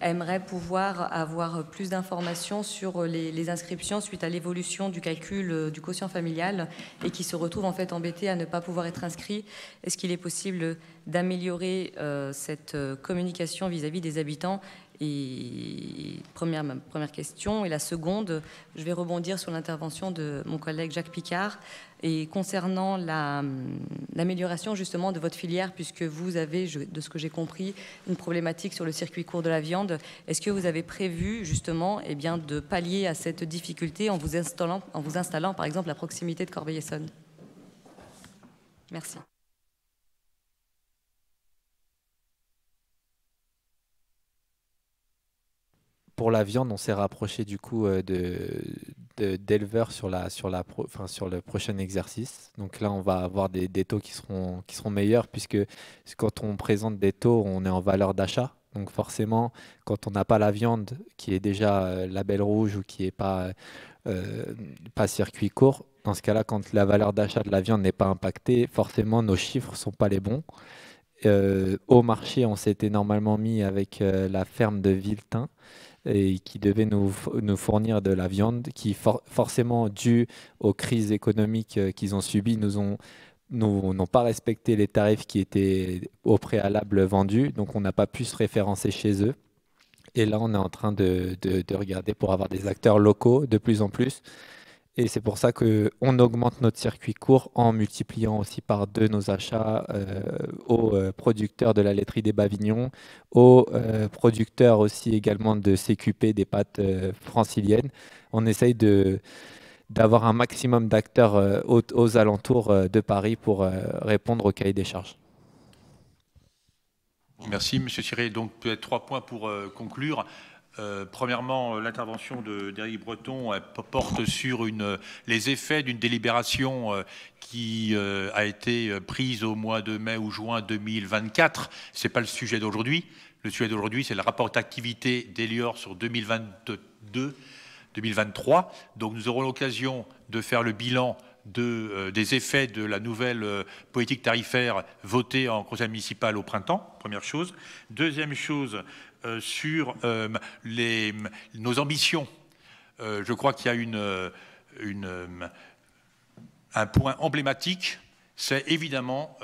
E: aimeraient pouvoir avoir plus d'informations sur les, inscriptions suite à l'évolution du calcul du quotient familial et qui se retrouvent en fait embêtés à ne pas pouvoir être inscrits. Est-ce qu'il est possible d'améliorer cette communication vis à -vis des habitants et première, première question. Et la seconde, je vais rebondir sur l'intervention de mon collègue Jacques Picard et concernant l'amélioration justement de votre filière, puisque vous avez, de ce que j'ai compris, une problématique sur le circuit court de la viande. Est-ce que vous avez prévu justement eh bien, de pallier à cette difficulté en vous installant, en vous installant par exemple à proximité de Corbeil-Essonne Merci.
H: Pour la viande, on s'est rapproché du coup euh, d'éleveurs sur, le prochain exercice. Donc là, on va avoir des, taux qui seront, meilleurs puisque quand on présente des taux, on est en valeur d'achat. Donc forcément, quand on n'a pas la viande qui est déjà euh, label rouge ou qui n'est pas, euh, pas circuit court, dans ce cas-là, quand la valeur d'achat de la viande n'est pas impactée, forcément nos chiffres ne sont pas les bons. au marché, on s'était normalement mis avec la ferme de Viltin et qui devaient nous, fournir de la viande qui, forcément, dû aux crises économiques euh, qu'ils ont subies, nous ont n'ont pas respecté les tarifs qui étaient au préalable vendus, donc on n'a pas pu se référencer chez eux. Et là, on est en train de, de regarder pour avoir des acteurs locaux de plus en plus et c'est pour ça qu'on augmente notre circuit court en multipliant aussi par deux nos achats euh, aux euh, producteurs de la laiterie des Bavignons, aux euh, producteurs aussi également de CQP des pâtes franciliennes. On essaye de d'avoir un maximum d'acteurs aux, alentours de Paris pour répondre au cahier des charges.
G: Merci, Monsieur Thierry. Donc peut-être trois points pour conclure. Euh, premièrement, l'intervention d'Éric Breton porte sur une, les effets d'une délibération qui a été prise au mois de mai ou juin 2024. Ce n'est pas le sujet d'aujourd'hui. Le sujet d'aujourd'hui, c'est le rapport d'activité d'Elior sur 2022-2023. Donc nous aurons l'occasion de faire le bilan de, des effets de la nouvelle politique tarifaire votée en conseil municipal au printemps, première chose. Deuxième chose, euh, sur euh, nos ambitions. Euh, je crois qu'il y a un point emblématique, c'est évidemment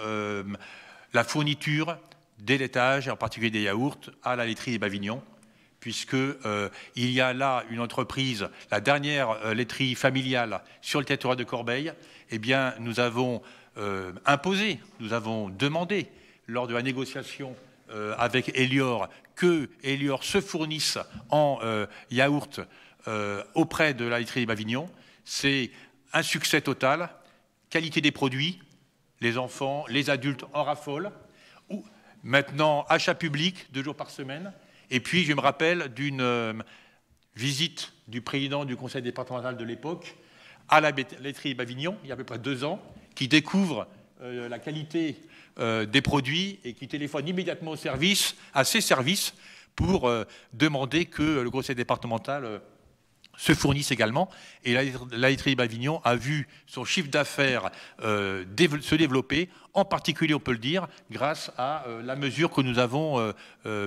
G: la fourniture des laitages, en particulier des yaourts, à la laiterie des Bavignon, puisque il y a là une entreprise, la dernière laiterie familiale sur le territoire de Corbeil. Eh bien, nous avons imposé, nous avons demandé lors de la négociation avec Elior que Elior se fournisse en euh, yaourt euh, auprès de la laiterie d'Avignon. C'est un succès total. Qualité des produits, les enfants, les adultes en raffolent. Maintenant, achat public, deux jours par semaine. Et puis, je me rappelle d'une euh, visite du président du conseil départemental de l'époque à la laiterie d'Avignon, il y a à peu près deux ans, qui découvre la qualité euh, des produits et qui téléphone immédiatement au service, à ses services pour euh, demander que le conseil départemental euh, se fournisse également. Et la laiterie a vu son chiffre d'affaires se développer, en particulier, on peut le dire, grâce à la mesure que nous avons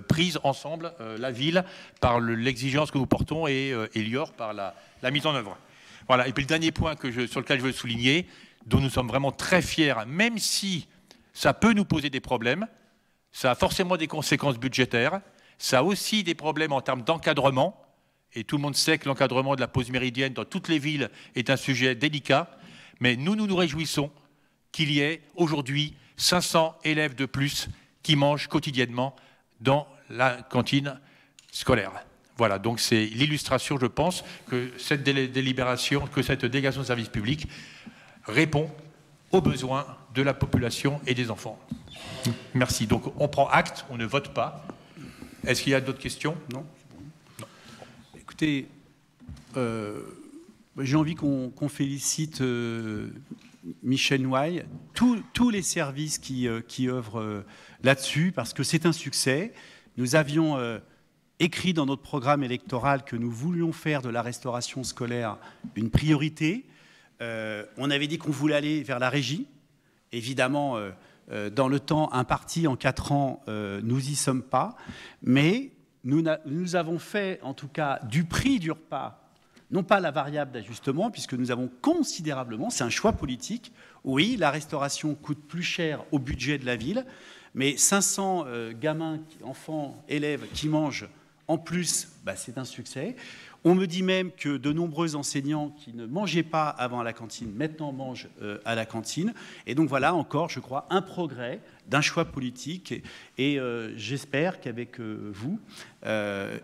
G: prise ensemble, la ville, par l'exigence que nous portons et Elior par la, mise en œuvre. Voilà. Et puis le dernier point que sur lequel je veux souligner, dont nous sommes vraiment très fiers, même si ça peut nous poser des problèmes, ça a forcément des conséquences budgétaires, ça a aussi des problèmes en termes d'encadrement, et tout le monde sait que l'encadrement de la pause méridienne dans toutes les villes est un sujet délicat, mais nous, nous nous réjouissons qu'il y ait aujourd'hui 500 élèves de plus qui mangent quotidiennement dans la cantine scolaire. Voilà, donc c'est l'illustration, je pense, que cette délibération, que cette délégation de service public répond aux besoins de la population et des enfants. Merci. Donc on prend acte, on ne vote pas. Est-ce qu'il y a d'autres questions?
A: Non. Écoutez, euh, j'ai envie qu'on félicite euh, Michel Noailles, tous les services qui, euh, qui œuvrent là-dessus, parce que c'est un succès. Nous avions écrit dans notre programme électoral que nous voulions faire de la restauration scolaire une priorité. Euh, on avait dit qu'on voulait aller vers la régie. Évidemment, euh, euh, dans le temps imparti en quatre ans, nous n'y sommes pas. Mais nous, nous, avons fait, en tout cas, du prix du repas, non pas la variable d'ajustement, puisque nous avons considérablement, c'est un choix politique, oui, la restauration coûte plus cher au budget de la ville, mais 500 gamins, enfants, élèves qui mangent en plus, bah, c'est un succès. On me dit même que de nombreux enseignants qui ne mangeaient pas avant à la cantine, maintenant mangent euh, à la cantine. Et donc voilà encore, je crois, un progrès d'un choix politique. Et, euh, j'espère qu'avec euh, vous,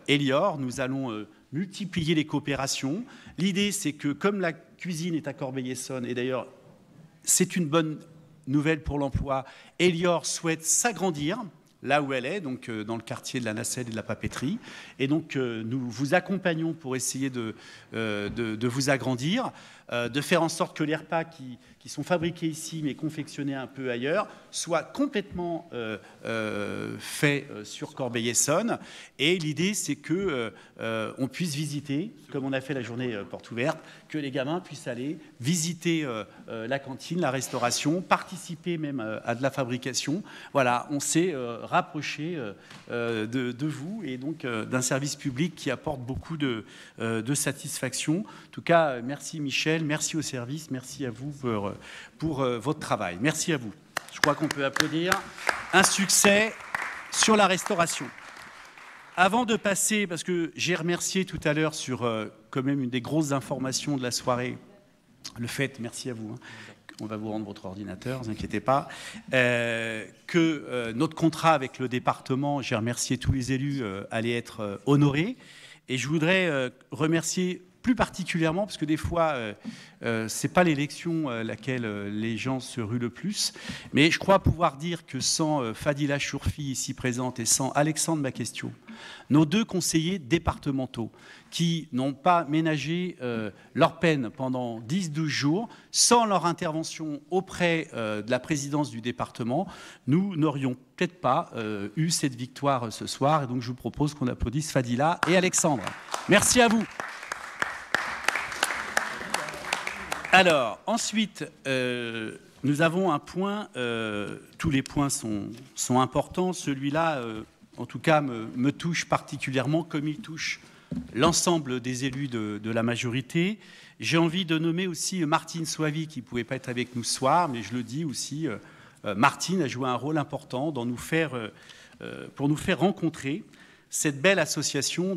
A: Elior, nous allons multiplier les coopérations. L'idée, c'est que comme la cuisine est à Corbeil-Essonne, et d'ailleurs, c'est une bonne nouvelle pour l'emploi, Elior souhaite s'agrandir là où elle est, donc euh, dans le quartier de la nacelle et de la papeterie. Et donc euh, nous vous accompagnons pour essayer de, euh, de, vous agrandir, de faire en sorte que les repas qui, qui, sont fabriqués ici mais confectionnés un peu ailleurs soient complètement faits sur Corbeil-Essonne. Et l'idée, c'est que on puisse visiter, comme on a fait la journée porte ouverte, que les gamins puissent aller visiter la cantine, la restauration, participer même à de la fabrication. Voilà, on s'est rapprocher euh, euh, de, vous et donc euh, d'un service public qui apporte beaucoup de, satisfaction. En tout cas, merci Michel, merci au service, merci à vous pour, pour votre travail. Merci à vous. Je crois qu'on peut applaudir. Un succès sur la restauration. Avant de passer, parce que j'ai remercié tout à l'heure sur quand même une des grosses informations de la soirée, le fait, merci à vous, hein, on va vous rendre votre ordinateur, ne vous inquiétez pas, euh, que euh, notre contrat avec le département, j'ai remercié tous les élus, euh, allait être honoré. Et je voudrais remercier plus particulièrement, parce que des fois, euh, euh, c'est pas l'élection à laquelle euh, les gens se ruent le plus, mais je crois pouvoir dire que sans euh, Fadila Chourfi ici présente et sans Alexandre Maquestio, nos deux conseillers départementaux qui n'ont pas ménagé euh, leur peine pendant 10-12 jours, sans leur intervention auprès euh, de la présidence du département, nous n'aurions peut-être pas euh, eu cette victoire euh, ce soir. Et donc je vous propose qu'on applaudisse Fadila et Alexandre. Merci à vous. Alors, ensuite, euh, nous avons un point, euh, tous les points sont, importants, celui-là, euh, en tout cas, me, touche particulièrement comme il touche l'ensemble des élus de, la majorité. J'ai envie de nommer aussi Martine Soavi, qui ne pouvait pas être avec nous ce soir, mais je le dis aussi, Martine a joué un rôle important pour nous faire rencontrer cette belle association,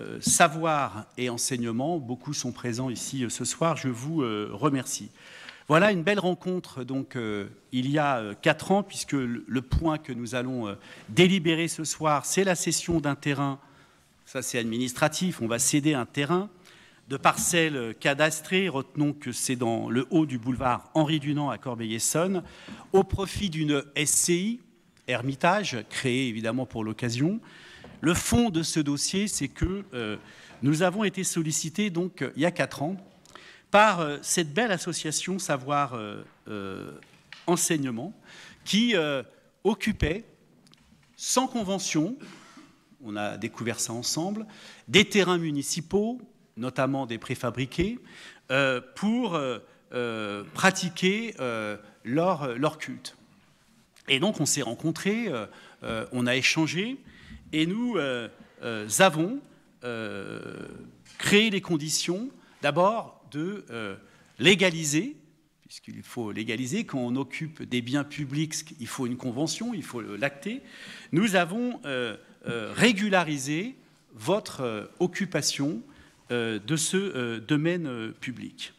A: euh, savoir et enseignement. Beaucoup sont présents ici euh, ce soir. Je vous euh, remercie. Voilà une belle rencontre donc il y a quatre ans, puisque le, point que nous allons délibérer ce soir, c'est la cession d'un terrain. Ça, c'est administratif. On va céder un terrain de parcelles cadastrées. Retenons que c'est dans le haut du boulevard Henri Dunant à Corbeil-Essonne, au profit d'une SCI, Hermitage, créée évidemment pour l'occasion. Le fond de ce dossier, c'est que euh, nous avons été sollicités donc euh, il y a quatre ans par euh, cette belle association Savoir Enseignement qui occupait sans convention, on a découvert ça ensemble, des terrains municipaux, notamment des préfabriqués, pour pratiquer leur, leur culte. Et donc on s'est rencontrés, on a échangé, et nous euh, euh, avons euh, créé les conditions, d'abord, de légaliser, puisqu'il faut légaliser, quand on occupe des biens publics, il faut une convention, il faut l'acter. Nous avons régularisé votre occupation de ce domaine public.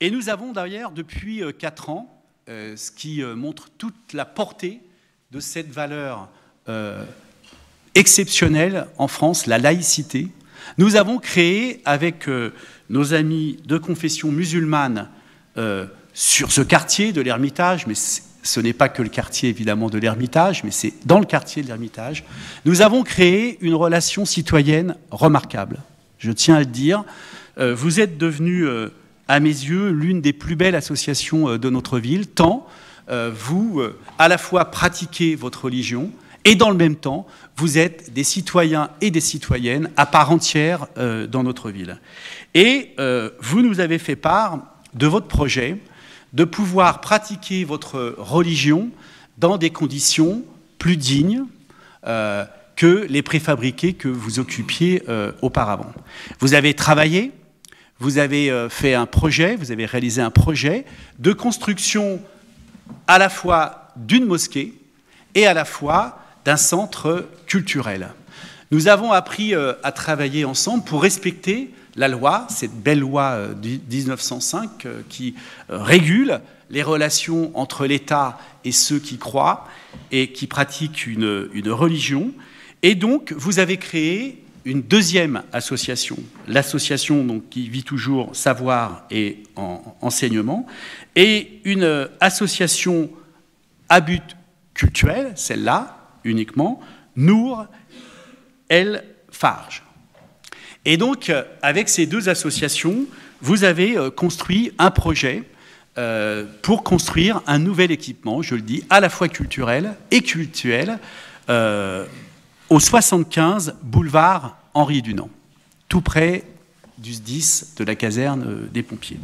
A: Et nous avons d'ailleurs, depuis quatre ans, ce qui montre toute la portée de cette valeur exceptionnelle en France, la laïcité. Nous avons créé avec euh, nos amis de confession musulmane euh, sur ce quartier de l'Ermitage, mais ce n'est pas que le quartier évidemment de l'Ermitage, mais c'est dans le quartier de l'Ermitage, nous avons créé une relation citoyenne remarquable. Je tiens à le dire, Euh, vous êtes devenu, euh, à mes yeux, l'une des plus belles associations de notre ville, tant vous, à la fois, pratiquez votre religion, et dans le même temps, vous êtes des citoyens et des citoyennes à part entière euh, dans notre ville. Et euh, vous nous avez fait part de votre projet de pouvoir pratiquer votre religion dans des conditions plus dignes euh, que les préfabriqués que vous occupiez auparavant. Vous avez travaillé, vous avez fait un projet, vous avez réalisé un projet de construction à la fois d'une mosquée et à la fois d'un centre culturel. Nous avons appris euh, à travailler ensemble pour respecter la loi, cette belle loi euh, du 1905 euh, qui régule les relations entre l'État et ceux qui croient et qui pratiquent une, religion. Et donc, vous avez créé une deuxième association, l'association qui vit toujours savoir et en- enseignement, et une association à but culturel, celle-là uniquement, Nour El Farge. Et donc, euh, avec ces deux associations, vous avez euh, construit un projet euh, pour construire un nouvel équipement, je le dis, à la fois culturel et cultuel, au 75 boulevard Henri Dunant, tout près du 10 de la caserne des pompiers.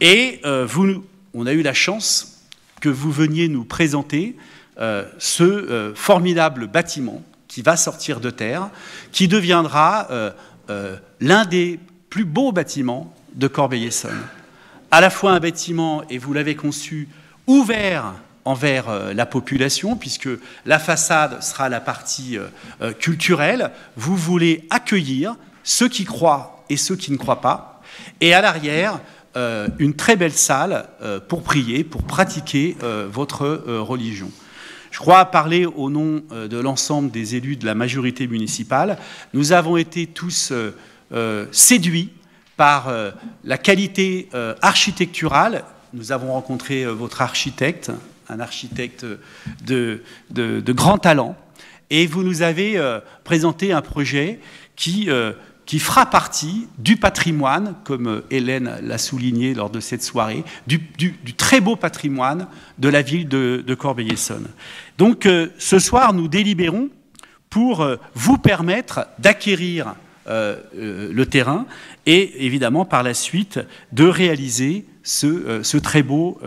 A: Et vous, on a eu la chance que vous veniez nous présenter euh, ce euh, formidable bâtiment qui va sortir de terre, qui deviendra euh, l'un des plus beaux bâtiments de Corbeil-Essonne. À la fois un bâtiment, et vous l'avez conçu, ouvert envers la population, puisque la façade sera la partie culturelle. Vous voulez accueillir ceux qui croient et ceux qui ne croient pas. Et à l'arrière, une très belle salle pour prier, pour pratiquer votre religion. Je crois parler au nom euh, de l'ensemble des élus de la majorité municipale. Nous avons été tous euh, euh, séduits par la qualité architecturale. Nous avons rencontré votre architecte, un architecte de, grand talent, et vous nous avez présenté un projet qui qui fera partie du patrimoine, comme Hélène l'a souligné lors de cette soirée, du, très beau patrimoine de la ville de, Corbeil-Essonne. Donc euh, ce soir, nous délibérons pour euh, vous permettre d'acquérir euh, le terrain et évidemment par la suite de réaliser ce très beau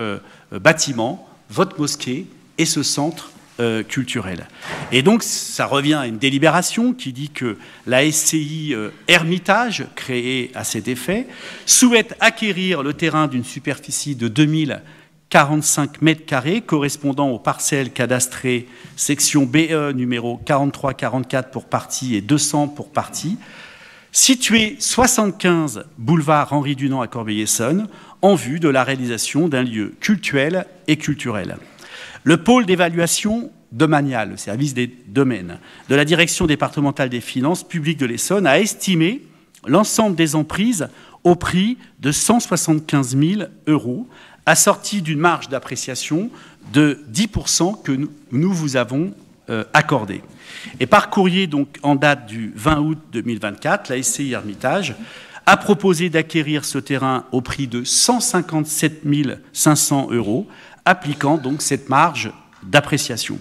A: bâtiment, votre mosquée et ce centre euh, culturelle. Et donc, ça revient à une délibération qui dit que la SCI euh, Hermitage, créée à cet effet, souhaite acquérir le terrain d'une superficie de 2045 mètres carrés, correspondant aux parcelles cadastrées section BE numéro 43-44 pour partie et 200 pour partie, situé 75 boulevard Henri Dunant à Corbeil-Essonne, en vue de la réalisation d'un lieu cultuel et culturel. Le pôle d'évaluation domanial, le service des domaines, de la direction départementale des finances publiques de l'Essonne a estimé l'ensemble des emprises au prix de 175 000 euros, assorti d'une marge d'appréciation de 10% que nous vous avons euh, accordée. Et par courrier donc en date du 20 août 2024, la SCI Hermitage a proposé d'acquérir ce terrain au prix de 157 500 euros appliquant donc cette marge d'appréciation.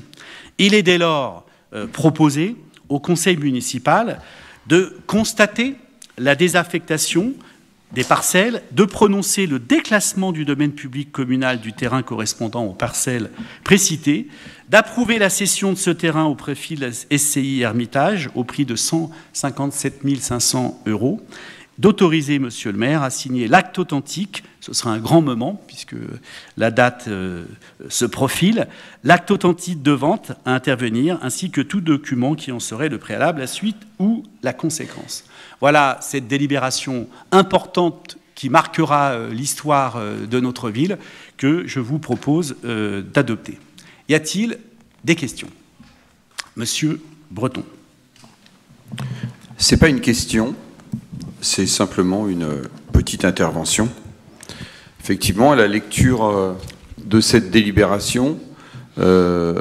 A: Il est dès lors euh, proposé au conseil municipal de constater la désaffectation des parcelles, de prononcer le déclassement du domaine public communal du terrain correspondant aux parcelles précitées, d'approuver la cession de ce terrain au profit SCI Hermitage au prix de 157 500 euros d'autoriser Monsieur le maire à signer l'acte authentique, ce sera un grand moment puisque la date euh, se profile, l'acte authentique de vente à intervenir, ainsi que tout document qui en serait le préalable, la suite ou la conséquence. Voilà cette délibération importante qui marquera euh, l'histoire euh, de notre ville que je vous propose d'adopter. Y a-t-il des questions? Monsieur Breton.
B: C'est pas une question, c'est simplement une petite intervention. Effectivement, à la lecture euh, de cette délibération, euh,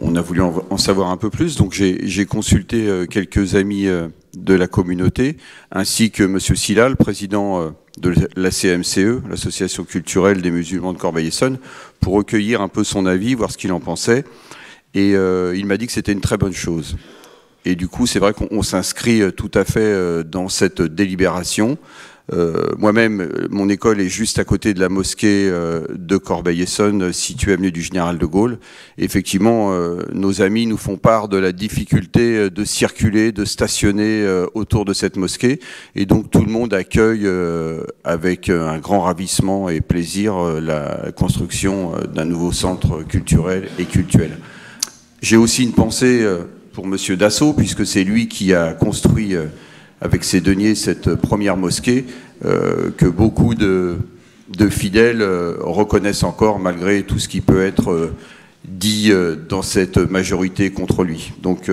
B: on a voulu en savoir un peu plus, donc j'ai consulté euh, quelques amis de la communauté, ainsi que M. Silal, président de la CMCE, l'Association culturelle des musulmans de Corbeil-Essonne, pour recueillir un peu son avis, voir ce qu'il en pensait. Et il m'a dit que c'était une très bonne chose. Et du coup, c'est vrai qu'on s'inscrit euh, tout à fait euh, dans cette délibération. Euh, Moi-même, mon école est juste à côté de la mosquée de Corbeil-Essonne, située avenue du Général de Gaulle. Effectivement, nos amis nous font part de la difficulté de circuler, de stationner autour de cette mosquée. Et donc tout le monde accueille avec un grand ravissement et plaisir la construction d'un nouveau centre culturel et cultuel. J'ai aussi une pensée pour M. Dassault, puisque c'est lui qui a construit euh, avec ses deniers cette première mosquée, euh, que beaucoup de, de fidèles euh, reconnaissent encore, malgré tout ce qui peut être dit dans cette majorité contre lui. Donc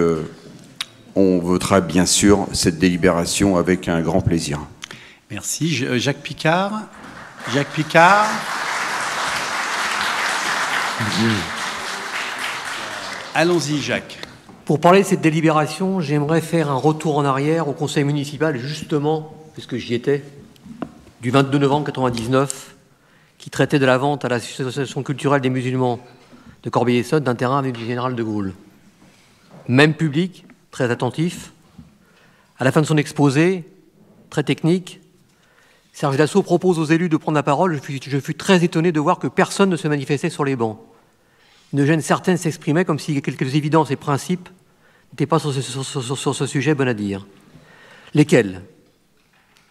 B: on votera bien sûr cette délibération avec un grand plaisir.
A: Merci. Jacques Picard. Jacques Picard. Allons-y, Jacques.
J: Pour parler de cette délibération, j'aimerais faire un retour en arrière au conseil municipal, justement, puisque j'y étais, du 22 novembre 1999, qui traitait de la vente à l'association culturelle des musulmans de Corbeil-Essonne d'un terrain avec du général de Gaulle. Même public, très attentif. À la fin de son exposé, très technique, Serge Dassault propose aux élus de prendre la parole. Je fus, je fus très étonné de voir que personne ne se manifestait sur les bancs. Une gêne certaine s'exprimait comme si quelques évidences et principes n'étaient pas sur ce, sujet, bon à dire. Lesquels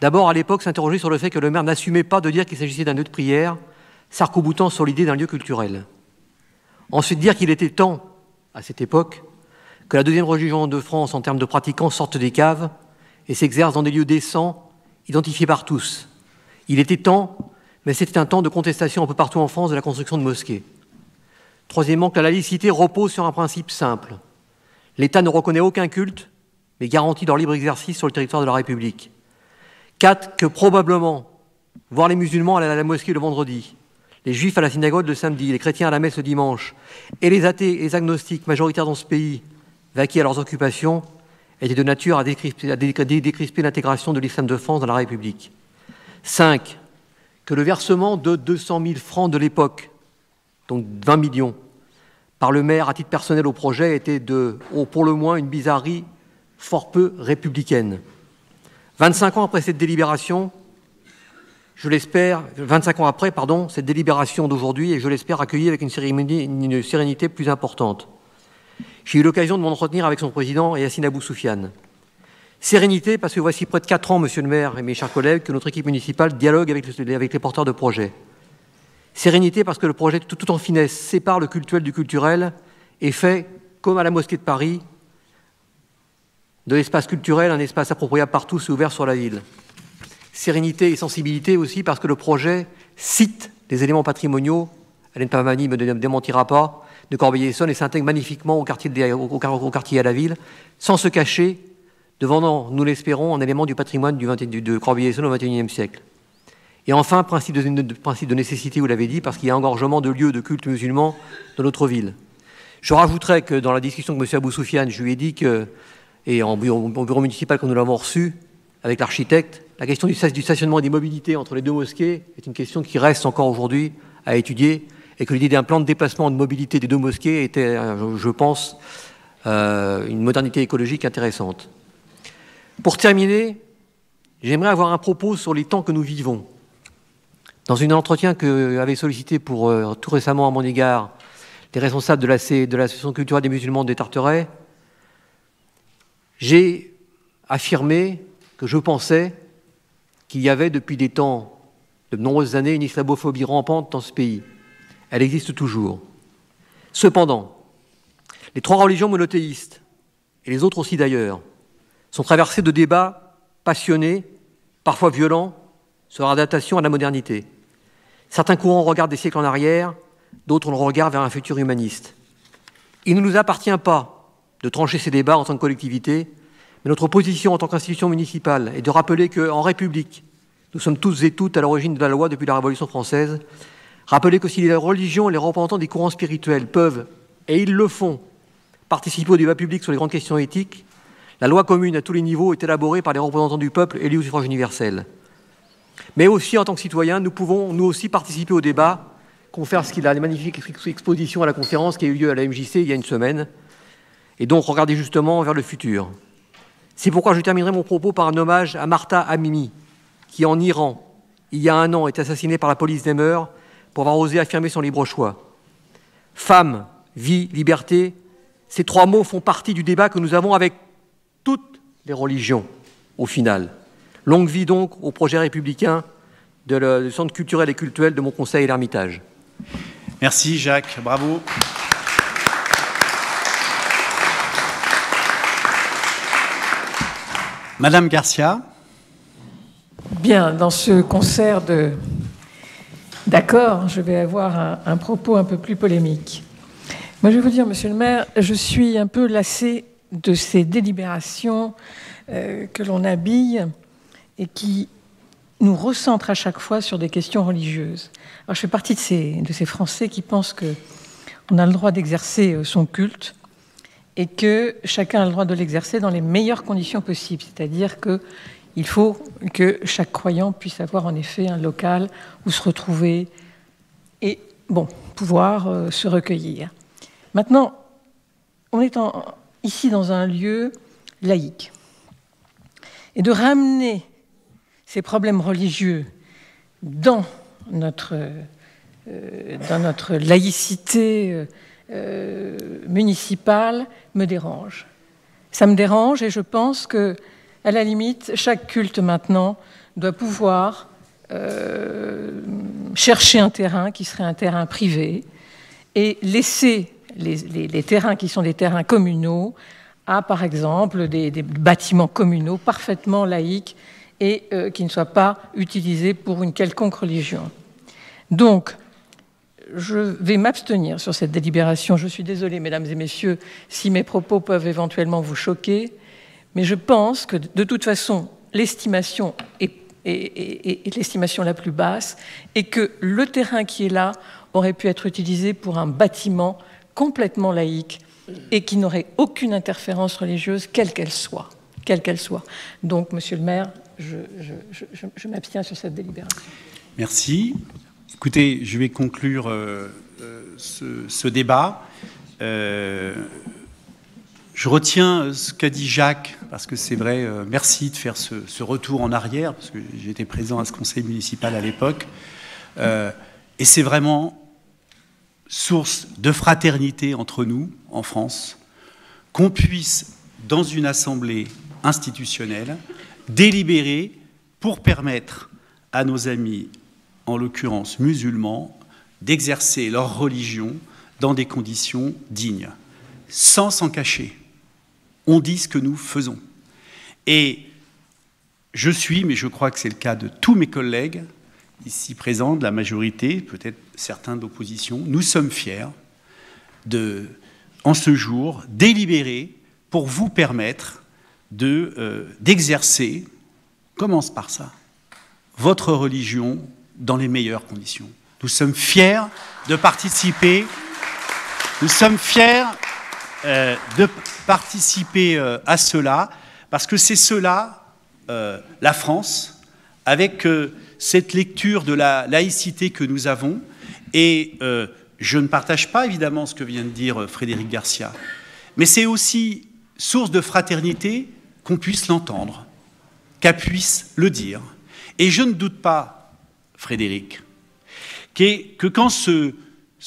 J: D'abord, à l'époque, s'interroger sur le fait que le maire n'assumait pas de dire qu'il s'agissait d'un lieu de prière, s'arc-boutant sur l'idée d'un lieu culturel. Ensuite, dire qu'il était temps, à cette époque, que la deuxième religion de France en termes de pratiquants sorte des caves et s'exerce dans des lieux décents, identifiés par tous. Il était temps, mais c'était un temps de contestation un peu partout en France de la construction de mosquées. Troisièmement, que la laïcité repose sur un principe simple. L'État ne reconnaît aucun culte, mais garantit leur libre exercice sur le territoire de la République. 4. Que probablement, voir les musulmans à la mosquée le vendredi, les juifs à la synagogue le samedi, les chrétiens à la messe le dimanche, et les athées et les agnostiques majoritaires dans ce pays, vaqués à leurs occupations, étaient de nature à décrisper, l'intégration de l'islam de France dans la République. 5. Que le versement de 200 000 francs de l'époque, donc 20 millions, par le maire à titre personnel au projet était de, pour le moins, une bizarrerie fort peu républicaine. 25 ans après cette délibération, je l'espère, 25 ans après, pardon, cette délibération d'aujourd'hui, et je l'espère accueillie avec une, sérénité plus importante. J'ai eu l'occasion de m'entretenir avec son président, Yassine Abou Soufiane. Sérénité, parce que voici près de 4 ans, monsieur le maire et mes chers collègues, que notre équipe municipale dialogue avec, les porteurs de projets. Sérénité, parce que le projet, tout, en finesse, sépare le cultuel du culturel et fait, comme à la mosquée de Paris, de l'espace culturel un espace appropriable partout et ouvert sur la ville. Sérénité et sensibilité aussi, parce que le projet cite des éléments patrimoniaux, Alain Pavani ne me démentira pas, de Corbeil-Essonne et s'intègre magnifiquement au quartier, au, quartier à la ville, sans se cacher devant, nous l'espérons, un élément du patrimoine du de Corbeil-Essonne au XXIe siècle. Et enfin, principe de, nécessité, vous l'avez dit, parce qu'il y a engorgement de lieux de culte musulmans dans notre ville. Je rajouterai que dans la discussion avec M. Abou Soufiane, je lui ai dit que, et en bureau, bureau municipal, quand nous l'avons reçu, avec l'architecte, la question du, stationnement et des mobilités entre les deux mosquées est une question qui reste encore aujourd'hui à étudier et que l'idée d'un plan de déplacement et de mobilité des deux mosquées était, euh, je pense, euh, une modernité écologique intéressante. Pour terminer, j'aimerais avoir un propos sur les temps que nous vivons. Dans un entretien que avait sollicité pour euh, tout récemment à mon égard les responsables de l'association culturelle des musulmans des Tarterets, j'ai affirmé que je pensais qu'il y avait depuis des temps, de nombreuses années, une islamophobie rampante dans ce pays elle existe toujours. Cependant, les trois religions monothéistes, et les autres aussi d'ailleurs, sont traversées de débats passionnés, parfois violents, sur l'adaptation à la modernité. Certains courants regardent des siècles en arrière, d'autres le regardent vers un futur humaniste. Il ne nous appartient pas de trancher ces débats en tant que collectivité, mais notre position en tant qu'institution municipale est de rappeler qu'en République, nous sommes tous et toutes à l'origine de la loi depuis la Révolution française Rappelez que si les religions et les représentants des courants spirituels peuvent, et ils le font, participer au débat public sur les grandes questions éthiques, la loi commune à tous les niveaux est élaborée par les représentants du peuple élus au suffrage universel. Mais aussi, en tant que citoyens, nous pouvons nous aussi participer au débat, confère ce qu'il a une magnifique exposition à la conférence qui a eu lieu à la MJC il y a une semaine, et donc regarder justement vers le futur. C'est pourquoi je terminerai mon propos par un hommage à Martha Amimi, qui en Iran, il y a un an, est assassinée par la police des mœurs pour avoir osé affirmer son libre choix. Femme, vie, liberté, ces trois mots font partie du débat que nous avons avec toutes les religions, au final. Longue vie donc au projet républicain du Centre culturel et cultuel de mon conseil et l'Ermitage.
A: Merci Jacques, bravo. Madame Garcia.
I: Bien, dans ce concert de D'accord, je vais avoir un, propos un peu plus polémique. Moi, je vais vous dire, monsieur le maire, je suis un peu lassée de ces délibérations euh, que l'on habille et qui nous recentrent à chaque fois sur des questions religieuses. Alors, je fais partie de ces, Français qui pensent qu'on a le droit d'exercer euh, son culte et que chacun a le droit de l'exercer dans les meilleures conditions possibles. C'est-à-dire que il faut que chaque croyant puisse avoir en effet un local où se retrouver et bon, pouvoir euh, se recueillir. Maintenant, on est ici dans un lieu laïque. Et de ramener ces problèmes religieux dans notre, euh, dans notre laïcité euh, municipale me dérange. Ça me dérange et je pense que à la limite, chaque culte maintenant doit pouvoir euh, chercher un terrain qui serait un terrain privé et laisser les, terrains qui sont des terrains communaux à, par exemple, des, bâtiments communaux parfaitement laïques et euh, qui ne soient pas utilisés pour une quelconque religion. Donc, je vais m'abstenir sur cette délibération. Je suis désolée, mesdames et messieurs, si mes propos peuvent éventuellement vous choquer. Mais je pense que de toute façon, l'estimation est est, l'estimation la plus basse, et que le terrain qui est là aurait pu être utilisé pour un bâtiment complètement laïque et qui n'aurait aucune interférence religieuse, quelle qu'elle soit. Quelle qu'elle soit. Donc, monsieur le maire, je, m'abstiens sur cette délibération.
A: Merci. Écoutez, je vais conclure euh, euh, ce, débat. Euh, je retiens ce qu'a dit Jacques, parce que c'est vrai, merci de faire ce, retour en arrière, parce que j'étais présent à ce conseil municipal à l'époque. et c'est vraiment source de fraternité entre nous, en France, qu'on puisse, dans une assemblée institutionnelle, délibérer pour permettre à nos amis, en l'occurrence musulmans, d'exercer leur religion dans des conditions dignes, sans s'en cacher. On dit ce que nous faisons. Et je suis, mais je crois que c'est le cas de tous mes collègues ici présents, de la majorité, peut-être certains d'opposition, nous sommes fiers de, en ce jour, délibérer pour vous permettre euh, d'exercer, commence par ça, votre religion dans les meilleures conditions. Nous sommes fiers de participer, nous sommes fiers euh, de participer euh, à cela, parce que c'est cela, la France, avec cette lecture de la laïcité que nous avons, et je ne partage pas évidemment ce que vient de dire Frédéric Garcia, mais c'est aussi source de fraternité qu'on puisse l'entendre, qu'elle puisse le dire. Et je ne doute pas, Frédéric, que quand ce,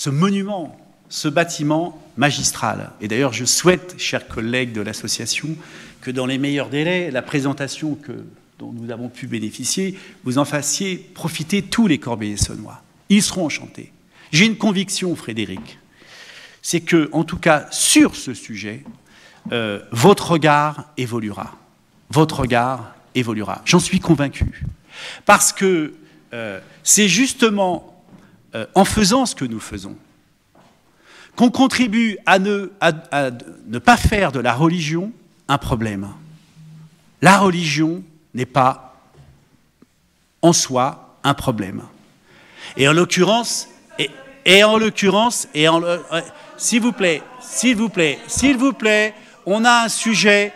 A: monument, ce bâtiment magistral, et d'ailleurs je souhaite, chers collègues de l'association, que dans les meilleurs délais, la présentation dont nous avons pu bénéficier, vous en fassiez profiter tous les corbeillers sonnois. Ils seront enchantés. J'ai une conviction, Frédéric, c'est que, en tout cas, sur ce sujet, euh, votre regard évoluera. Votre regard évoluera. J'en suis convaincu. Parce que euh, c'est justement euh, en faisant ce que nous faisons qu'on contribue à ne, pas faire de la religion un problème. La religion n'est pas en soi un problème. Et en l'occurrence, et, et, en l'occurrence, et en, s'il vous plaît, s'il vous plaît, s'il vous plaît, on a un sujet,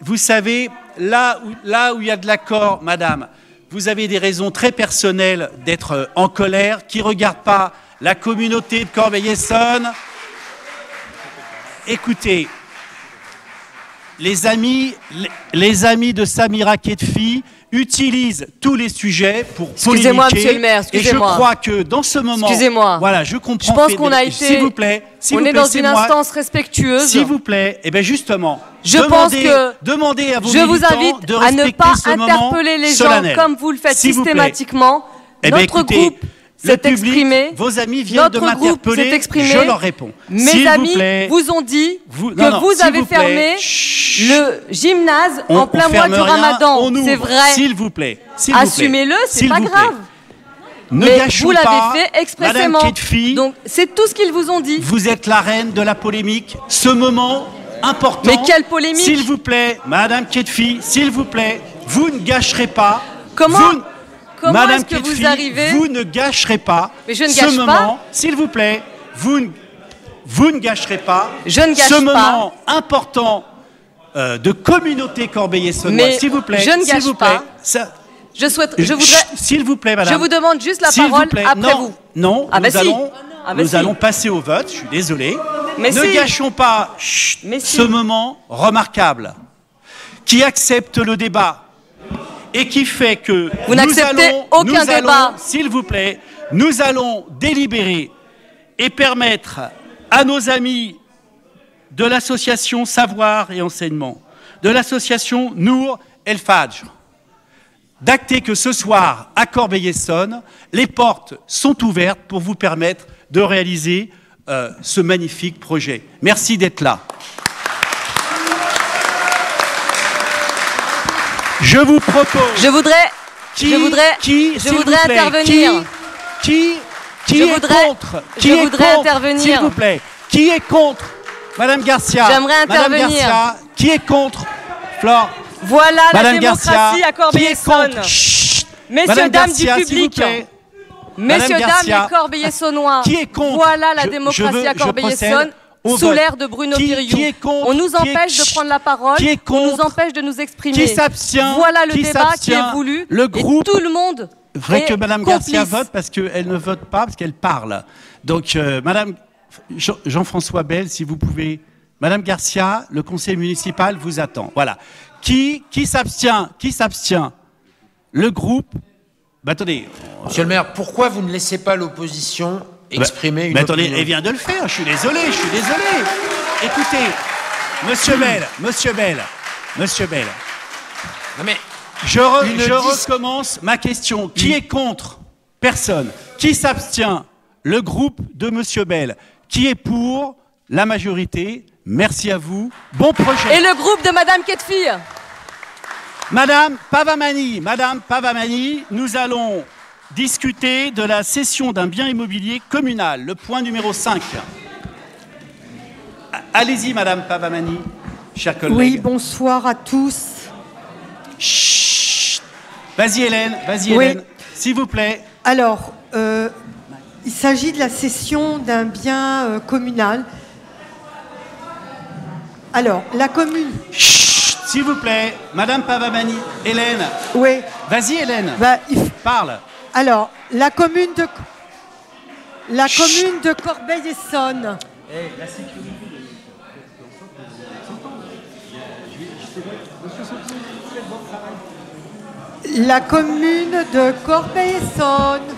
A: vous savez, là où, il y a de l'accord, madame, vous avez des raisons très personnelles d'être en colère, qui ne regardent pas la communauté de Corbeil-Essonne. Écoutez, les amis, les, amis de Samira Ketfi utilise tous les sujets pour
E: Excusez-moi, monsieur le maire, excusez-moi.
A: Et je crois que dans ce moment,
E: excusez-moi.
A: Voilà, je comprends.
E: Je pense qu'on a été.
A: S'il vous plaît,
E: on est dans une instance respectueuse.
A: S'il vous plaît, et eh bien justement.
E: Je
A: demandez,
E: pense que
A: demandez à vos
E: je vous invite
A: de
E: à ne pas
A: interpeller
E: les gens comme vous le faites systématiquement.
A: Eh
E: Notre
A: écoutez,
E: groupe s'est exprimé.
A: Vos amis viennent
E: Notre
A: de m'interpeller.
E: exprimé.
A: Je leur réponds.
E: Mes amis
A: vous,
E: vous, ont dit
A: vous,
E: que
A: non,
E: vous avez
A: vous
E: fermé le gymnase
A: on,
E: en plein mois du Ramadan. C'est vrai.
A: S'il vous plaît.
E: Assumez-le, c'est pas grave.
A: Ne
E: Mais
A: gâchons
E: vous l'avez
A: pas,
E: fait expressément. Donc c'est tout ce qu'ils vous ont dit.
A: Vous êtes la reine de la polémique. Ce moment important.
E: Mais quelle polémique
A: S'il vous plaît, Madame Ketfi, s'il vous plaît, vous ne gâcherez pas.
E: Comment
A: vous,
E: Comment
A: Madame
E: que vous arrivez
A: Vous ne gâcherez pas
E: Mais je ne
A: ce moment. S'il vous plaît, vous ne, vous ne gâcherez pas
E: Je ne gâche
A: ce
E: pas.
A: moment important euh, de communauté Corbeil-Essonnois.
E: Mais
A: S'il vous plaît,
E: je ne gâche
A: vous plaît,
E: pas.
A: ça-
E: Je souhaite, je voudrais,
A: S'il vous plaît, madame.
E: je vous demande juste la
A: vous
E: parole
A: plaît.
E: après
A: non,
E: vous.
A: Non,
E: Ah bah
A: nous,
E: si.
A: allons,
E: Ah bah
A: nous
E: si.
A: allons passer au vote, je suis désolé.
E: Mais
A: ne
E: si.
A: gâchons pas chut,
E: Mais si.
A: ce moment remarquable qui accepte le débat et qui fait que
E: Vous
A: nous
E: n'acceptez
A: allons,
E: aucun
A: nous allons,
E: débat.
A: S'il vous plaît, nous allons délibérer et permettre à nos amis de l'association Savoir et Enseignement, de l'association Nour El Fadj, d'acter que ce soir, à Corbeil-Essonne, les portes sont ouvertes pour vous permettre de réaliser euh, ce magnifique projet. Merci d'être là. Je vous propose.
E: Je voudrais,
A: Qui,
E: je voudrais,
A: qui,
E: je voudrais
A: plaît,
E: intervenir.
A: Qui, qui, qui
E: Je
A: est
E: voudrais-
A: contre
E: je
A: Qui est
E: voudrais
A: contre,
E: intervenir.
A: S'il vous plaît. Qui est contre Madame Garcia.
E: J'aimerais
A: Madame
E: intervenir.
A: Garcia, qui est contre Flore.
E: Voilà
A: Madame
E: la
A: Garcia,
E: démocratie à
A: qui est
E: Corbeil-Essonne. Messieurs,
A: Madame
E: dames
A: Garcia,
E: du public, messieurs,
A: Madame
E: dames
A: Qui est contre
E: voilà la
A: Je- je
E: démocratie
A: veux-
E: à
A: je
E: Corbeil-Essonne. Sous l'ère de Bruno
A: Qui-
E: Piriou.
A: qui est contre
E: On nous
A: Qui est-
E: empêche de prendre la parole.
A: Qui est
E: On nous empêche de nous exprimer.
A: Qui s'abstient
E: Voilà le
A: Qui
E: débat qui
A: s'abstient
E: est voulu.
A: Le
E: et
A: groupe.
E: tout le monde.
A: Vrai
E: est
A: que Madame
E: complice.
A: Garcia vote parce qu'elle ne vote pas, parce qu'elle parle. Donc, euh, Madame Jean- Jean-François Bell, si vous pouvez. Madame Garcia, le conseil municipal vous attend. Voilà. Qui, qui s'abstient Qui s'abstient? Le groupe. Bah, attendez.
D: Monsieur le maire, pourquoi vous ne laissez pas l'opposition exprimer une
A: Mais attendez,
D: opinion
A: elle vient de le faire. Je suis désolé, je suis désolé. Écoutez, Monsieur Bell, Monsieur Bell, Monsieur Bell.
D: Non mais
A: Je, re-
D: Une
A: je
D: dis-
A: recommence ma question. Qui est contre Personne? Qui s'abstient? Le groupe de Monsieur Bell. Qui est pour? La majorité. Merci à vous. Bon projet.
E: Et le groupe de Madame Ketfi.
A: Madame Pavamani, Madame Pavamani, nous allons discuter de la cession d'un bien immobilier communal, le point numéro 5. A- Allez-y, Madame Pavamani, chers
K: Oui,
A: collègues.
K: bonsoir à tous.
A: Chut. Vas-y, Hélène, vas-y,
K: Oui.
A: Hélène, s'il vous plaît.
K: Alors, euh, il s'agit de la cession d'un bien euh, communal. Alors, la commune.
A: Chut, S'il vous plaît, Madame Pavamani, Hélène.
K: Oui.
A: Vas-y, Hélène.
K: Bah, il
A: Parle.
K: Alors, la commune de. La commune de Corbeil-Essonne. La commune de Corbeil-Essonne.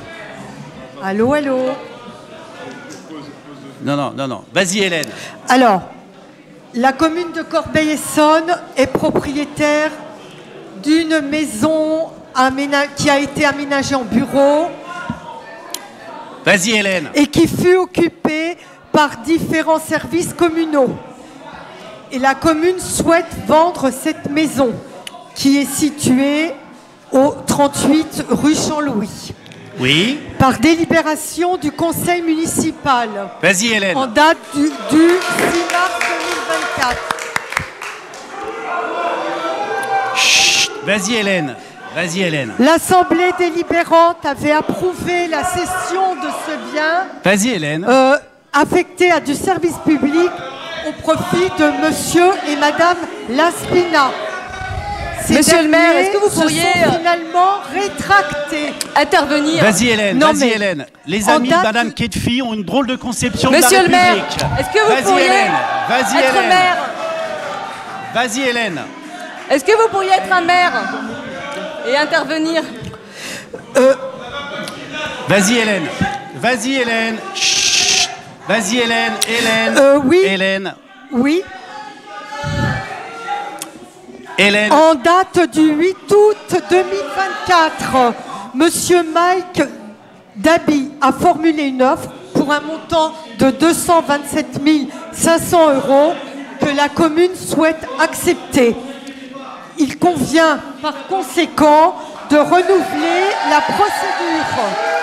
K: Allô, allô.
A: Non, non, non, non. Vas-y, Hélène.
K: Alors, la commune de Corbeil-Essonne est propriétaire d'une maison qui a été aménagée en bureau
A: Vas-y, Hélène.
K: et qui fut occupée par différents services communaux. Et la commune souhaite vendre cette maison qui est située au 38 rue Champ-Louis
A: Oui.
K: par délibération du conseil municipal
A: Vas-y, Hélène.
K: en date du, du 6 mars 2024.
A: Chut. Vas-y, Hélène. Vas-y, Hélène.
K: L'Assemblée délibérante avait approuvé la cession de ce bien
A: Vas-y, Hélène.
K: euh, affecté à du service public au profit de monsieur et madame Laspina. Ces
E: Monsieur le maire, est-ce que vous
K: se
E: pourriez,
K: sont
E: euh,
K: finalement rétractés
E: Intervenir?
A: Vas-y, Hélène.
K: Non,
A: Vas-y,
K: mais
A: Hélène. Les amis
K: date-
A: de Madame Ketfi ont une drôle de conception
E: Monsieur
A: de
E: le
A: la
E: maire,
A: République.
E: est-ce que vous
A: Vas-y,
E: pourriez
A: Hélène. Vas-y,
E: être
A: Hélène.
E: maire?
A: Vas-y, Hélène.
E: Est-ce que vous pourriez être un maire? Et intervenir
A: Vas-y, Hélène. Vas-y, Hélène. Chut. Vas-y, Hélène. Hélène.
K: Euh, oui.
A: Hélène.
K: Oui,
A: Hélène.
K: en date du 8 août 2024, monsieur Mike Dabi a formulé une offre pour un montant de 227 500 euros que la commune souhaite accepter. Il convient par conséquent de renouveler la procédure.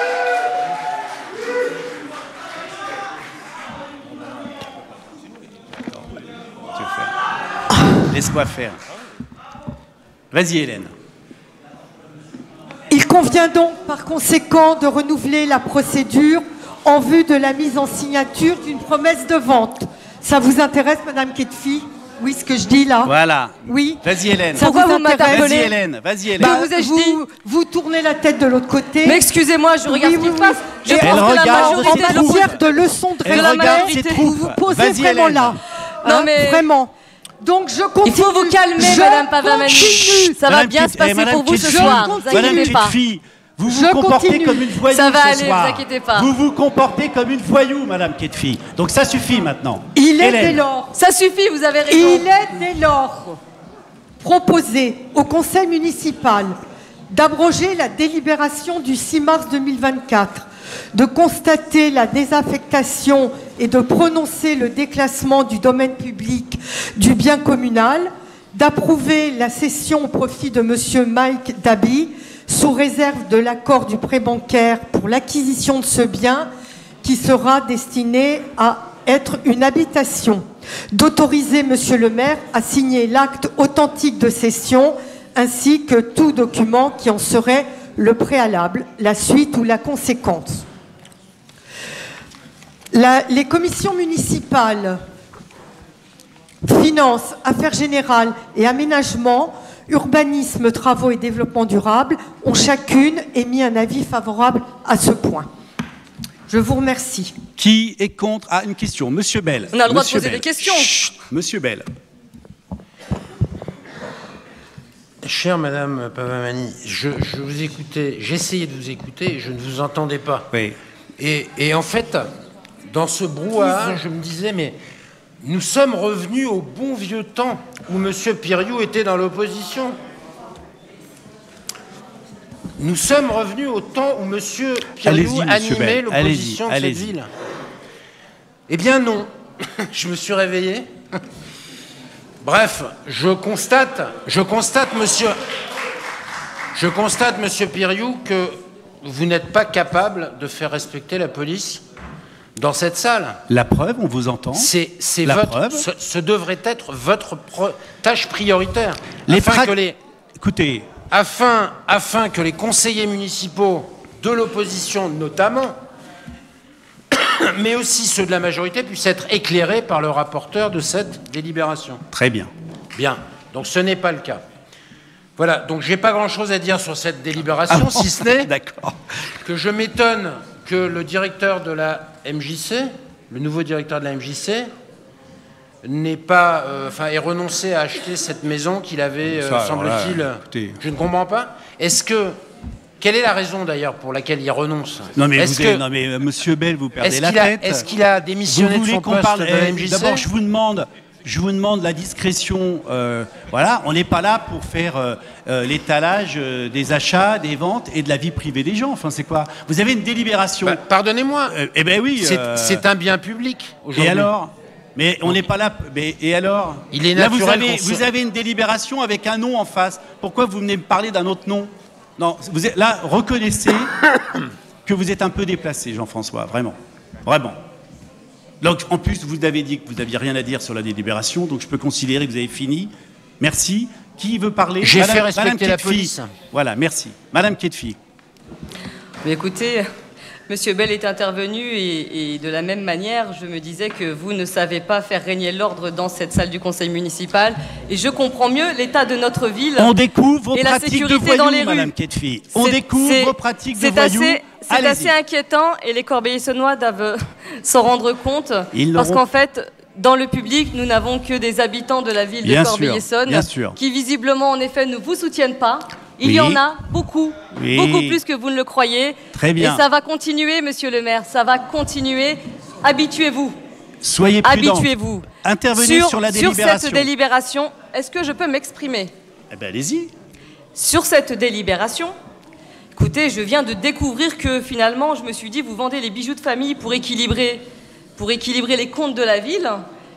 A: Laisse-moi faire. Vas-y, Hélène.
K: Il convient donc par conséquent de renouveler la procédure en vue de la mise en signature d'une promesse de vente. Ça vous intéresse, Madame Ketfi? Oui, ce que je dis là
A: Voilà.
K: Oui.
A: Vas-y, Hélène.
K: Ça
E: Pourquoi vous
K: intéresse
E: m'interpellez
A: Vas-y, Hélène. Vas-y, Hélène.
K: Bah,
E: vous ai-je
K: vous,
E: dit
K: vous tournez la tête de l'autre côté.
E: Mais excusez-moi, je regarde
K: Oui,
E: ce qui
K: oui,
E: se passe.
K: oui.
E: Je
K: Et
E: pense
A: elle
E: que la
A: regarde
K: en
E: majorité de l'opposition...
K: matière de leçons de
E: la
A: ses
E: majorité.
A: troupes.
K: vous vous posez vraiment
A: Hélène.
K: là.
E: Non,
K: Hein,
E: mais-
K: Vraiment. Donc je continue.
E: Il faut vous calmer,
K: Je
E: Madame Pavamani. Ça va
A: Madame
E: bien se
A: eh,
E: passer
A: Madame
E: pour vous ce soir. Vous
A: Madame
E: inquiétez pas.
A: Vous
K: Je
A: vous comportez
K: continue.
A: comme une voyou
E: Ça va
A: ce
E: aller,
A: soir.
E: vous inquiétez pas.
A: Vous vous comportez comme une voyou, Madame Ketfi. Donc ça suffit maintenant.
K: Il est
A: Hélène.
K: dès lors.
E: Ça suffit, vous avez raison.
K: Il est dès lors proposé au conseil municipal d'abroger la délibération du 6 mars 2024, de constater la désaffectation et de prononcer le déclassement du domaine public du bien communal, d'approuver la cession au profit de M. Mike Dabi sous réserve de l'accord du prêt bancaire pour l'acquisition de ce bien qui sera destiné à être une habitation, d'autoriser Monsieur le maire à signer l'acte authentique de cession ainsi que tout document qui en serait le préalable, la suite ou la conséquence. Les commissions municipales, finances, affaires générales et aménagement, urbanisme, travaux et développement durable ont chacune émis un avis favorable à ce point. Je vous remercie.
A: Qui est contre? Ah, une question. Monsieur Bell.
E: On a le droit de poser
A: Bell.
E: des questions.
A: Chut, Monsieur Bell.
D: Chère Madame Pavamani, je, je vous écoutais, j'essayais de vous écouter et je ne vous entendais pas.
A: Oui.
D: Et, et en fait, dans ce brouhaha, je me disais, mais nous sommes revenus au bon vieux temps où Monsieur Piriou était dans l'opposition. Nous sommes revenus au temps où Monsieur Piriou animait l'opposition de cette ville. Eh bien non, je me suis réveillé. Bref, je constate, je constate, monsieur, je constate, monsieur Piriou, que vous n'êtes pas capable de faire respecter la police dans cette salle.
A: La preuve, on vous entend.
D: C'est, ce, ce devrait être votre tâche prioritaire.
A: Les
D: afin, que les,
A: Écoutez,
D: afin, afin que les conseillers municipaux de l'opposition notamment, mais aussi ceux de la majorité, puissent être éclairés par le rapporteur de cette délibération.
A: très bien.
D: Bien, donc ce n'est pas le cas. Voilà, donc j'ai pas grand-chose à dire sur cette délibération,
A: Ah bon
D: si ce n'est que je m'étonne que le directeur de la MJC, le nouveau directeur de la MJC, n'ait pas, euh, enfin, ait renoncé à acheter cette maison qu'il avait, euh, semble-t-il. Je ne comprends pas. Est-ce que quelle est la raison d'ailleurs pour laquelle il renonce?
A: Non mais, vous
D: que-
A: avez- non mais euh, Monsieur Bell, vous perdez la tête.
D: est-ce qu'il a
A: Vous
D: démissionné de
A: voulez
D: son poste
A: parle
D: de la
A: eh,
D: MJC
A: D'abord, je vous demande, je vous demande la discrétion. euh, voilà, on n'est pas là pour faire euh, euh, l'étalage euh, des achats, des ventes et de la vie privée des gens. Enfin, c'est quoi Vous avez une délibération.
D: Bah, Pardonnez-moi.
A: Euh, eh ben oui.
D: C'est un bien public aujourd'hui.
A: Et alors Mais on n'est pas là. Mais, et alors
D: Il est
A: Là, vous
D: naturel
A: avez,
D: qu'on se-
A: vous avez une délibération avec un nom en face. Pourquoi vous venez me parler d'un autre nom Non, vous êtes, là, reconnaissez que vous êtes un peu déplacé, Jean-François, vraiment. Vraiment. Donc, en plus, vous avez dit que vous n'aviez rien à dire sur la délibération, donc je peux considérer que vous avez fini. Merci. Qui veut parler
D: J'ai fait respecter
A: Madame
D: la
A: Ketfi.
D: police.
A: Voilà, merci. Madame Ketfi.
E: Mais écoutez, Monsieur Bell est intervenu et, et de la même manière, je me disais que vous ne savez pas faire régner l'ordre dans cette salle du conseil municipal. Et je comprends mieux l'état de notre ville.
A: On découvre vos
E: et la
A: pratiques de
E: sécurité
A: voyous,
E: dans les rues.
A: Madame Ketfi. On découvre vos pratiques de voyous.
E: assez- C'est assez inquiétant et les Corbeil-Essonnois doivent euh, s'en rendre compte.
A: Ils
E: parce qu'en fait, dans le public, nous n'avons que des habitants de la ville
A: Bien
E: de Corbeil-Essonne
A: bien
E: qui visiblement, en effet, ne vous soutiennent pas. Il
A: Oui.
E: y en a beaucoup,
A: Oui.
E: beaucoup plus que vous ne le croyez.
A: Très bien.
E: Et ça va continuer, monsieur le maire, ça va continuer. Habituez-vous.
A: Soyez prudent.
E: Habituez-vous.
A: Intervenez sur, la délibération.
E: cette délibération, est-ce que je peux m'exprimer
A: Eh ben, allez-y.
E: sur cette délibération, écoutez, je viens de découvrir que finalement, je me suis dit, vous vendez les bijoux de famille pour équilibrer, pour équilibrer les comptes de la ville.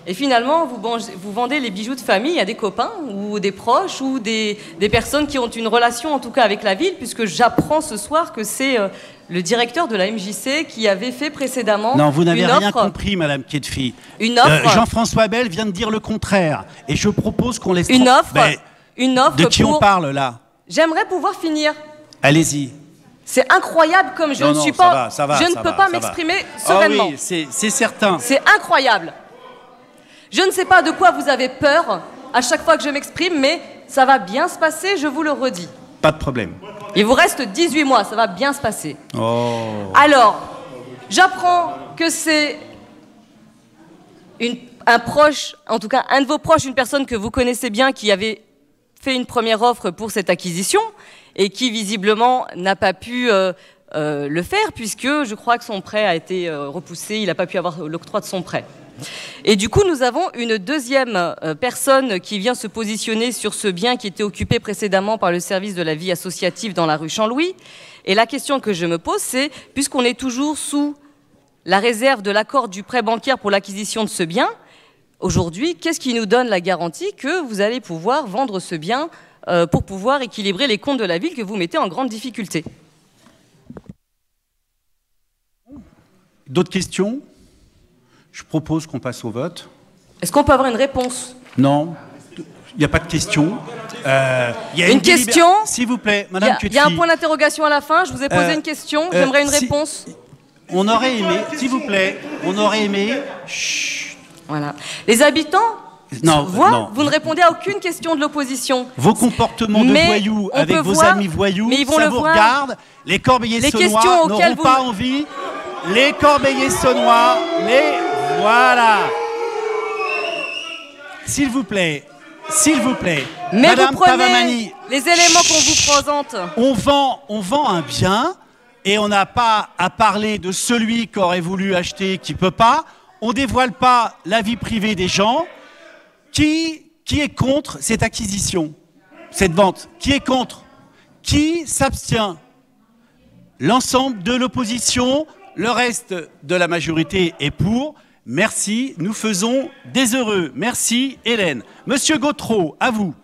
E: Et finalement, vous, vendez les bijoux de famille à des copains ou des proches ou des, des personnes qui ont une relation en tout cas avec la ville, puisque j'apprends ce soir que c'est euh, le directeur de la MJC qui avait fait précédemment
A: Non, vous n'avez rien
E: offre.
A: compris, Madame Ketfi.
E: Une offre.
A: Jean-François Bell vient de dire le contraire. Et je propose qu'on laisse...
E: Une offre,
A: Ben,
E: une offre
A: de qui
E: pour...
A: on parle, là?
E: J'aimerais pouvoir finir.
A: Allez-y.
E: C'est incroyable comme je
A: Non,
E: ne
A: non,
E: suis pas.
A: va, ça va,
E: je ne peux pas m'exprimer
A: Ah
E: sereinement.
A: oui, c'est certain.
E: C'est incroyable. Je ne sais pas de quoi vous avez peur à chaque fois que je m'exprime, mais ça va bien se passer, je vous le redis.
A: Pas de problème.
E: Il vous reste 18 mois, ça va bien se passer.
A: Oh.
E: Alors, j'apprends que c'est un proche, en tout cas un de vos proches, une personne que vous connaissez bien, qui avait fait une première offre pour cette acquisition et qui visiblement n'a pas pu euh, euh, le faire puisque je crois que son prêt a été euh, repoussé, il n'a pas pu avoir l'octroi de son prêt. Et du coup, nous avons une deuxième personne qui vient se positionner sur ce bien qui était occupé précédemment par le service de la vie associative dans la rue Champ-Louis. Et la question que je me pose, c'est, puisqu'on est toujours sous la réserve de l'accord du prêt bancaire pour l'acquisition de ce bien, aujourd'hui, qu'est-ce qui nous donne la garantie que vous allez pouvoir vendre ce bien euh, pour pouvoir équilibrer les comptes de la ville que vous mettez en grande difficulté
A: D'autres questions? Je propose qu'on passe au vote.
E: Est-ce qu'on peut avoir une réponse?
A: Non Il n'y a pas de question. Euh, il y a
E: Une question?
A: S'il vous plaît, Madame
E: il y a un point d'interrogation à la fin. Je vous ai posé
A: Euh,
E: une question. J'aimerais une
A: si-
E: réponse.
A: On aurait aimé, s'il vous plaît, on aurait aimé.
E: Voilà. Les habitants
A: Non,
E: vous ne répondez à aucune question de l'opposition.
A: Vos comportements de
E: Mais
A: voyous avec vos
E: voir-
A: amis voyous,
E: mais ils vont
A: ça
E: le
A: vous
E: voir.
A: regarde. Les corbeillers
E: Les
A: saunois
E: questions
A: n'auront
E: vous-
A: pas envie. Les corbeillers saunois, les voilà. S'il vous plaît, s'il vous plaît,
E: Mais
A: Madame
E: vous les éléments qu'on vous présente.
A: on vend, on vend un bien et on n'a pas à parler de celui qui aurait voulu acheter qui peut pas. On dévoile pas la vie privée des gens. Qui, est contre cette acquisition, cette vente? Qui est contre? Qui s'abstient? L'ensemble de l'opposition, le reste de la majorité est pour. Merci, nous faisons des heureux. Merci Hélène. Monsieur Gautreau, à vous.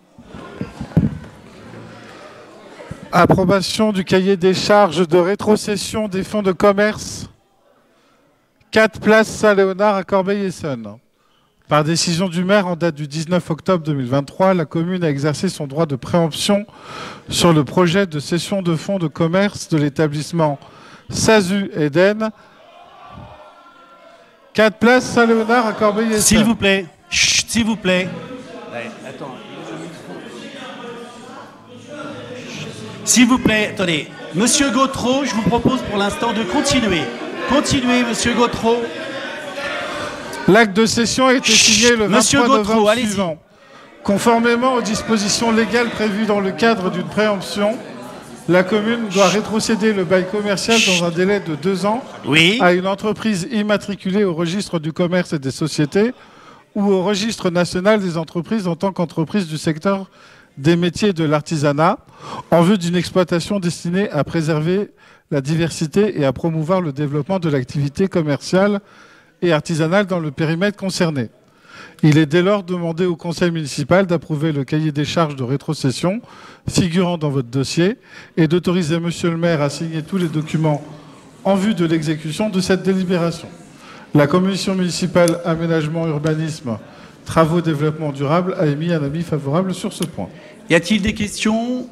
L: Approbation du cahier des charges de rétrocession des fonds de commerce. 4 places Saint-Léonard à Corbeil-Essonne. Par décision du maire en date du 19 octobre 2023, la commune a exercé son droit de préemption sur le projet de cession de fonds de commerce de l'établissement SASU Eden. 4 places Saint-Léonard à Corbeil-Essonne.
A: S'il vous plaît, s'il vous plaît. S'il vous plaît, attendez. Monsieur Gautreau, je vous propose pour l'instant de continuer. Continuez, monsieur Gautreau.
L: L'acte de cession a été signé le 23
A: Monsieur Gautreau,
L: novembre suivant. Conformément aux dispositions légales prévues dans le cadre d'une préemption, la commune doit rétrocéder le bail commercial dans un délai de deux ans
A: Oui.
L: à une entreprise immatriculée au registre du commerce et des sociétés ou au registre national des entreprises en tant qu'entreprise du secteur des métiers et de l'artisanat en vue d'une exploitation destinée à préserver la diversité et à promouvoir le développement de l'activité commerciale et artisanale dans le périmètre concerné. Il est dès lors demandé au conseil municipal d'approuver le cahier des charges de rétrocession figurant dans votre dossier et d'autoriser monsieur le maire à signer tous les documents en vue de l'exécution de cette délibération. La commission municipale aménagement, urbanisme, travaux, développement durable a émis un avis favorable sur ce point.
A: Y a-t-il des questions?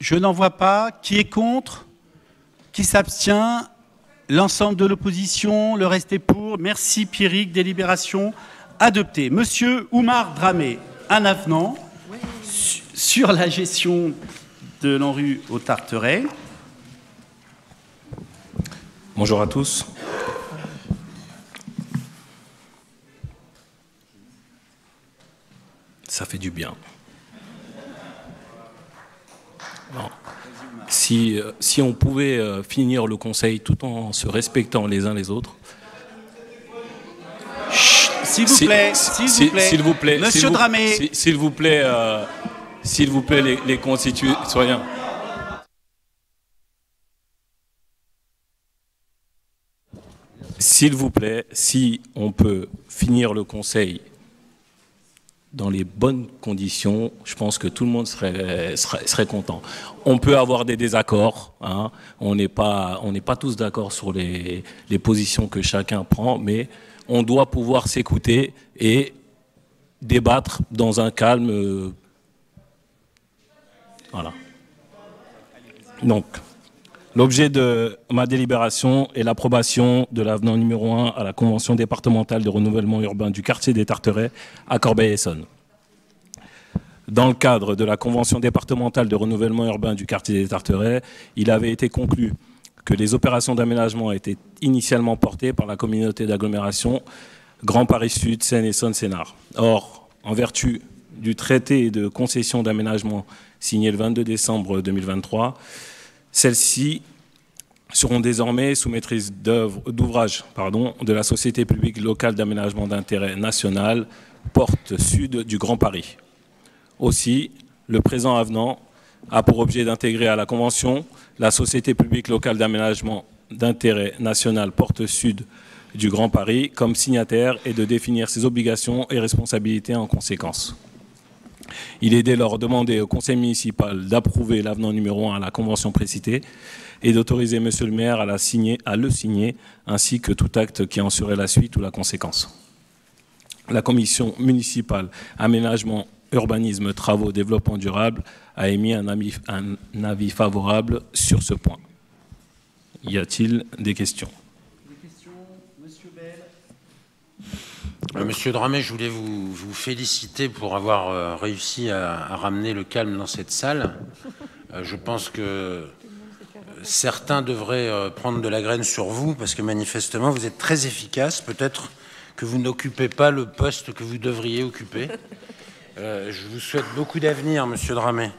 A: Je n'en vois pas. Qui est contre? Qui s'abstient? L'ensemble de l'opposition, le reste est pour. Merci Pierrick, délibération adoptée. Monsieur Oumar Dramé, un avenant su- sur la gestion de l'ANRU au Tarteret.
M: Bonjour à tous. Ça fait du bien. Si, euh, si on pouvait euh, finir le conseil tout en se respectant les uns les autres.
A: S'il vous plaît,
M: si-
A: s'il vous plaît.
M: S'il vous plaît.
A: Monsieur Dramé.
M: si- S'il vous plaît, euh, s'il vous plaît, les, les concitoyens. S'il vous plaît, si on peut finir le conseil dans les bonnes conditions, je pense que tout le monde serait, content. On peut avoir des désaccords, hein. on n'est pas, pas tous d'accord sur les, les positions que chacun prend, mais on doit pouvoir s'écouter et débattre dans un calme. voilà. Donc, l'objet de ma délibération est l'approbation de l'avenant numéro 1 à la Convention départementale de renouvellement urbain du quartier des Tarterets à Corbeil-Essonne. Dans le cadre de la Convention départementale de renouvellement urbain du quartier des Tarterets, il avait été conclu que les opérations d'aménagement étaient initialement portées par la communauté d'agglomération Grand Paris Sud, Seine-et-Saône, Sénart. Or, en vertu du traité de concession d'aménagement signé le 22 décembre 2023, celles-ci seront désormais sous maîtrise d'ouvrage de la Société publique locale d'aménagement d'intérêt national, Porte Sud du Grand Paris. Aussi, le présent avenant a pour objet d'intégrer à la Convention la Société publique locale d'aménagement d'intérêt national Porte Sud du Grand Paris comme signataire et de définir ses obligations et responsabilités en conséquence. Il est dès lors demandé au Conseil municipal d'approuver l'avenant numéro 1 à la convention précitée et d'autoriser Monsieur le maire à, la signer, à le signer, ainsi que tout acte qui en serait la suite ou la conséquence. La commission municipale aménagement, Urbanisme, Travaux, Développement durable a émis un avis, un avis favorable sur ce point. Y a-t-il des questions?
D: Monsieur Dramé, je voulais vous, féliciter pour avoir euh, réussi à, ramener le calme dans cette salle. Euh, je pense que certains devraient euh, prendre de la graine sur vous parce que manifestement vous êtes très efficace. Peut-être que vous n'occupez pas le poste que vous devriez occuper. Euh, je vous souhaite beaucoup d'avenir, Monsieur Dramé.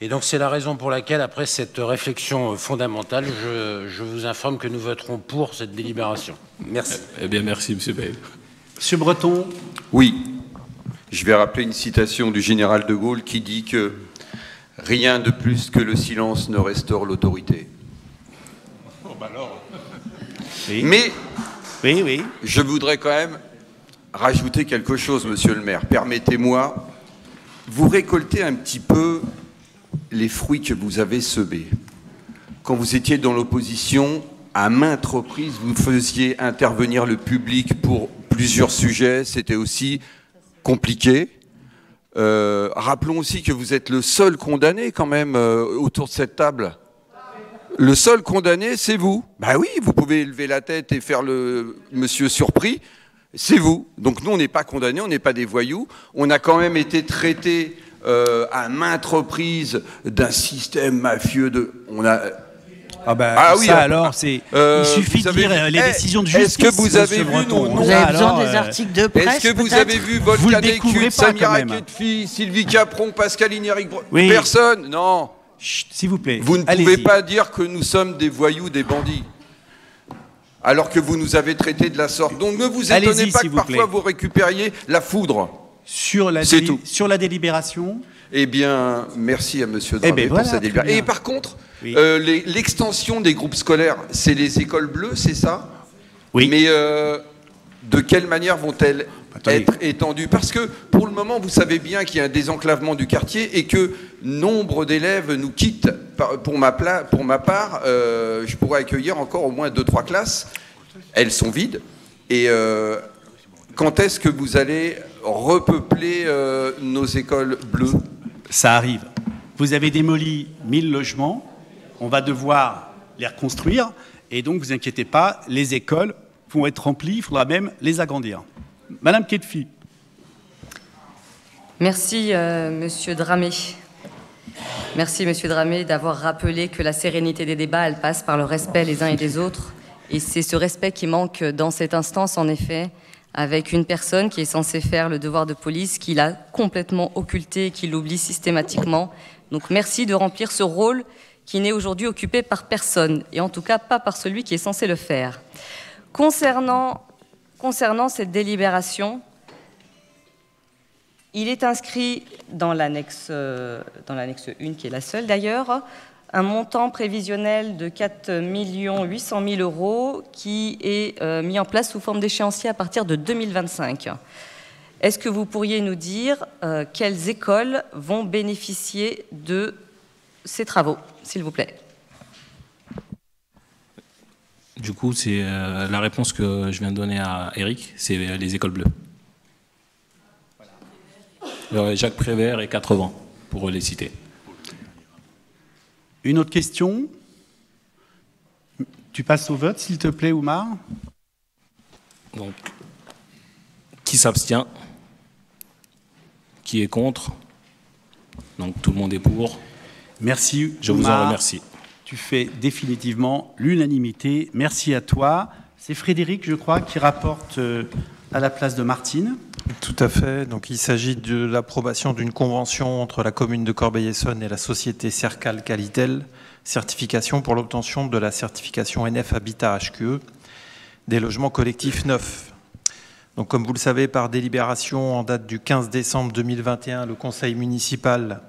D: Et donc c'est la raison pour laquelle, après cette réflexion euh, fondamentale, je, vous informe que nous voterons pour cette délibération. Merci.
M: Eh bien, merci, Monsieur Bay.
A: Monsieur Breton,
B: Oui, je vais rappeler une citation du général de Gaulle qui dit que rien de plus que le silence ne restaure l'autorité. Mais
A: oui, oui.
B: je voudrais quand même rajouter quelque chose, monsieur le maire. Permettez-moi, vous récoltez un petit peu les fruits que vous avez semés. Quand vous étiez dans l'opposition, à maintes reprises, vous faisiez intervenir le public pour plusieurs sujets. C'était aussi compliqué. Euh, rappelons aussi que vous êtes le seul condamné quand même euh, autour de cette table. Le seul condamné, c'est vous. Bah oui, vous pouvez lever la tête et faire le monsieur surpris. C'est vous. Donc nous, on n'est pas condamnés, on n'est pas des voyous. On a quand même été traités euh, à maintes reprises d'un système mafieux.
N: Ah bah
B: Ah
N: ça
B: oui, ah,
N: alors, c'est
B: euh,
N: il suffit de
B: avez
N: lire
B: vu-
N: euh, les
B: Eh,
N: décisions de
B: est-ce
N: justice.
B: que vous avez vu nos
N: Vous avez besoin des
K: articles de presse
B: Est-ce que vous avez vu Volcan
N: pas,
B: Samira. Ketfi, Sylvie Capron, Pascaline Eric. Personne, non.
N: S'il vous plaît.
B: Vous ne pouvez pas dire que nous sommes des voyous, des bandits. Alors que vous nous avez traités de la sorte. Donc ne vous étonnez pas que
N: vous
B: parfois
N: plaît.
B: vous récupériez la foudre.
A: sur la,
B: tout.
A: sur la délibération,
B: Eh bien, merci à Monsieur
A: Eh
B: Dramé
A: ben
B: pour
A: voilà,
B: sa
A: très
B: délibération. Et par contre,
A: Oui.
B: euh, l'extension des groupes scolaires, c'est les écoles bleues, c'est ça?
A: Oui.
B: Mais euh, de quelle manière vont-elles être étendues? Parce que pour le moment, vous savez bien qu'il y a un désenclavement du quartier et que nombre d'élèves nous quittent. Pour ma, pla- pour ma part, euh, je pourrais accueillir encore au moins deux, trois classes. Elles sont vides. Et quand est-ce que vous allez repeupler euh, nos écoles bleues?
A: Ça arrive. Vous avez démoli 1000 logements, on va devoir les reconstruire, et donc vous inquiétez pas, les écoles vont être remplies, il faudra même les agrandir. Madame Ketfi,
E: Merci, euh, Monsieur Dramé. Merci, Monsieur Dramé, d'avoir rappelé que la sérénité des débats, elle passe par le respect les uns et des autres. Et c'est ce respect qui manque dans cette instance, en effet, avec une personne qui est censée faire le devoir de police, qui l'a complètement occulté, qui l'oublie systématiquement. Donc merci de remplir ce rôle qui n'est aujourd'hui occupé par personne, et en tout cas pas par celui qui est censé le faire. Concernant, cette délibération, il est inscrit dans l'annexe euh, dans l'annexe 1, qui est la seule d'ailleurs, un montant prévisionnel de 4 800 000 euros qui est euh, mis en place sous forme d'échéancier à partir de 2025. Est-ce que vous pourriez nous dire euh, quelles écoles vont bénéficier de ces travaux, s'il vous plaît
M: Du coup, c'est euh, la réponse que je viens de donner à Eric, c'est euh, les écoles bleues. Euh, Jacques Prévert et 80, pour les citer.
A: une autre question? Tu passes au vote, s'il te plaît, Oumar?
M: Donc, qui s'abstient? Qui est contre? Donc, tout le monde est pour.
A: Merci.
M: Je vous en remercie.
A: Tu fais définitivement l'unanimité. Merci à toi. C'est Frédéric, je crois, qui rapporte euh, à la place de Martine.
O: Tout à fait. Donc, il s'agit de l'approbation d'une convention entre la commune de Corbeil-Essonnes et la société Cercal Qualitel, certification pour l'obtention de la certification NF Habitat HQE des logements collectifs neufs. Donc, comme vous le savez, par délibération en date du 15 décembre 2021, le conseil municipal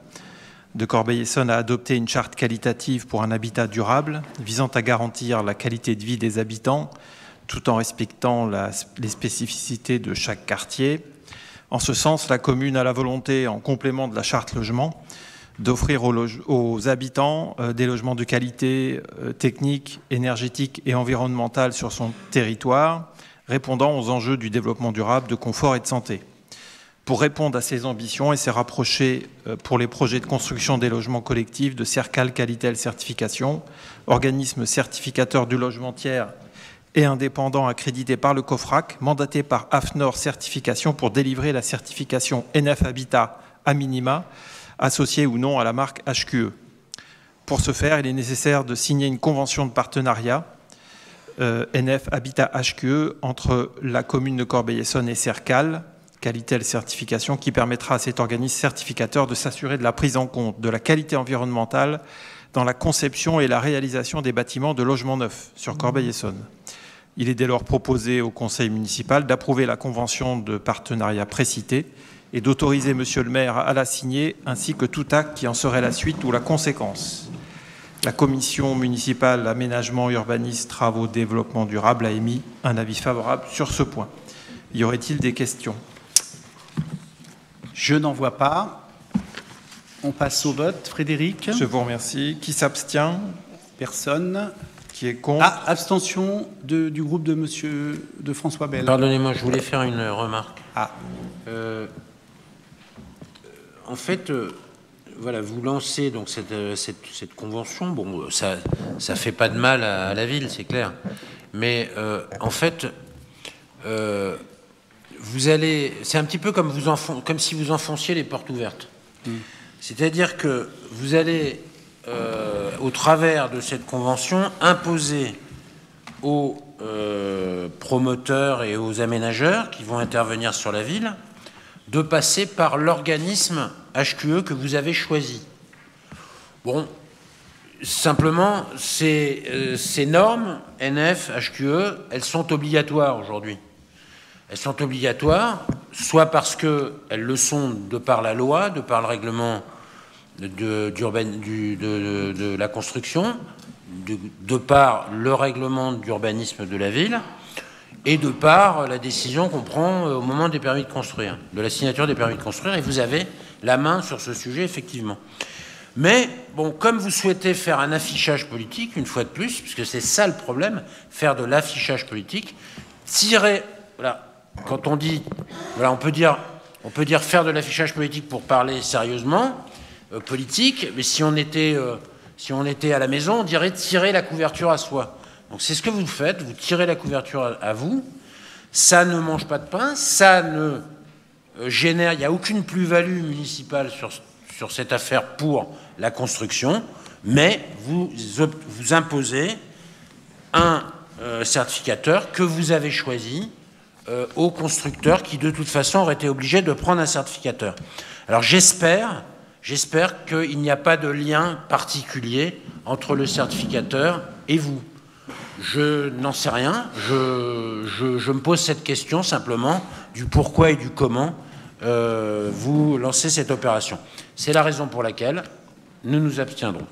O: de Corbeil-Essonnes a adopté une charte qualitative pour un habitat durable visant à garantir la qualité de vie des habitants tout en respectant les spécificités de chaque quartier. En ce sens, la commune a la volonté, en complément de la charte logement, d'offrir aux habitants euh, des logements de qualité euh, technique, énergétique et environnementale sur son territoire, répondant aux enjeux du développement durable, de confort et de santé. Pour répondre à ces ambitions et s'est rapproché euh, pour les projets de construction des logements collectifs de Cercal Qualitel Certification, organisme certificateur du logement tiers et indépendant accrédité par le COFRAC, mandaté par AFNOR Certification pour délivrer la certification NF Habitat à minima, associée ou non à la marque HQE. Pour ce faire, il est nécessaire de signer une convention de partenariat euh, NF Habitat HQE entre la commune de Corbeil-Essonne et Cercal, Qualitel Certification, qui permettra à cet organisme certificateur de s'assurer de la prise en compte de la qualité environnementale dans la conception et la réalisation des bâtiments de logements neufs sur Corbeil-Essonne. Il est dès lors proposé au conseil municipal d'approuver la convention de partenariat précitée et d'autoriser monsieur le maire à la signer ainsi que tout acte qui en serait la suite ou la conséquence. La commission municipale aménagement, urbanisme, travaux, développement durable a émis un avis favorable sur ce point. Y aurait-il des questions?
A: Je n'en vois pas. On passe au vote. Frédéric
O: Je vous remercie. Qui s'abstient?
A: Personne.
O: Qui est contre?
A: Ah, abstention de- du groupe de monsieur de François Bell.
D: Pardonnez-moi, je voulais faire une remarque.
A: Ah.
D: Euh, en fait, euh, voilà, vous lancez donc cette, euh, cette- cette convention. Bon, ça, ça fait pas de mal à, à la ville, c'est clair. Mais euh, en fait, euh, vous allez, c'est un petit peu comme vous enfon- comme si vous enfonciez les portes ouvertes. C'est-à-dire que vous allez, euh, au travers de cette convention, imposer aux euh, promoteurs et aux aménageurs qui vont intervenir sur la ville de passer par l'organisme HQE que vous avez choisi. Bon, simplement, ces, euh, ces normes NF, HQE, elles sont obligatoires aujourd'hui. Elles sont obligatoires, soit parce qu'elles le sont de par la loi, de par le règlement de, la construction, de, de par le règlement d'urbanisme de la ville, et de par la décision qu'on prend euh, au moment des permis de construire, de la signature des permis de construire, et vous avez la main sur ce sujet, effectivement. Mais, bon, comme vous souhaitez faire un affichage politique, une fois de plus, puisque c'est ça le problème, faire de l'affichage politique, tirer, voilà, quand on dit, voilà, on peut dire, on peut dire faire de l'affichage politique pour parler sérieusement, euh, politique, mais si on était, euh, si on était à la maison, on dirait tirer la couverture à soi. Donc c'est ce que vous faites, vous tirez la couverture à, vous, ça ne mange pas de pain, ça ne euh, génère, il n'y a aucune plus-value municipale sur, sur cette affaire pour la construction, mais vous, vous imposez un certificateur que vous avez choisi euh, au constructeur qui de toute façon aurait été obligé de prendre un certificateur. Alors j'espère, j'espère qu'il n'y a pas de lien particulier entre le certificateur et vous. Je n'en sais rien. Je me pose cette question simplement du pourquoi et du comment euh, vous lancez cette opération. C'est la raison pour laquelle nous nous abstiendrons.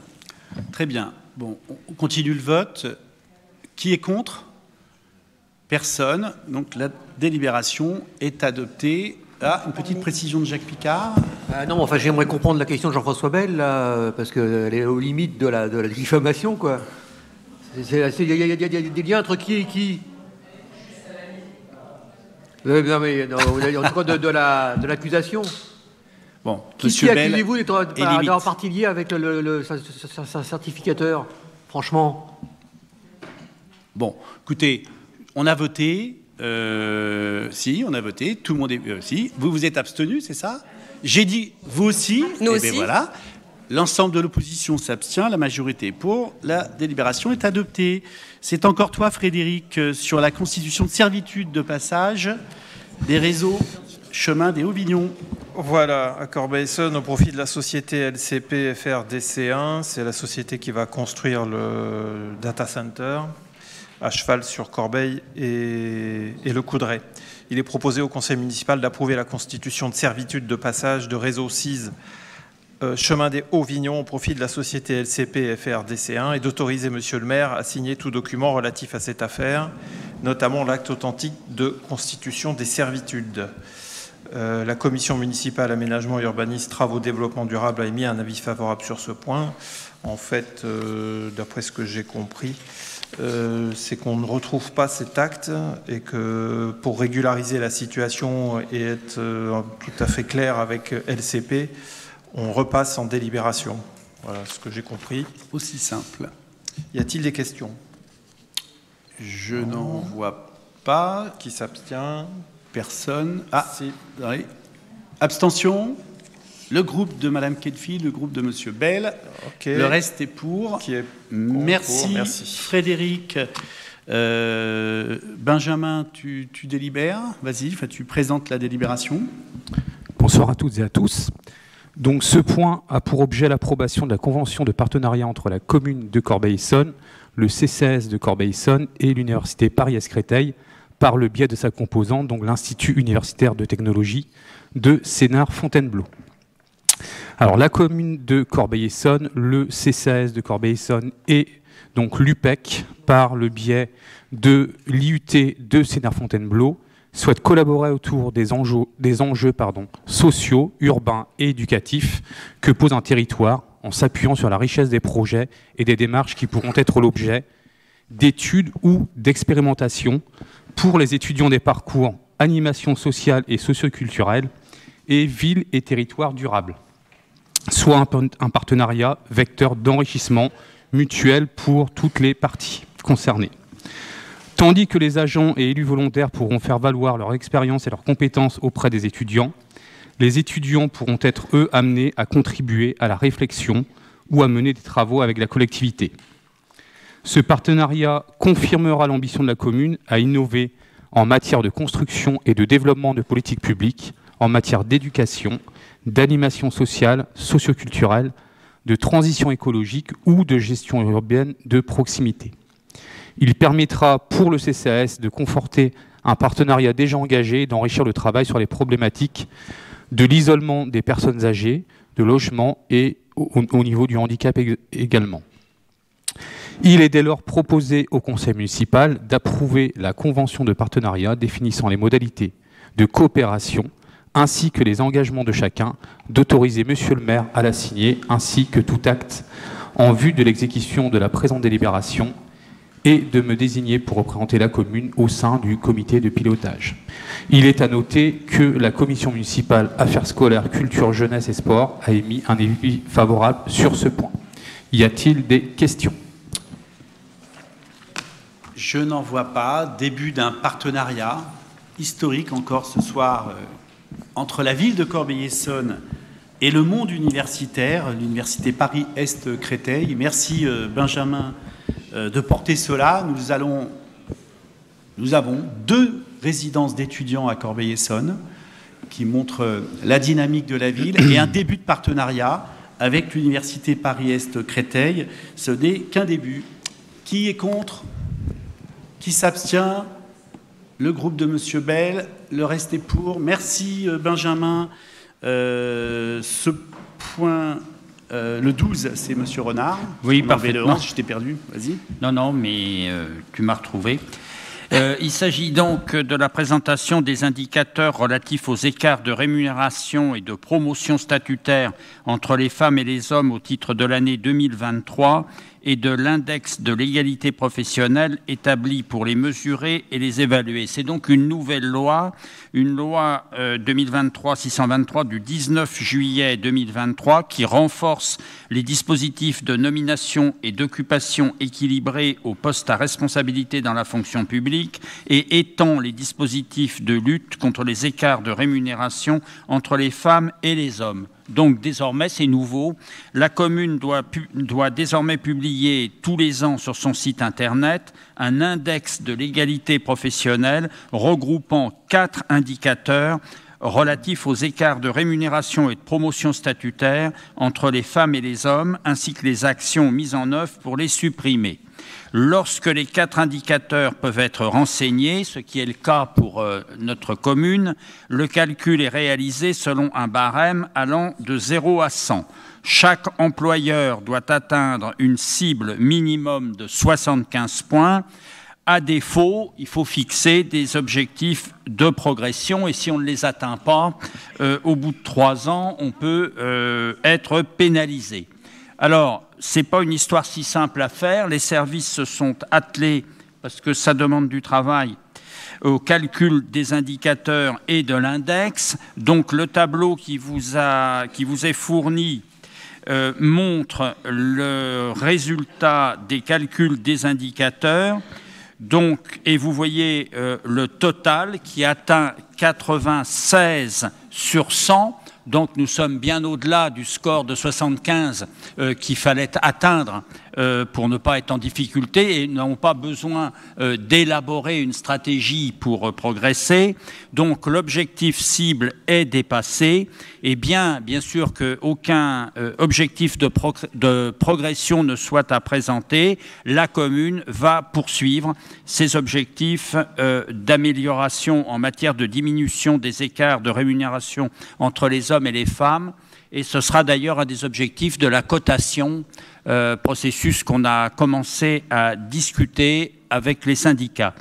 A: Très bien. Bon, on continue le vote. Qui est contre? Personne. Donc la délibération est adoptée. Ah, une petite précision de Jacques Picard.
J: Ah non, enfin j'aimerais comprendre la question de Jean-François Bell, là, parce qu'elle est aux limites de la, de la diffamation, quoi. Il y, a- y y des liens entre qui et qui? Euh, Non, mais non, en tout cas de, de la- de l'accusation.
A: Bon,
J: qui,
A: Monsieur
J: qui accusez-vous d'être d'avoir partie liée avec le, le- certificateur Franchement?
A: Bon, écoutez, on a voté. Euh, si, on a voté. Tout le monde est. euh, si. Vous vous êtes abstenu, c'est ça? J'ai dit vous aussi.
E: Nous
A: Eh ben
E: aussi.
A: voilà. L'ensemble de l'opposition s'abstient, la majorité est pour, la délibération est adoptée. C'est encore toi, Frédéric, euh, sur la constitution de servitude de passage des réseaux chemin des Hauts-Vignons.
O: Voilà, à Corbeil-Essonne, au profit de la société LCP FRDC1, c'est la société qui va construire le data center à cheval sur Corbeil et, le Coudray. Il est proposé au conseil municipal d'approuver la constitution de servitude de passage de réseau 6 euh, chemin des Hauts-Vignons au profit de la société LCP FRDC1 et d'autoriser monsieur le maire à signer tout document relatif à cette affaire, notamment l'acte authentique de constitution des servitudes. Euh, la commission municipale aménagement urbanisme travaux développement durable a émis un avis favorable sur ce point. En fait, euh, d'après ce que j'ai compris, euh, c'est qu'on ne retrouve pas cet acte et que pour régulariser la situation et être euh, tout à fait clair avec LCP, on repasse en délibération. Voilà ce que j'ai compris.
A: Aussi simple.
O: Y a-t-il des questions?
A: Je n'en vois pas.
O: Qui s'abstient?
A: Personne. Ah, oui. Abstention? Le groupe de Madame Kedfi, le groupe de Monsieur Bell. Le reste est pour.
O: Qui est
A: merci,
O: pour, merci.
A: Frédéric. Euh, Benjamin, tu, tu délibères. Vas-y, tu présentes la délibération.
P: Bonsoir à toutes et à tous. Donc, ce point a pour objet l'approbation de la convention de partenariat entre la commune de Corbeil-Essonne, le CCS de Corbeil-Essonne et l'université Paris-Créteil par le biais de sa composante, donc l'Institut universitaire de technologie de Sénart-Fontainebleau. Alors la commune de Corbeil-Essonne, le CCAS de Corbeil-Essonne et donc l'UPEC, par le biais de l'IUT de Sénart-Fontainebleau, souhaitent collaborer autour des enjeux, sociaux, urbains et éducatifs que pose un territoire en s'appuyant sur la richesse des projets et des démarches qui pourront être l'objet d'études ou d'expérimentations pour les étudiants des parcours animation sociale et socioculturelle et ville et territoire durable soit un, partenariat vecteur d'enrichissement mutuel pour toutes les parties concernées. Tandis que les agents et élus volontaires pourront faire valoir leur expérience et leurs compétences auprès des étudiants, les étudiants pourront être, eux, amenés à contribuer à la réflexion ou à mener des travaux avec la collectivité. Ce partenariat confirmera l'ambition de la commune à innover en matière de construction et de développement de politiques publiques, en matière d'éducation, d'animation sociale, socioculturelle, de transition écologique ou de gestion urbaine de proximité. Il permettra pour le CCAS de conforter un partenariat déjà engagé et d'enrichir le travail sur les problématiques de l'isolement des personnes âgées, de logement et au, niveau du handicap également. Il est dès lors proposé au Conseil municipal d'approuver la convention de partenariat définissant les modalités de coopération ainsi que les engagements de chacun, d'autoriser Monsieur le maire à la signer, ainsi que tout acte en vue de l'exécution de la présente délibération et de me désigner pour représenter la commune au sein du comité de pilotage. Il est à noter que la commission municipale Affaires scolaires, culture, jeunesse et sport a émis un avis favorable sur ce point. Y a-t-il des questions?
A: Je n'en vois pas. Début d'un partenariat historique encore ce soir euh, entre la ville de Corbeil-Essonne et le monde universitaire, l'université Paris-Est Créteil. Merci euh, Benjamin euh, de porter cela. Nous, allons, nous avons deux résidences d'étudiants à Corbeil-Essonne qui montrent euh, la dynamique de la ville et un début de partenariat avec l'université Paris-Est Créteil. Ce n'est qu'un début. Qui est contre? Qui s'abstient? Le groupe de M. Bell, le reste est pour. Merci euh, Benjamin. Euh, ce point, euh, le 12, c'est M. Renard.
C: Oui, parfait.
A: Le 11, je t'ai perdu. Vas-y.
C: Non, non, mais tu m'as retrouvé. il s'agit donc de la présentation des indicateurs relatifs aux écarts de rémunération et de promotion statutaire entre les femmes et les hommes au titre de l'année 2023 et de l'index de l'égalité professionnelle établi pour les mesurer et les évaluer. C'est donc une nouvelle loi, une loi 2023-623 euh, du 19 juillet 2023 qui renforce les dispositifs de nomination et d'occupation équilibrés aux postes à responsabilité dans la fonction publique et étend les dispositifs de lutte contre les écarts de rémunération entre les femmes et les hommes. Donc désormais, c'est nouveau. La commune doit, désormais publier tous les ans sur son site Internet un index de l'égalité professionnelle regroupant quatre indicateurs relatifs aux écarts de rémunération et de promotion statutaire entre les femmes et les hommes, ainsi que les actions mises en œuvre pour les supprimer. Lorsque les quatre indicateurs peuvent être renseignés, ce qui est le cas pour euh, notre commune, le calcul est réalisé selon un barème allant de 0 à 100. Chaque employeur doit atteindre une cible minimum de 75 points. À défaut, il faut fixer des objectifs de progression et si on ne les atteint pas, euh, au bout de trois ans, on peut euh, être pénalisé. Alors, c'est pas une histoire si simple à faire. Les services se sont attelés, parce que ça demande du travail, au calcul des indicateurs et de l'index. Donc le tableau qui vous, a, qui vous est fourni euh, montre le résultat des calculs des indicateurs. Donc, et vous voyez euh, le total qui atteint 96 sur 100. Donc nous sommes bien au-delà du score de 75 euh, qu'il fallait atteindre pour ne pas être en difficulté et n'avons pas besoin euh, d'élaborer une stratégie pour progresser. Donc l'objectif cible est dépassé. Et bien, bien sûr qu'aucun objectif de, progression ne soit à présenter, la commune va poursuivre ses objectifs d'amélioration en matière de diminution des écarts de rémunération entre les hommes et les femmes et ce sera d'ailleurs un des objectifs de la cotation, euh, processus qu'on a commencé à discuter avec les syndicats.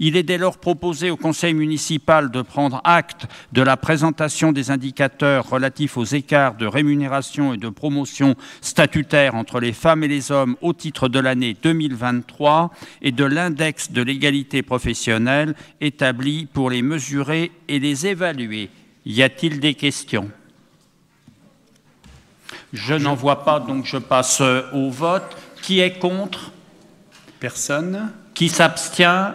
C: Il est dès lors proposé au Conseil municipal de prendre acte de la présentation des indicateurs relatifs aux écarts de rémunération et de promotion statutaire entre les femmes et les hommes au titre de l'année 2023 et de l'index de l'égalité professionnelle établi pour les mesurer et les évaluer. Y a-t-il des questions? Je n'en vois pas, donc je passe au vote. Qui est contre?
A: Personne.
C: Qui s'abstient?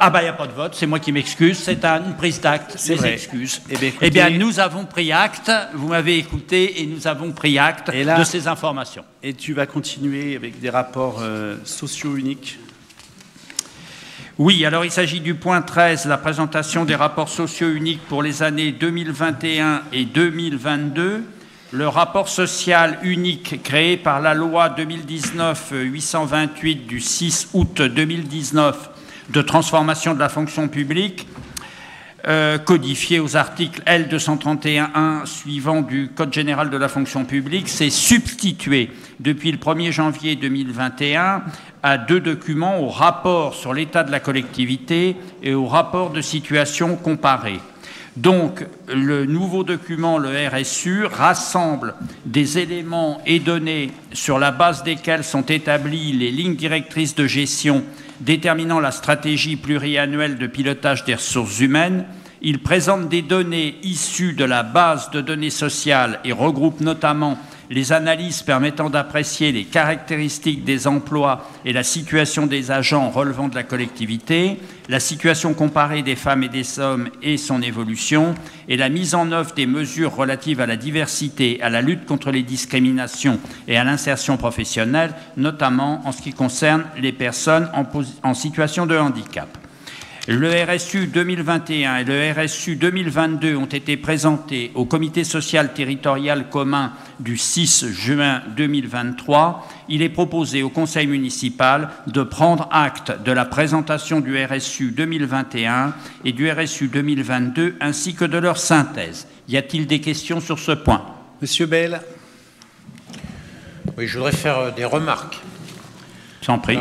C: Ah bah il n'y a pas de vote, c'est moi qui m'excuse, c'est une prise d'acte,
A: c'est
C: vrai. excuses. Eh bien, eh bien, nous avons pris acte, vous m'avez écouté et nous avons pris acte de ces informations.
A: Et tu vas continuer avec des rapports euh, sociaux uniques
C: oui, alors il s'agit du point 13, la présentation des rapports sociaux uniques pour les années 2021 et 2022. Le rapport social unique créé par la loi 2019-828 du 6 août 2019 de transformation de la fonction publique, euh, codifié aux articles L231.1 suivant du Code général de la fonction publique, s'est substitué depuis le 1er janvier 2021 à deux documents, au rapport sur l'état de la collectivité et au rapport de situation comparé. Donc, le nouveau document, le RSU, rassemble des éléments et données sur la base desquels sont établies les lignes directrices de gestion déterminant la stratégie pluriannuelle de pilotage des ressources humaines. Il présente des données issues de la base de données sociales et regroupe notamment les analyses permettant d'apprécier les caractéristiques des emplois et la situation des agents relevant de la collectivité, la situation comparée des femmes et des hommes et son évolution, et la mise en œuvre des mesures relatives à la diversité, à la lutte contre les discriminations et à l'insertion professionnelle, notamment en ce qui concerne les personnes en, situation de handicap. Le RSU 2021 et le RSU 2022 ont été présentés au comité social territorial commun du 6 juin 2023. Il est proposé au conseil municipal de prendre acte de la présentation du RSU 2021 et du RSU 2022 ainsi que de leur synthèse. Y a-t-il des questions sur ce point?
A: Monsieur Bell.
D: Oui, je voudrais faire euh, des remarques.
C: J'en prie.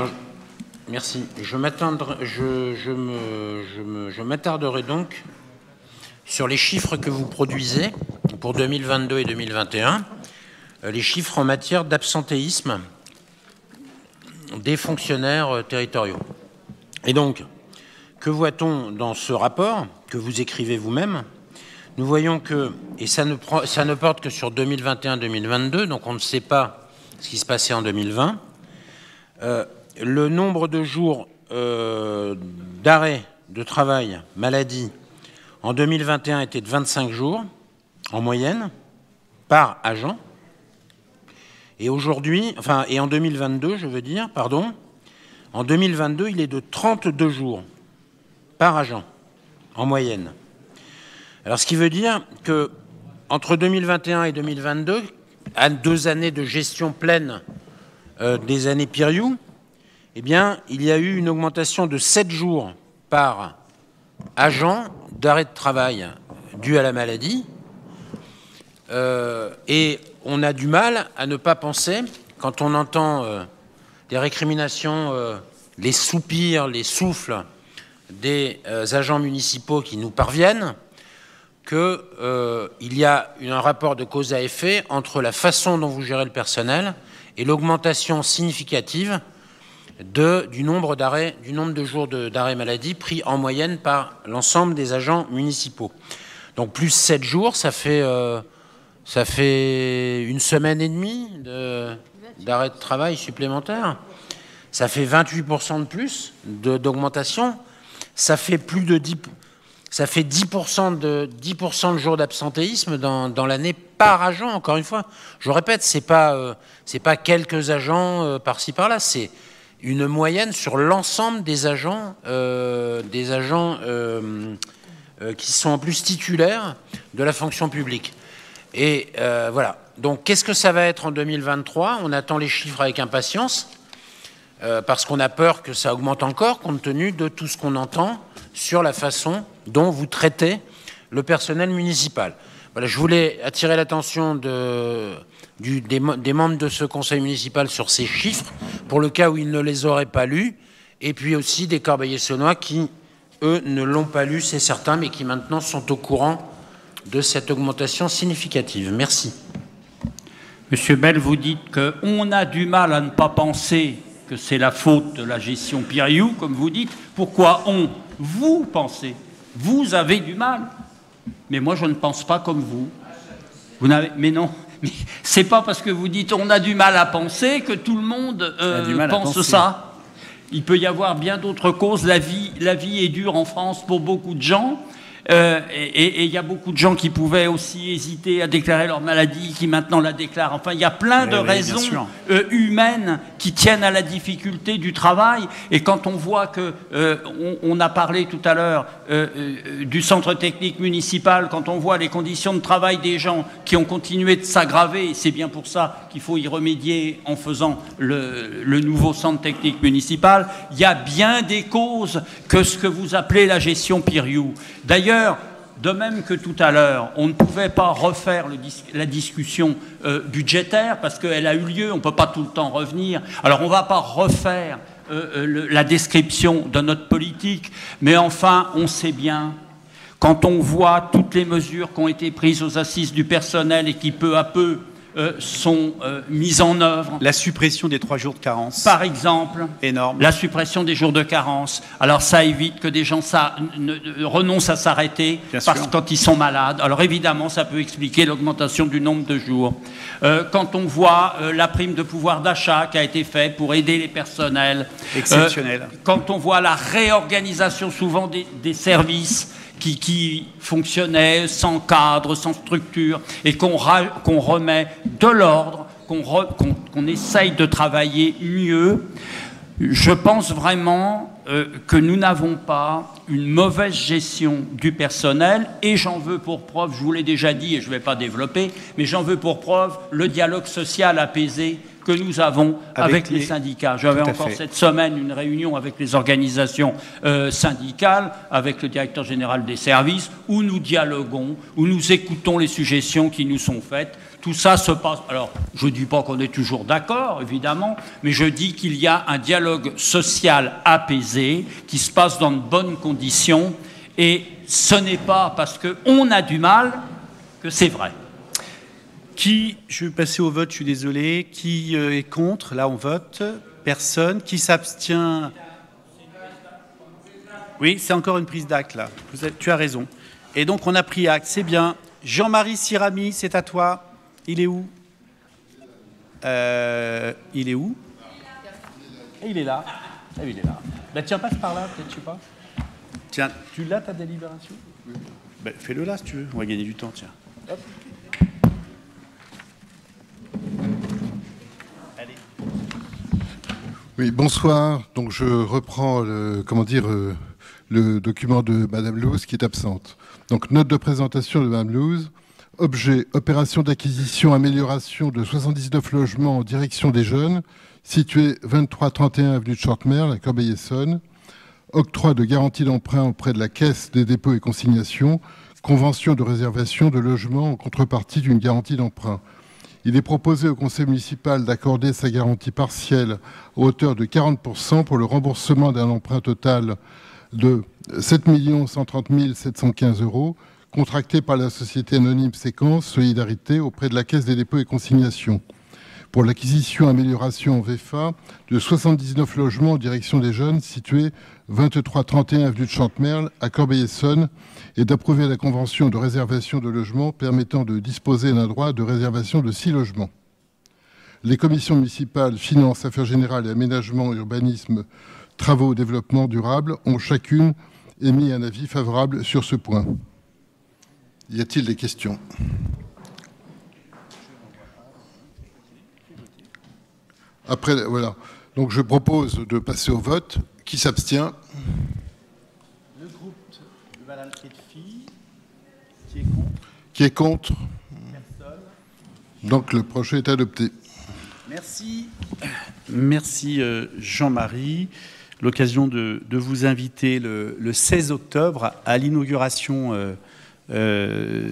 D: Merci. Je m'attarderai donc sur les chiffres que vous produisez pour 2022 et 2021, euh, les chiffres en matière d'absentéisme des fonctionnaires euh, territoriaux. Et donc, que voit-on dans ce rapport que vous écrivez vous-même? Nous voyons que, et ça ne, ça ne porte que sur 2021-2022, donc on ne sait pas ce qui se passait en 2020, le nombre de jours euh, d'arrêt de travail, maladie, en 2021 était de 25 jours en moyenne par agent. Et aujourd'hui, enfin, et en 2022, je veux dire, pardon, en 2022, il est de 32 jours par agent en moyenne. Alors, ce qui veut dire que entre 2021 et 2022, à deux années de gestion pleine euh, des années Piriou, eh bien, il y a eu une augmentation de 7 jours par agent d'arrêt de travail dû à la maladie. Euh, et on a du mal à ne pas penser, quand on entend euh, des récriminations, euh, les soupirs, les souffles des agents municipaux qui nous parviennent, qu'il y a un rapport de cause à effet entre la façon dont vous gérez le personnel et l'augmentation significative de, du nombre du nombre de jours d'arrêt maladie pris en moyenne par l'ensemble des agents municipaux. Donc plus 7 jours, ça fait, euh, ça fait une semaine et demie d'arrêt de, travail supplémentaire. Ça fait 28% de plus d'augmentation. Ça fait plus de 10, ça fait 10% de, 10 de jours d'absentéisme dans, dans l'année par agent, encore une fois. Je répète, ce n'est pas, euh, pas quelques agents euh, par-ci par-là, c'est une moyenne sur l'ensemble des agents, euh, des agents qui sont en plus titulaires de la fonction publique. Et voilà. Donc, qu'est-ce que ça va être en 2023 On attend les chiffres avec impatience, parce qu'on a peur que ça augmente encore, compte tenu de tout ce qu'on entend sur la façon dont vous traitez le personnel municipal. Voilà, je voulais attirer l'attention de, des, membres de ce conseil municipal sur ces chiffres, pour le cas où ils ne les auraient pas lus, et puis aussi des Corbeillers-Saunois qui, eux, ne l'ont pas lu, c'est certain, mais qui maintenant sont au courant de cette augmentation significative. Merci.
C: Monsieur Bell, vous dites qu'on a du mal à ne pas penser que c'est la faute de la gestion Piriou, comme vous dites. Pourquoi on Vous pensez? Vous avez du mal. Mais moi, je ne pense pas comme vous. Vous n'avez, mais non, c'est pas parce que vous dites on a du mal à penser que tout le monde euh, pense ça. Il peut y avoir bien d'autres causes. La vie, la vie est dure en France pour beaucoup de gens. Euh, et il y a beaucoup de gens qui pouvaient aussi hésiter à déclarer leur maladie, qui maintenant la déclarent. Enfin, il y a plein de raisons euh, humaines qui tiennent à la difficulté du travail. Et quand on voit que, euh, on, a parlé tout à l'heure du centre technique municipal, quand on voit les conditions de travail des gens qui ont continué de s'aggraver, c'est bien pour ça qu'il faut y remédier en faisant le, le nouveau centre technique municipal, il y a bien des causes que ce que vous appelez la gestion Piriou. D'ailleurs, de même que tout à l'heure, on ne pouvait pas refaire la discussion euh, budgétaire parce qu'elle a eu lieu, on ne peut pas tout le temps revenir. Alors on ne va pas refaire euh, euh, la description de notre politique, mais enfin, on sait bien, quand on voit toutes les mesures qui ont été prises aux assises du personnel et qui peu à peu euh, sont euh, mises en œuvre.
A: La suppression des trois jours de carence.
C: Par exemple.
A: Énorme.
C: La suppression des jours de carence. Alors ça évite que des gens ça, renoncent à s'arrêter parce quand ils sont malades. Alors évidemment, ça peut expliquer l'augmentation du nombre de jours. Euh, quand on voit la prime de pouvoir d'achat qui a été faite pour aider les personnels.
A: Exceptionnel.
C: quand on voit la réorganisation souvent des, des services qui, fonctionnait sans cadre, sans structure, et qu'on remet de l'ordre, qu'on essaye de travailler mieux, je pense vraiment euh, que nous n'avons pas une mauvaise gestion du personnel et j'en veux pour preuve, je vous l'ai déjà dit et je ne vais pas développer, mais j'en veux pour preuve le dialogue social apaisé que nous avons avec, les... syndicats. J'avais encore cette semaine une réunion avec les organisations euh, syndicales, avec le directeur général des services, où nous dialoguons, où nous écoutons les suggestions qui nous sont faites. Tout ça se passe. Alors, je ne dis pas qu'on est toujours d'accord, évidemment, mais je dis qu'il y a un dialogue social apaisé qui se passe dans de bonnes conditions. Et ce n'est pas parce qu'on a du mal que c'est vrai.
A: Qui, je vais passer au vote, je suis désolé. Qui euh, est contre? Là, on vote. Personne. Qui s'abstient? Oui, c'est encore une prise d'acte, là. tu as raison. Et donc, on a pris acte. C'est bien. Jean-Marie Sirami, c'est à toi. Il est où? Euh, Il est où?
C: Il est là. Ah, il est là. Bah, tiens, passe par là, peut-être, je sais pas.
A: Tiens, tu l'as ta délibération? Bah, Fais-le là si tu veux. On va gagner du temps, tiens. Hop.
Q: Oui, bonsoir. Donc je reprends le, comment dire, euh, le document de Madame Louz qui est absente. Donc note de présentation de Madame Louz. Objet, opération d'acquisition, amélioration de 79 logements en direction des jeunes, situés 23-31 avenue de Shortmer, la Corbeil-Essonne. Octroi de garantie d'emprunt auprès de la Caisse des dépôts et consignations. Convention de réservation de logements en contrepartie d'une garantie d'emprunt. Il est proposé au conseil municipal d'accorder sa garantie partielle à hauteur de 40% pour le remboursement d'un emprunt total de 7 130 715 euros, contracté par la société anonyme Séquence Solidarité auprès de la Caisse des dépôts et consignations. Pour l'acquisition amélioration en VFA de 79 logements en direction des jeunes situés 2331 avenue de Chantemerle à Corbeil-Essonne et d'approuver la convention de réservation de logements permettant de disposer d'un droit de réservation de six logements. Les commissions municipales Finances, Affaires générales et Aménagement, Urbanisme, Travaux, Développement durable ont chacune émis un avis favorable sur ce point. Y a-t-il des questions? Après, voilà. Donc je propose de passer au vote. Qui s'abstient
A: Le groupe de Madame Ketfi, qui est contre
Q: Qui est contre
A: Personne.
Q: Donc le projet est adopté.
A: Merci. Merci euh, Jean-Marie. L'occasion de, de vous inviter le, le 16 octobre à l'inauguration euh, euh,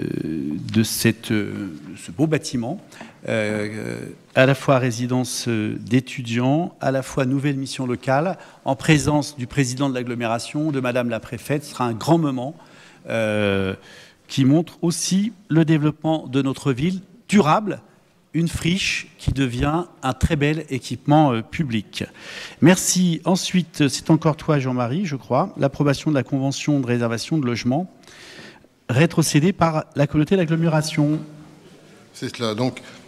A: de cette, euh, ce beau bâtiment, euh, à la fois résidence euh, d'étudiants, à la fois nouvelle mission locale, en présence du président de l'agglomération, de Madame la préfète. Ce sera un grand moment euh, qui montre aussi le développement de notre ville durable, une friche qui devient un très bel équipement euh, public. Merci. Ensuite, c'est encore toi, Jean-Marie, je crois, l'approbation de la convention de réservation de logement rétrocédée par la communauté d'agglomération.
Q: C'est cela. Donc, euh,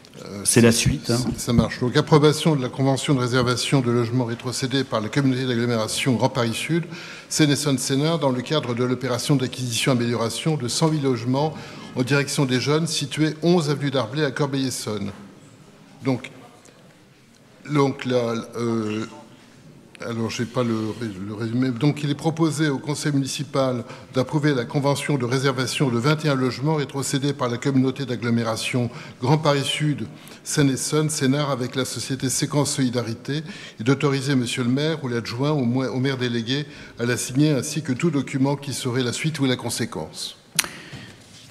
A: C'est la suite, hein.
Q: Ça marche. Donc, approbation de la convention de réservation de logements rétrocédée par la communauté d'agglomération Grand Paris Sud, Seine-et-Saône-Sénart, dans le cadre de l'opération d'acquisition-amélioration de 108 logements en direction des jeunes situés 11 avenue d'Arblay à Corbeil-Essonne. Donc, donc là, euh, alors je n'ai pas le, le résumé. Donc il est proposé au conseil municipal d'approuver la convention de réservation de 21 logements rétrocédés par la communauté d'agglomération Grand Paris Sud, Seine-et-Saône, Sénart avec la société Séquence Solidarité et d'autoriser monsieur le maire ou l'adjoint au, au maire délégué à la signer ainsi que tout document qui serait la suite ou la conséquence.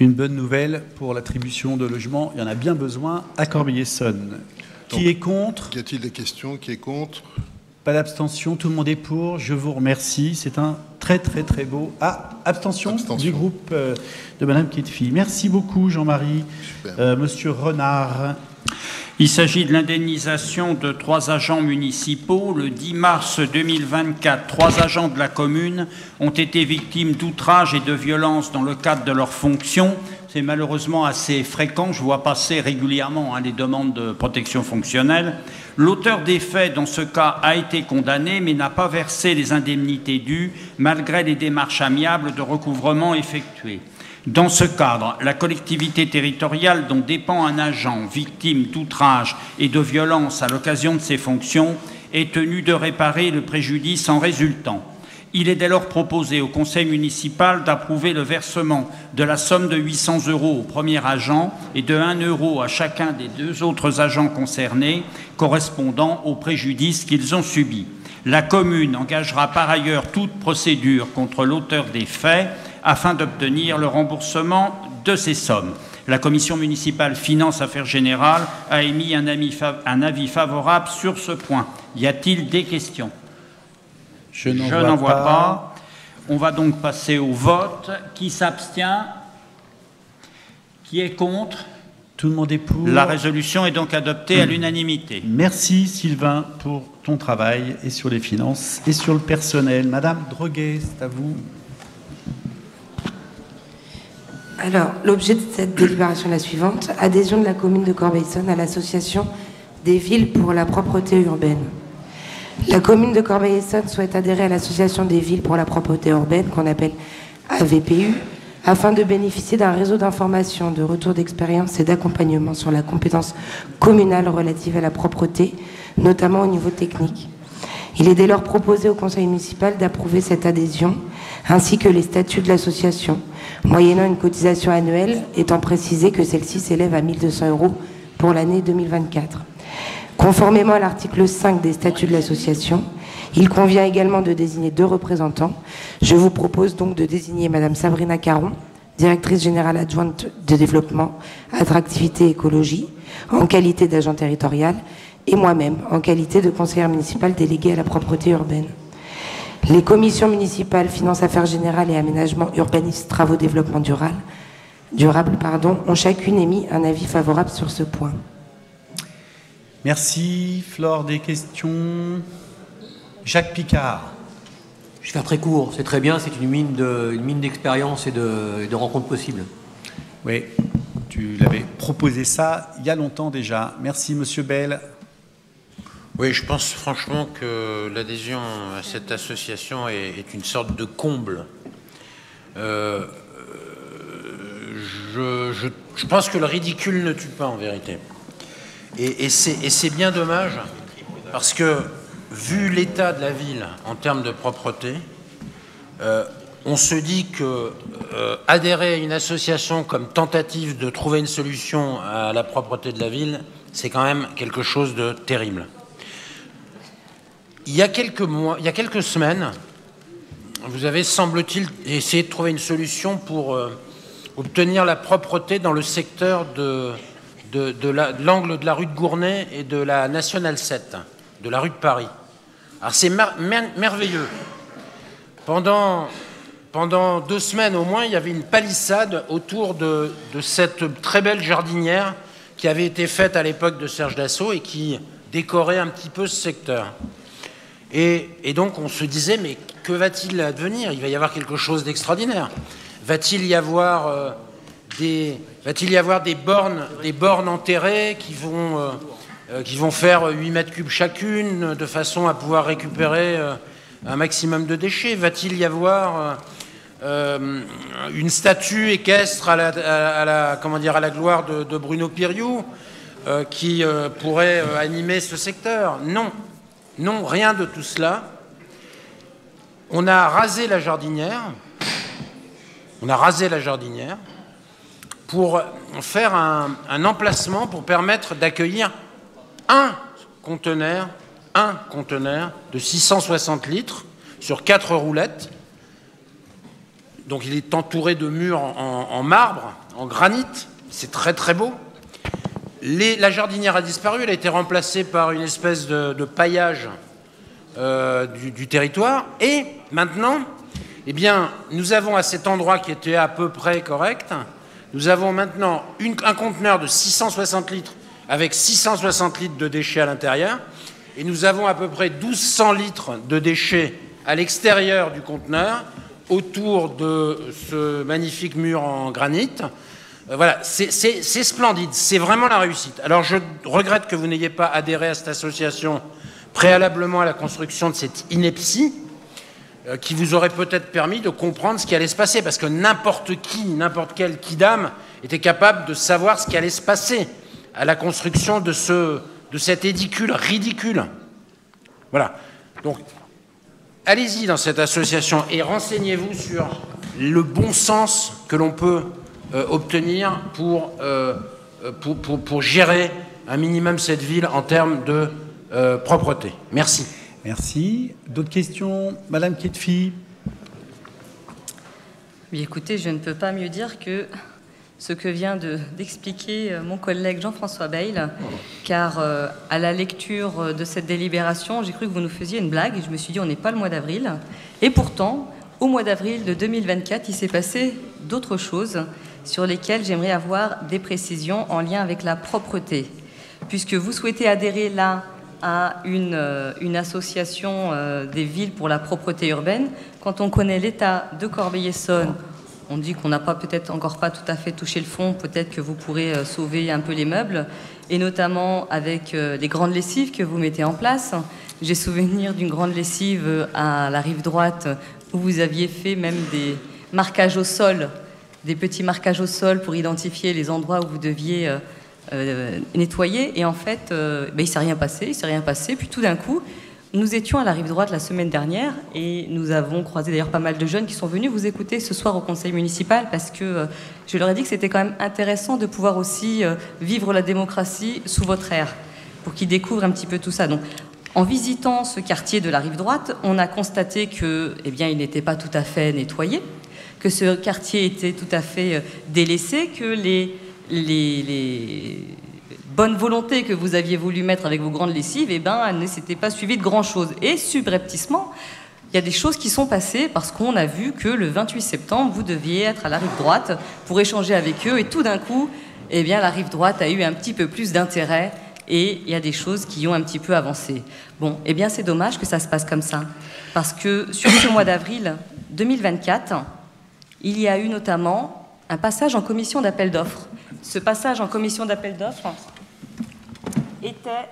A: Une bonne nouvelle pour l'attribution de logements. Il y en a bien besoin à Corbeil-Essonne. Qui est contre?
Q: Y a-t-il des questions? Qui est contre?
A: Pas d'abstention, tout le monde est pour. Je vous remercie. C'est un très très très beau. Ah, abstention, du groupe euh, de Madame Ketfi. Merci beaucoup, Jean-Marie. Euh, Monsieur Renard.
C: Il s'agit de l'indemnisation de trois agents municipaux. Le 10 mars 2024, trois agents de la commune ont été victimes d'outrages et de violences dans le cadre de leurs fonctions. C'est malheureusement assez fréquent. Je vois passer régulièrement hein, les demandes de protection fonctionnelle. L'auteur des faits, dans ce cas, a été condamné, mais n'a pas versé les indemnités dues, malgré les démarches amiables de recouvrement effectuées. Dans ce cadre, la collectivité territoriale dont dépend un agent victime d'outrage et de violence à l'occasion de ses fonctions est tenue de réparer le préjudice en résultant. Il est dès lors proposé au conseil municipal d'approuver le versement de la somme de 800 euros au premier agent et de 1 euro à chacun des deux autres agents concernés correspondant au préjudice qu'ils ont subi. La commune engagera par ailleurs toute procédure contre l'auteur des faits afin d'obtenir le remboursement de ces sommes. La commission municipale Finances Affaires Générales a émis un avis, fa- un avis favorable sur ce point. Y a-t-il des questions?
A: Je n'en vois pas.
C: pas. On va donc passer au vote. Qui s'abstient? Qui est contre?
A: Tout le monde est pour.
C: La résolution est donc adoptée à l'unanimité.
A: Merci Sylvain pour ton travail et sur les finances et sur le personnel. Madame Droguet, c'est à vous.
R: Alors, l'objet de cette délibération est la suivante. Adhésion de la commune de Corbeil-Essonne à l'association des villes pour la propreté urbaine. La commune de Corbeil-Essonne souhaite adhérer à l'association des villes pour la propreté urbaine, qu'on appelle AVPU, afin de bénéficier d'un réseau d'information, de retour d'expérience et d'accompagnement sur la compétence communale relative à la propreté, notamment au niveau technique. Il est dès lors proposé au conseil municipal d'approuver cette adhésion, ainsi que les statuts de l'association, moyennant une cotisation annuelle, étant précisé que celle-ci s'élève à 1200 euros pour l'année 2024. Conformément à l'article 5 des statuts de l'association, il convient également de désigner deux représentants. Je vous propose donc de désigner Madame Sabrina Caron, directrice générale adjointe de développement, attractivité et écologie, en qualité d'agent territorial, et moi-même, en qualité de conseillère municipale déléguée à la propreté urbaine. Les commissions municipales Finances Affaires Générales et Aménagement Urbanisme Travaux Développement Durable ont chacune émis un avis favorable sur ce point.
A: Merci. Flore, des questions Jacques Picard.
J: Je vais faire très court. C'est très bien, c'est une mine de- une mine d'expérience et de, rencontres possibles.
A: Oui, tu l'avais proposé ça il y a longtemps déjà. Merci, Monsieur Bell.
D: Oui, je pense franchement que l'adhésion à cette association est, est une sorte de comble. Euh, je, je- je pense que le ridicule ne tue pas en vérité. Et, c'est bien dommage parce que vu l'état de la ville en termes de propreté, euh, on se dit que euh, adhérer à une association comme tentative de trouver une solution à la propreté de la ville, c'est quand même quelque chose de terrible. Il y a quelques mois, il y a quelques semaines, vous avez, semble-t-il, essayé de trouver une solution pour euh, obtenir la propreté dans le secteur de, de, de la- de l'angle de la rue de Gournay et de la Nationale 7, de la rue de Paris. Alors c'est mer- mer- merveilleux. Pendant, pendant deux semaines au moins, il y avait une palissade autour de, cette très belle jardinière qui avait été faite à l'époque de Serge Dassault et qui décorait un petit peu ce secteur. Et, et donc on se disait, mais que va-t-il advenir? Il va y avoir quelque chose d'extraordinaire. Va-t-il y avoir euh, des, va-t-il y avoir des bornes, enterrées qui vont, euh, euh, faire 8 mètres cubes chacune, de façon à pouvoir récupérer euh, un maximum de déchets? Va-t-il y avoir euh, euh, une statue équestre à la, gloire de, de Bruno Piriou euh, qui euh, pourrait euh, animer ce secteur? Non, non, rien de tout cela. On a rasé la jardinière. On a rasé la jardinière pour faire un, emplacement pour permettre d'accueillir un conteneur, un conteneur de 660 litres sur quatre roulettes. Donc il est entouré de murs en, marbre, en granit. C'est très très beau. La jardinière a disparu. Elle a été remplacée par une espèce de, de paillage euh, du, du territoire. Et maintenant, eh bien, nous avons à cet endroit qui était à peu près correct, nous avons maintenant un conteneur de 660 litres avec 660 litres de déchets à l'intérieur. Et nous avons à peu près 1200 litres de déchets à l'extérieur du conteneur, autour de ce magnifique mur en granit. Euh, Voilà, c'est splendide, c'est vraiment la réussite. Alors je regrette que vous n'ayez pas adhéré à cette association préalablement à la construction de cette ineptie, qui vous aurait peut-être permis de comprendre ce qui allait se passer, parce que n'importe qui, n'importe quel kidam était capable de savoir ce qui allait se passer à la construction de, ce, de cet édicule ridicule. Voilà. Donc, allez-y dans cette association et renseignez-vous sur le bon sens que l'on peut euh, obtenir pour, euh, euh, pour, pour- pour gérer un minimum cette ville en termes de euh, propreté. Merci.
A: Merci. D'autres questions Madame Ketfi?
E: Oui, écoutez, je ne peux pas mieux dire que ce que vient de- d'expliquer euh, mon collègue Jean-François Bayle, car euh, à la lecture euh, de cette délibération, j'ai cru que vous nous faisiez une blague et je me suis dit on n'est pas le mois d'avril. Et pourtant, au mois d'avril de 2024, il s'est passé d'autres choses sur lesquelles j'aimerais avoir des précisions en lien avec la propreté, puisque vous souhaitez adhérer là à une, euh, association euh, des villes pour la propreté urbaine. Quand on connaît l'état de Corbeil-Essonne, on dit qu'on n'a pas peut-être encore pas tout à fait touché le fond, peut-être que vous pourrez euh, sauver un peu les meubles, et notamment avec les grandes lessives que vous mettez en place. J'ai souvenir d'une grande lessive à la rive droite où vous aviez fait même des marquages au sol, des petits marquages au sol pour identifier les endroits où vous deviez euh, nettoyer. Et en fait, euh, ben, il ne s'est rien passé, il s'est rien passé. Puis tout d'un coup, nous étions à la rive droite la semaine dernière et nous avons croisé d'ailleurs pas mal de jeunes qui sont venus vous écouter ce soir au conseil municipal parce que euh, je leur ai dit que c'était quand même intéressant de pouvoir aussi euh, vivre la démocratie sous votre ère pour qu'ils découvrent un petit peu tout ça. Donc, en visitant ce quartier de la rive droite, on a constaté que, eh bien, il n'était pas tout à fait nettoyé, que ce quartier était tout à fait délaissé, que les, les, les bonnes volontés que vous aviez voulu mettre avec vos grandes lessives, eh ben, elles ne s'étaient pas suivies de grand-chose. Et subrepticement, il y a des choses qui sont passées parce qu'on a vu que le 28 septembre, vous deviez être à la rive droite pour échanger avec eux et tout d'un coup, eh bien, la rive droite a eu un petit peu plus d'intérêt et il y a des choses qui ont un petit peu avancé. Bon, eh bien, c'est dommage que ça se passe comme ça parce que sur ce mois d'avril 2024, il y a eu notamment un passage en commission d'appel d'offres. Ce passage en commission d'appel d'offres était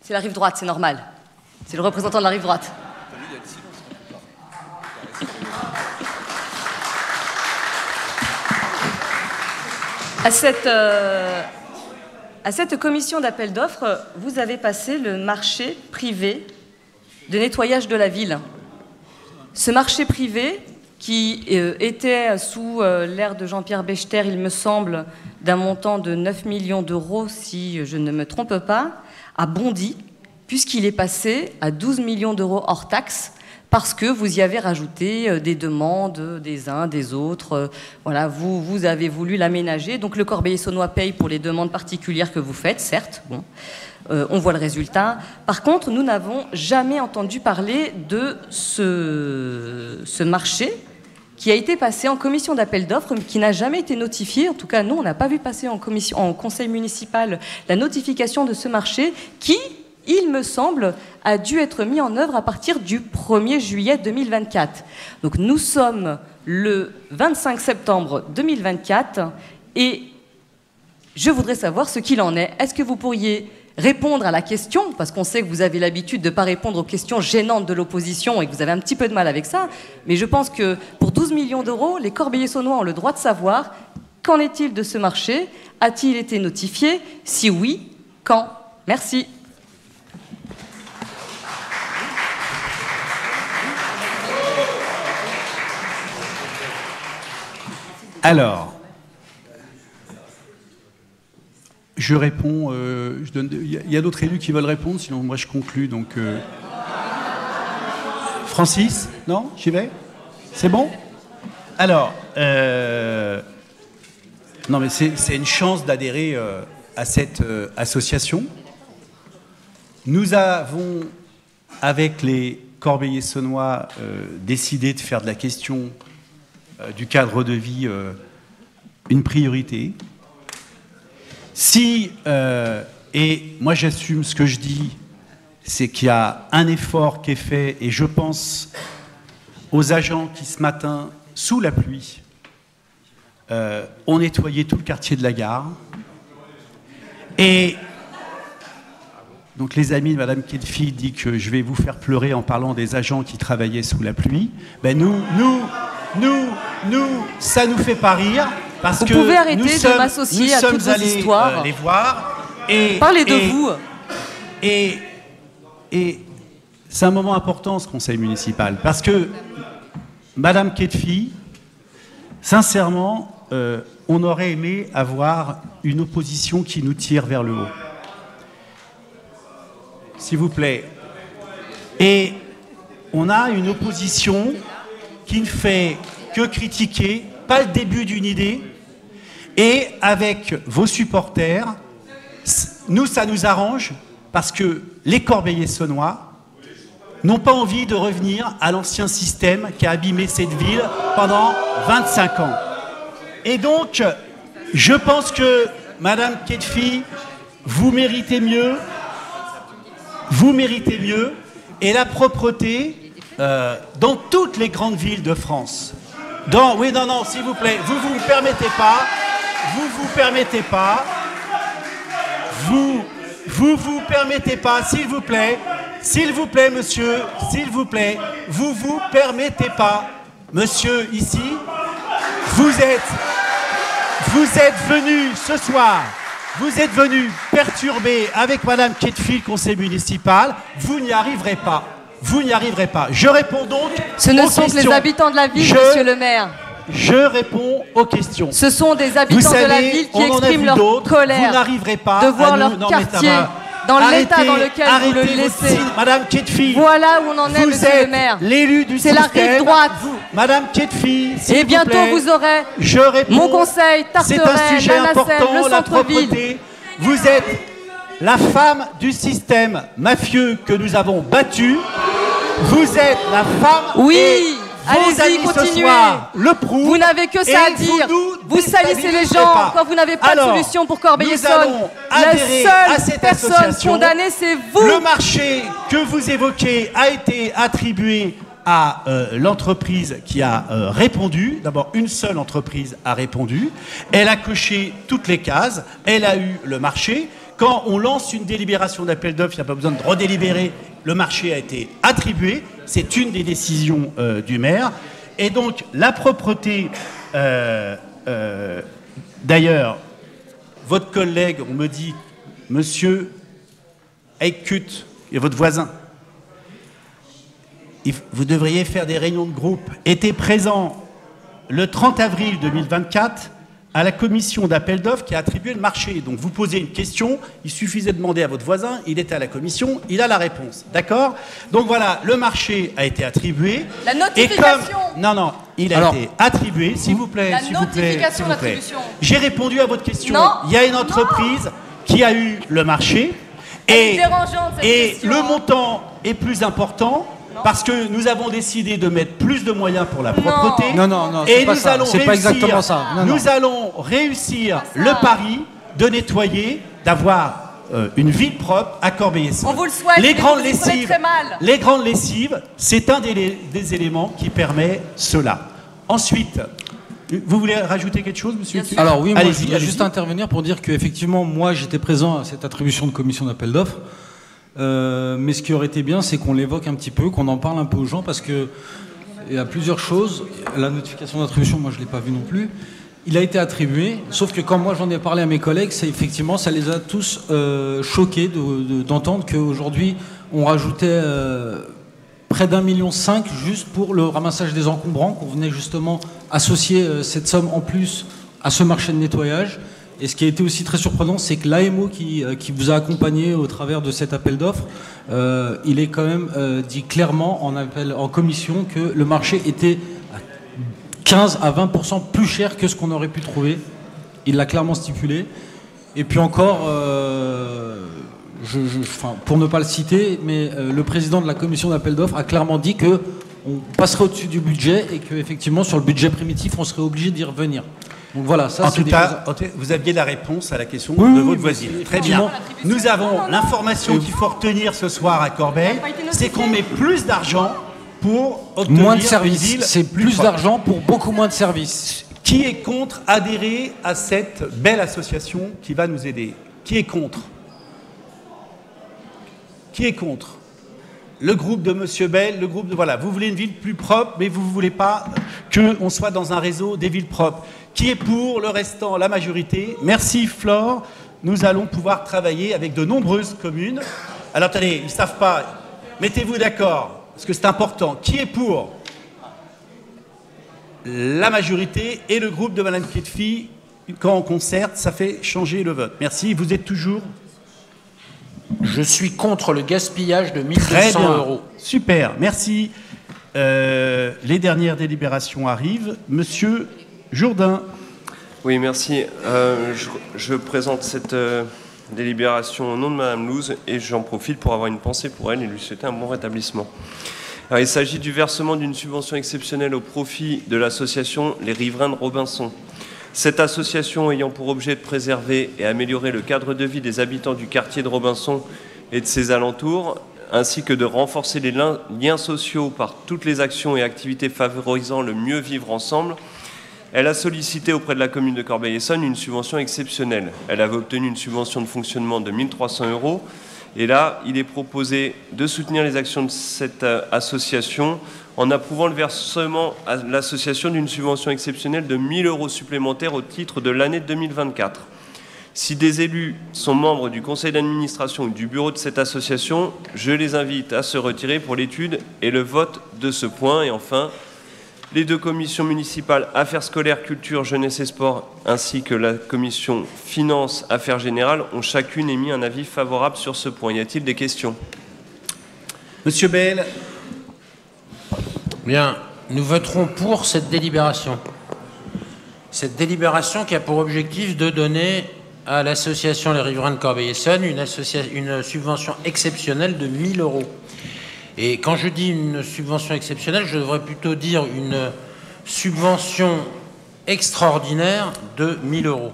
E: C'est la rive droite, c'est normal. C'est le représentant de la rive droite. À cette, euh, cette commission d'appel d'offres, vous avez passé le marché privé de nettoyage de la ville. Ce marché privé, qui euh, était sous euh, l'ère de Jean-Pierre Bechter, il me semble, d'un montant de 9 millions d'euros, si je ne me trompe pas, a bondi, puisqu'il est passé à 12 millions d'euros hors taxes, parce que vous y avez rajouté euh, des demandes des uns, des autres. Vous, avez voulu l'aménager. Donc le Corbeil Saunois paye pour les demandes particulières que vous faites, certes. Euh, on voit le résultat. Par contre, nous n'avons jamais entendu parler de ce, ce marché qui a été passé en commission d'appel d'offres, mais qui n'a jamais été notifié. En tout cas, nous, on n'a pas vu passer en, commission, en conseil municipal la notification de ce marché qui, il me semble, a dû être mis en œuvre à partir du 1er juillet 2024. Donc nous sommes le 25 septembre 2024 et je voudrais savoir ce qu'il en est. Est-ce que vous pourriez répondre à la question, parce qu'on sait que vous avez l'habitude de ne pas répondre aux questions gênantes de l'opposition et que vous avez un petit peu de mal avec ça, mais je pense que pour 12 millions d'euros, les Corbeillers saunois ont le droit de savoir qu'en est-il de ce marché A-t-il été notifié Si oui, quand Merci.
A: Alors, je réponds. euh, Il y a- d'autres élus qui veulent répondre, sinon moi je conclus. Donc, euh, Francis, non J'y vais? C'est bon? Alors, euh, non mais c'est une chance d'adhérer à cette association. Nous avons, avec les euh, décidé de faire de la question du cadre de vie une priorité. Si, euh, et moi j'assume ce que je dis, c'est qu'il y a un effort qui est fait, et je pense aux agents qui ce matin, sous la pluie, euh, ont nettoyé tout le quartier de la gare. Et donc les amis de Madame Kedfi dit que je vais vous faire pleurer en parlant des agents qui travaillaient sous la pluie. Ben nous, nous, nous, nous, ça nous fait pas rire parce
E: Vous
A: que
E: pouvez arrêter
A: nous
E: de
A: sommes-
E: m'associer à toutes vos
A: allés,
E: histoires.
A: euh, les voir et
E: Parlez de
A: et-
E: vous.
A: Et et c'est un moment important ce conseil municipal parce que Madame Ketfi, sincèrement, euh, on aurait aimé avoir une opposition qui nous tire vers le haut. S'il vous plaît. Et on a une opposition qui ne fait que critiquer, pas le début d'une idée, et avec vos supporters, nous, ça nous arrange parce que les Corbeillers saunois n'ont pas envie de revenir à l'ancien système qui a abîmé cette ville pendant 25 ans. Et donc, je pense que, Madame Ketfi, vous méritez mieux, vous méritez mieux, et la propreté euh, dans toutes les grandes villes de France. Dans, oui, non, non, s'il vous plaît, vous vous me permettez pas, vous vous permettez pas, vous vous vous permettez pas, s'il vous plaît, s'il vous plaît, monsieur, s'il vous plaît, vous vous permettez pas, monsieur ici, vous êtes, vous êtes venu ce soir, vous êtes venu perturber avec Madame Ketfield, conseil municipal, vous n'y arriverez pas. Vous n'y arriverez pas. Je réponds donc.
E: Ce ne
A: aux
E: sont que les habitants de la ville,
A: Je-
E: monsieur le maire.
A: Je réponds aux questions.
E: Ce sont des habitants
A: Vous
E: de la ville qui expriment leur colère
A: Vous n'arriverez pas
E: de
A: à
E: voir
A: nous-
E: leur
A: non,
E: quartier dans l'état dans lequel vous le laissez.
A: Madame Ketfi.
E: Voilà où on en est,
A: Vous
E: monsieur
A: êtes
E: le maire.
A: L'élu du
E: C'est la rive droite.
A: Madame Ketfi.
E: Et
A: vous
E: bientôt,
A: plaît.
E: vous aurez
A: Je réponds.
E: mon conseil,
A: C'est un
E: Tarteret,
A: important,
E: le
A: la
E: centre-ville.
A: Vous êtes, la femme du système mafieux que nous avons battu. Vous êtes la femme.
E: Oui,
A: et vos amis ce soir le prouvent.
E: Vous n'avez que ça à dire. Vous salissez les gens
A: pas.
E: quand vous n'avez pas
A: Alors,
E: de solution pour
A: allons
E: La seule
A: à cette
E: personne condamnée, c'est vous.
A: Le marché que vous évoquez a été attribué à euh, l'entreprise qui a euh, répondu. D'abord, une seule entreprise a répondu. Elle a coché toutes les cases. Elle a eu le marché. Quand on lance une délibération d'appel d'offres, il n'y a pas besoin de redélibérer. Le marché a été attribué. C'est une des décisions euh, du maire. Et donc, la propreté, euh, euh, d'ailleurs, votre collègue, on me dit, monsieur Aikut, et votre voisin, vous devriez faire des réunions de groupe, était présent le 30 avril 2024 à la commission d'appel d'offres qui a attribué le marché. Donc vous posez une question, il suffisait de demander à votre voisin, il était à la commission, il a la réponse. D'accord? Donc voilà, le marché a été attribué.
E: La
A: Et
E: notification.
A: comme... Non, non, il a
E: Alors-
A: été attribué, s'il vous plaît.
E: La
A: s'il vous plaît,
E: notification
A: s'il vous plaît.
E: d'attribution.
A: J'ai répondu à votre question.
E: Non,
A: il y a une entreprise qui a eu le marché. Et,
E: dérangeante, cette
A: et
E: question,
A: le
E: hein.
A: montant est plus important parce que nous avons décidé de mettre plus de moyens pour la propreté.
N: Non, non, non, c'est
A: Et
N: pas
A: nous
N: ça.
A: allons
N: C'est pas
A: réussir-
N: exactement ça. Non, non.
A: nous allons réussir le pari de nettoyer, d'avoir euh, une ville propre à Corbeil-Essonnes.
E: On vous le souhaite,
A: Les grandes lessives,
E: très mal.
A: les grandes lessives, c'est un des, des éléments qui permet cela. Ensuite, vous voulez rajouter quelque chose, monsieur
N: Alors oui, moi
A: Allez-y,
N: je voudrais
A: allez-y.
N: juste intervenir pour dire qu'effectivement, moi j'étais présent à cette attribution de commission d'appel d'offres. Euh, mais ce qui aurait été bien, c'est qu'on l'évoque un petit peu, qu'on en parle un peu aux gens, parce que il y a plusieurs choses. La notification d'attribution, moi je l'ai pas vue non plus. Il a été attribué, sauf que quand moi j'en ai parlé à mes collègues, c'est effectivement, ça les a tous euh, choqués de- de- d'entendre qu'aujourd'hui on rajoutait euh, près d'un million cinq juste pour le ramassage des encombrants, qu'on venait justement associer cette somme en plus à ce marché de nettoyage. Et ce qui a été aussi très surprenant, c'est que l'AMO qui, euh, qui vous a accompagné au travers de cet appel d'offres, euh, il est quand même euh, dit clairement en, appel, en commission que le marché était à 15 à 20% plus cher que ce qu'on aurait pu trouver. Il l'a clairement stipulé. Et puis encore, je- pour ne pas le citer, mais le président de la commission d'appel d'offres a clairement dit que on passerait au-dessus du budget et qu'effectivement sur le budget primitif, on serait obligé d'y revenir. Donc voilà, ça
A: en tout cas,
N: choses-
A: en tout- vous aviez la réponse à la question
N: Oui,
A: de votre voisine. Très bien. Nous avons l'information qu'il faut retenir ce soir à Corbeil, c'est qu'on met plus d'argent pour obtenir
N: Moins de services. C'est plus d'argent pour beaucoup moins de services.
A: Qui est contre adhérer à cette belle association qui va nous aider? Qui est contre? Qui est contre? Le groupe de Monsieur Bell, le groupe de voilà. Vous voulez une ville plus propre, mais vous ne voulez pas qu'on soit dans un réseau des villes propres. Qui est pour le restant La majorité. Merci Flore. Nous allons pouvoir travailler avec de nombreuses communes. Alors attendez, ils ne savent pas. Mettez-vous d'accord, parce que c'est important. Qui est pour la majorité et le groupe de Madame Pietfi, quand on concerte, ça fait changer le vote. Merci. Vous êtes toujours
D: Je suis contre le gaspillage de
A: très
D: 1200
A: bien.
D: euros.
A: Super, merci. Euh, les dernières délibérations arrivent. Monsieur Jourdain.
F: Oui, merci. Euh, je, présente cette euh, délibération au nom de Madame Louz et j'en profite pour avoir une pensée pour elle et lui souhaiter un bon rétablissement. Il s'agit du versement d'une subvention exceptionnelle au profit de l'association Les Riverains de Robinson. Cette association ayant pour objet de préserver et améliorer le cadre de vie des habitants du quartier de Robinson et de ses alentours, ainsi que de renforcer les liens sociaux par toutes les actions et activités favorisant le mieux vivre ensemble, elle a sollicité auprès de la commune de Corbeil-Essonnes une subvention exceptionnelle. Elle avait obtenu une subvention de fonctionnement de 1300 euros. Et là, il est proposé de soutenir les actions de cette euh, association en approuvant le versement à l'association d'une subvention exceptionnelle de 1000 euros supplémentaires au titre de l'année 2024. Si des élus sont membres du conseil d'administration ou du bureau de cette association, je les invite à se retirer pour l'étude et le vote de ce point. Et enfin, les deux commissions municipales Affaires scolaires, Culture, Jeunesse et Sport, ainsi que la commission Finances, Affaires générales, ont chacune émis un avis favorable sur ce point. Y a-t-il des questions?
A: Monsieur Bell.
D: Bien, nous voterons pour cette délibération. Cette délibération qui a pour objectif de donner à l'association Les Riverains de Corbeil-Essonne une, une subvention exceptionnelle de 1000 euros. Et quand je dis une subvention exceptionnelle, je devrais plutôt dire une subvention extraordinaire de 1000 euros.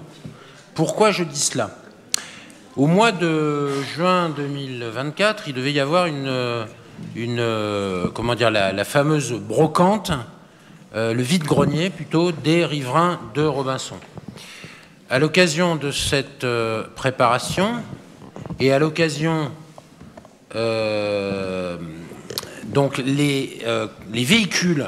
D: Pourquoi je dis cela? Au mois de juin 2024, il devait y avoir une, une comment dire, la, fameuse brocante, euh, le vide-grenier plutôt, des riverains de Robinson. À l'occasion de cette euh, préparation et à l'occasion euh, donc les, les véhicules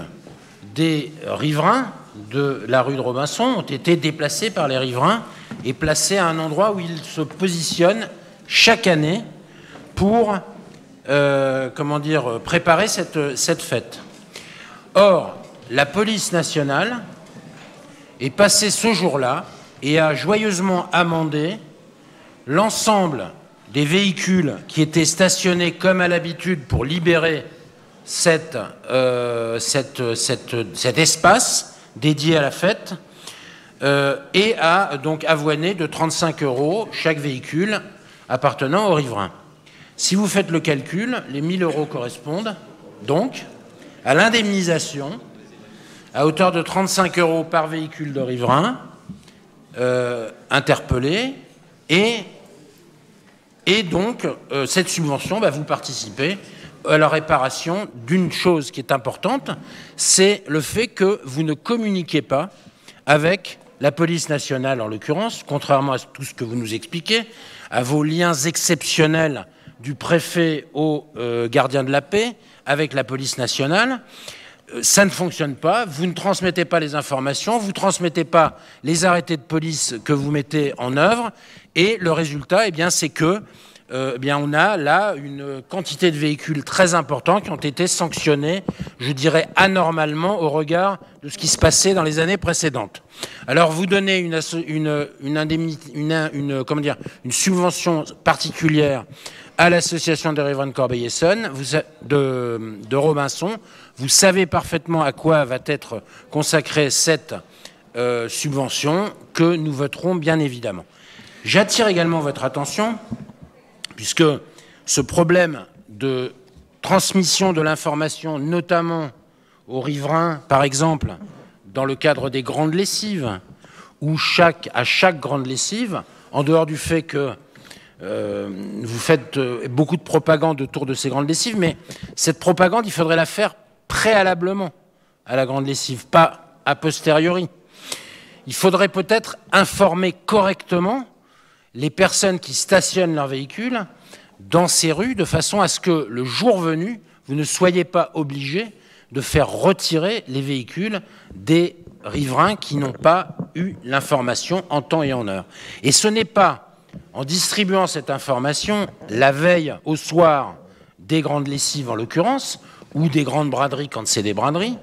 D: des riverains de la rue de Robinson ont été déplacés par les riverains et placés à un endroit où ils se positionnent chaque année pour euh, comment dire, préparer cette, cette fête. Or, la police nationale est passée ce jour-là et a joyeusement amendé l'ensemble des véhicules qui étaient stationnés comme à l'habitude pour libérer euh, cet espace dédié à la fête euh, et a donc avoiné de 35 euros chaque véhicule appartenant aux riverains. Si vous faites le calcul, les 1000 euros correspondent donc à l'indemnisation à hauteur de 35 euros par véhicule de riverains euh, interpellé et, donc cette subvention va vous participer à la réparation d'une chose qui est importante, c'est le fait que vous ne communiquez pas avec la police nationale en l'occurrence, contrairement à tout ce que vous nous expliquez, à vos liens exceptionnels du préfet au euh, gardien de la paix avec la police nationale. Euh, ça ne fonctionne pas, vous ne transmettez pas les informations, vous ne transmettez pas les arrêtés de police que vous mettez en œuvre, et le résultat, eh bien, c'est que euh, eh bien, on a là une quantité de véhicules très importants qui ont été sanctionnés, je dirais anormalement, au regard de ce qui se passait dans les années précédentes. Alors, vous donnez une, une, une, comment dire, une subvention particulière à l'association des riverains de Corbeil-Essonne de, de Robinson. Vous savez parfaitement à quoi va être consacrée cette euh, subvention que nous voterons bien évidemment. J'attire également votre attention puisque ce problème de transmission de l'information, notamment aux riverains, par exemple, dans le cadre des grandes lessives, où à chaque grande lessive, en dehors du fait que euh, vous faites euh, beaucoup de propagande autour de ces grandes lessives, mais cette propagande, il faudrait la faire préalablement à la grande lessive, pas a posteriori. Il faudrait peut-être informer correctement les personnes qui stationnent leurs véhicules dans ces rues de façon à ce que le jour venu, vous ne soyez pas obligé de faire retirer les véhicules des riverains qui n'ont pas eu l'information en temps et en heure. Et ce n'est pas en distribuant cette information la veille au soir des grandes lessives en l'occurrence, ou des grandes braderies quand c'est des braderies,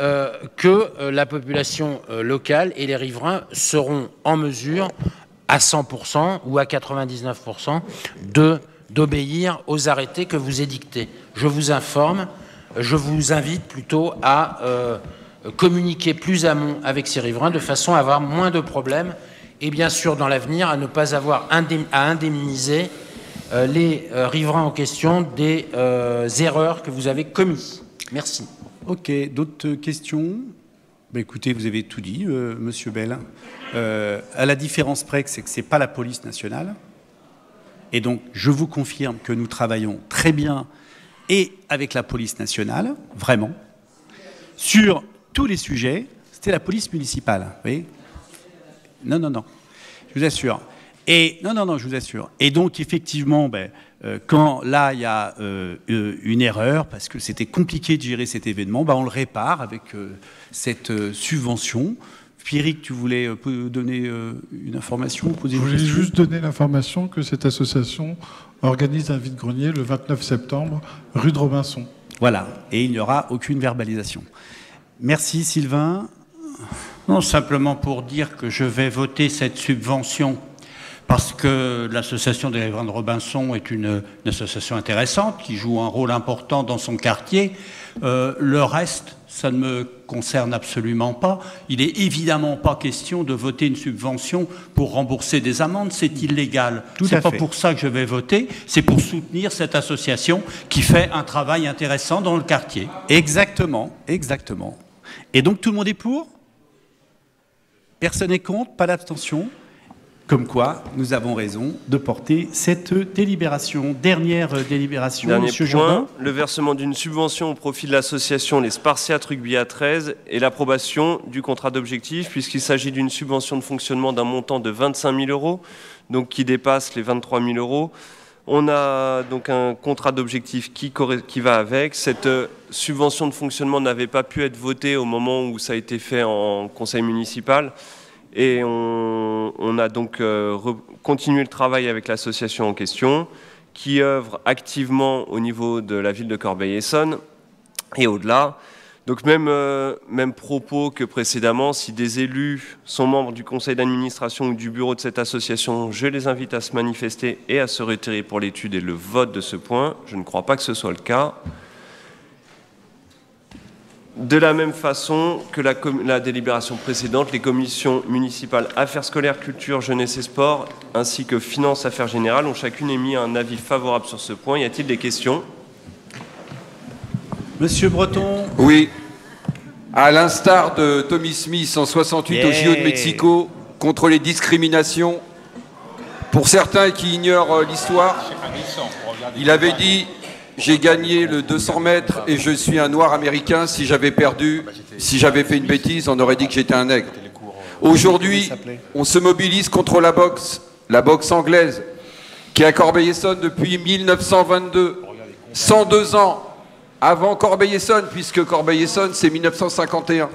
D: euh, que euh, la population euh, locale et les riverains seront en mesure à 100% ou à 99% de d'obéir aux arrêtés que vous édictez. Je vous informe, je vous invite plutôt à euh, communiquer plus amont avec ces riverains de façon à avoir moins de problèmes et bien sûr dans l'avenir à ne pas avoir à indemniser euh, les euh, riverains en question des erreurs que vous avez commises. Merci.
A: Ok, d'autres questions? Bah, écoutez, vous avez tout dit, euh, Monsieur Bell. Euh, à la différence près, c'est que ce n'est pas la police nationale. Et donc, je vous confirme que nous travaillons très bien et avec la police nationale, vraiment. Sur tous les sujets, c'était la police municipale. Vous voyez? Non, non, non. Je vous assure. Et non, non, non, je vous assure. Et donc, effectivement, ben, euh, quand là, il y a euh, euh, une erreur, parce que c'était compliqué de gérer cet événement, bah, on le répare avec cette subvention. Pierrick, tu voulais donner une information
L: Je voulais juste donner l'information que cette association organise un vide-grenier le 29 septembre, rue de Robinson.
A: Voilà, et il n'y aura aucune verbalisation. Merci Sylvain.
C: Non, simplement pour dire que je vais voter cette subvention parce que l'association des de Robinson est une, une association intéressante qui joue un rôle important dans son quartier. Euh, le reste, ça ne me concerne absolument pas. Il est évidemment pas question de voter une subvention pour rembourser des amendes, c'est illégal. C'est pas
A: fait.
C: pour ça que je vais voter, c'est pour soutenir cette association qui fait un travail intéressant dans le quartier.
A: Exactement, exactement. Et donc tout le monde est pour? Personne n'est contre, pas d'abstention? Comme quoi, nous avons raison de porter cette délibération. Dernière euh, délibération,
F: Dernier
A: Monsieur
F: point,
A: Jourdain.
F: le versement d'une subvention au profit de l'association Les Spartiates Rugby à 13 et l'approbation du contrat d'objectif, puisqu'il s'agit d'une subvention de fonctionnement d'un montant de 25 000 euros, donc qui dépasse les 23 000 euros. On a donc un contrat d'objectif qui, qui va avec. Cette euh, subvention de fonctionnement n'avait pas pu être votée au moment où ça a été fait en conseil municipal. Et on, a donc euh, continué le travail avec l'association en question, qui œuvre activement au niveau de la ville de Corbeil-Essonnes et au-delà. Donc même, euh, même propos que précédemment, si des élus sont membres du conseil d'administration ou du bureau de cette association, je les invite à se manifester et à se retirer pour l'étude et le vote de ce point. Je ne crois pas que ce soit le cas. De la même façon que la, délibération précédente, les commissions municipales Affaires scolaires, Culture, Jeunesse et Sport, ainsi que Finances, Affaires générales, ont chacune émis un avis favorable sur ce point. Y a-t-il des questions?
A: Monsieur Breton.
B: Oui. À l'instar de Tommy Smith en 68 au
A: Yeah.
B: JO de Mexico contre les discriminations, pour certains qui ignorent euh, l'histoire, il avait dit j'ai gagné le 200 mètres et je suis un noir américain. Si j'avais perdu, si j'avais fait une bêtise, on aurait dit que j'étais un nègre. Aujourd'hui, on se mobilise contre la boxe, la boxe anglaise, qui est à Corbeil-Essonnes depuis 1922. 102 ans avant Corbeil-Essonnes, puisque Corbeil-Essonnes, c'est 1951.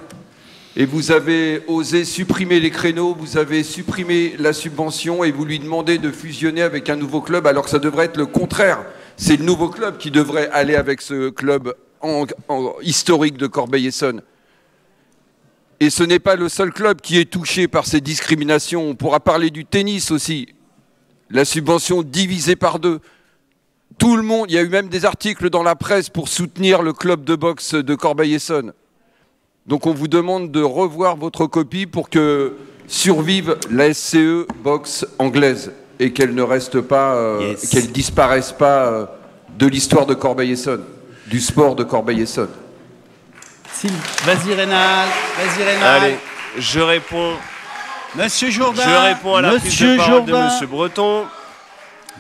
B: Et vous avez osé supprimer les créneaux, vous avez supprimé la subvention et vous lui demandez de fusionner avec un nouveau club, alors que ça devrait être le contraire. C'est le nouveau club qui devrait aller avec ce club historique de Corbeil-Essonnes. Et ce n'est pas le seul club qui est touché par ces discriminations. On pourra parler du tennis aussi. La subvention divisée par deux. Tout le monde, il y a eu même des articles dans la presse pour soutenir le club de boxe de Corbeil-Essonnes. Donc on vous demande de revoir votre copie pour que survive la SCE boxe anglaise et qu'elle ne reste pas, euh, qu'elle disparaisse pas euh, de l'histoire de Corbeil-Essonnes, du sport de Corbeil-Essonnes.
A: Vas-y Rénal, vas-y Rénal.
F: Allez, je réponds.
A: Monsieur Jourdain.
F: Je réponds à la prise
A: Monsieur
F: de parole de. Monsieur Breton.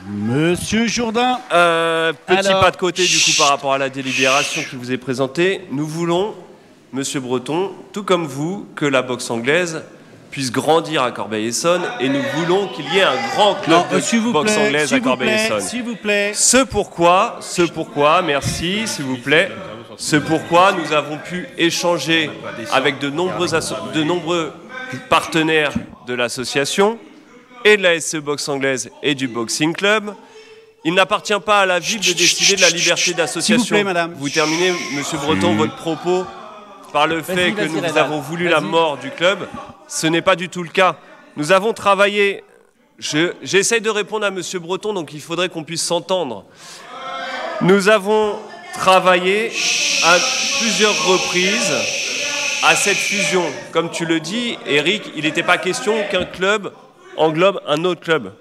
A: Monsieur Jourdain.
F: Euh, petit
A: Alors,
F: pas de côté du coup par rapport à la délibération que je vous ai présentée. Nous voulons, Monsieur Breton, tout comme vous, que la boxe anglaise puisse grandir à Corbeil-Essonnes et nous voulons qu'il y ait un grand club
A: Non,
F: de
A: euh, s'il vous
F: boxe
A: plaît,
F: anglaise
A: s'il
F: à
A: vous plaît,
F: Corbeil-Essonnes.
A: s'il vous plaît.
F: Ce pourquoi, ce pourquoi, merci, s'il vous plaît, ce pourquoi nous avons pu échanger avec de nombreux, asso- de nombreux partenaires de l'association et de la SE Boxe anglaise et du Boxing Club. Il n'appartient pas à la ville de décider de la liberté d'association.
A: S'il vous plaît, madame.
F: Vous terminez, Monsieur Breton, votre propos par le fait que nous avons voulu la mort du club. Ce n'est pas du tout le cas. Nous avons travaillé. je- J'essaye de répondre à Monsieur Breton, donc il faudrait qu'on puisse s'entendre. Nous avons travaillé à plusieurs reprises à cette fusion. Comme tu le dis, Eric, il n'était pas question qu'un club englobe un autre club.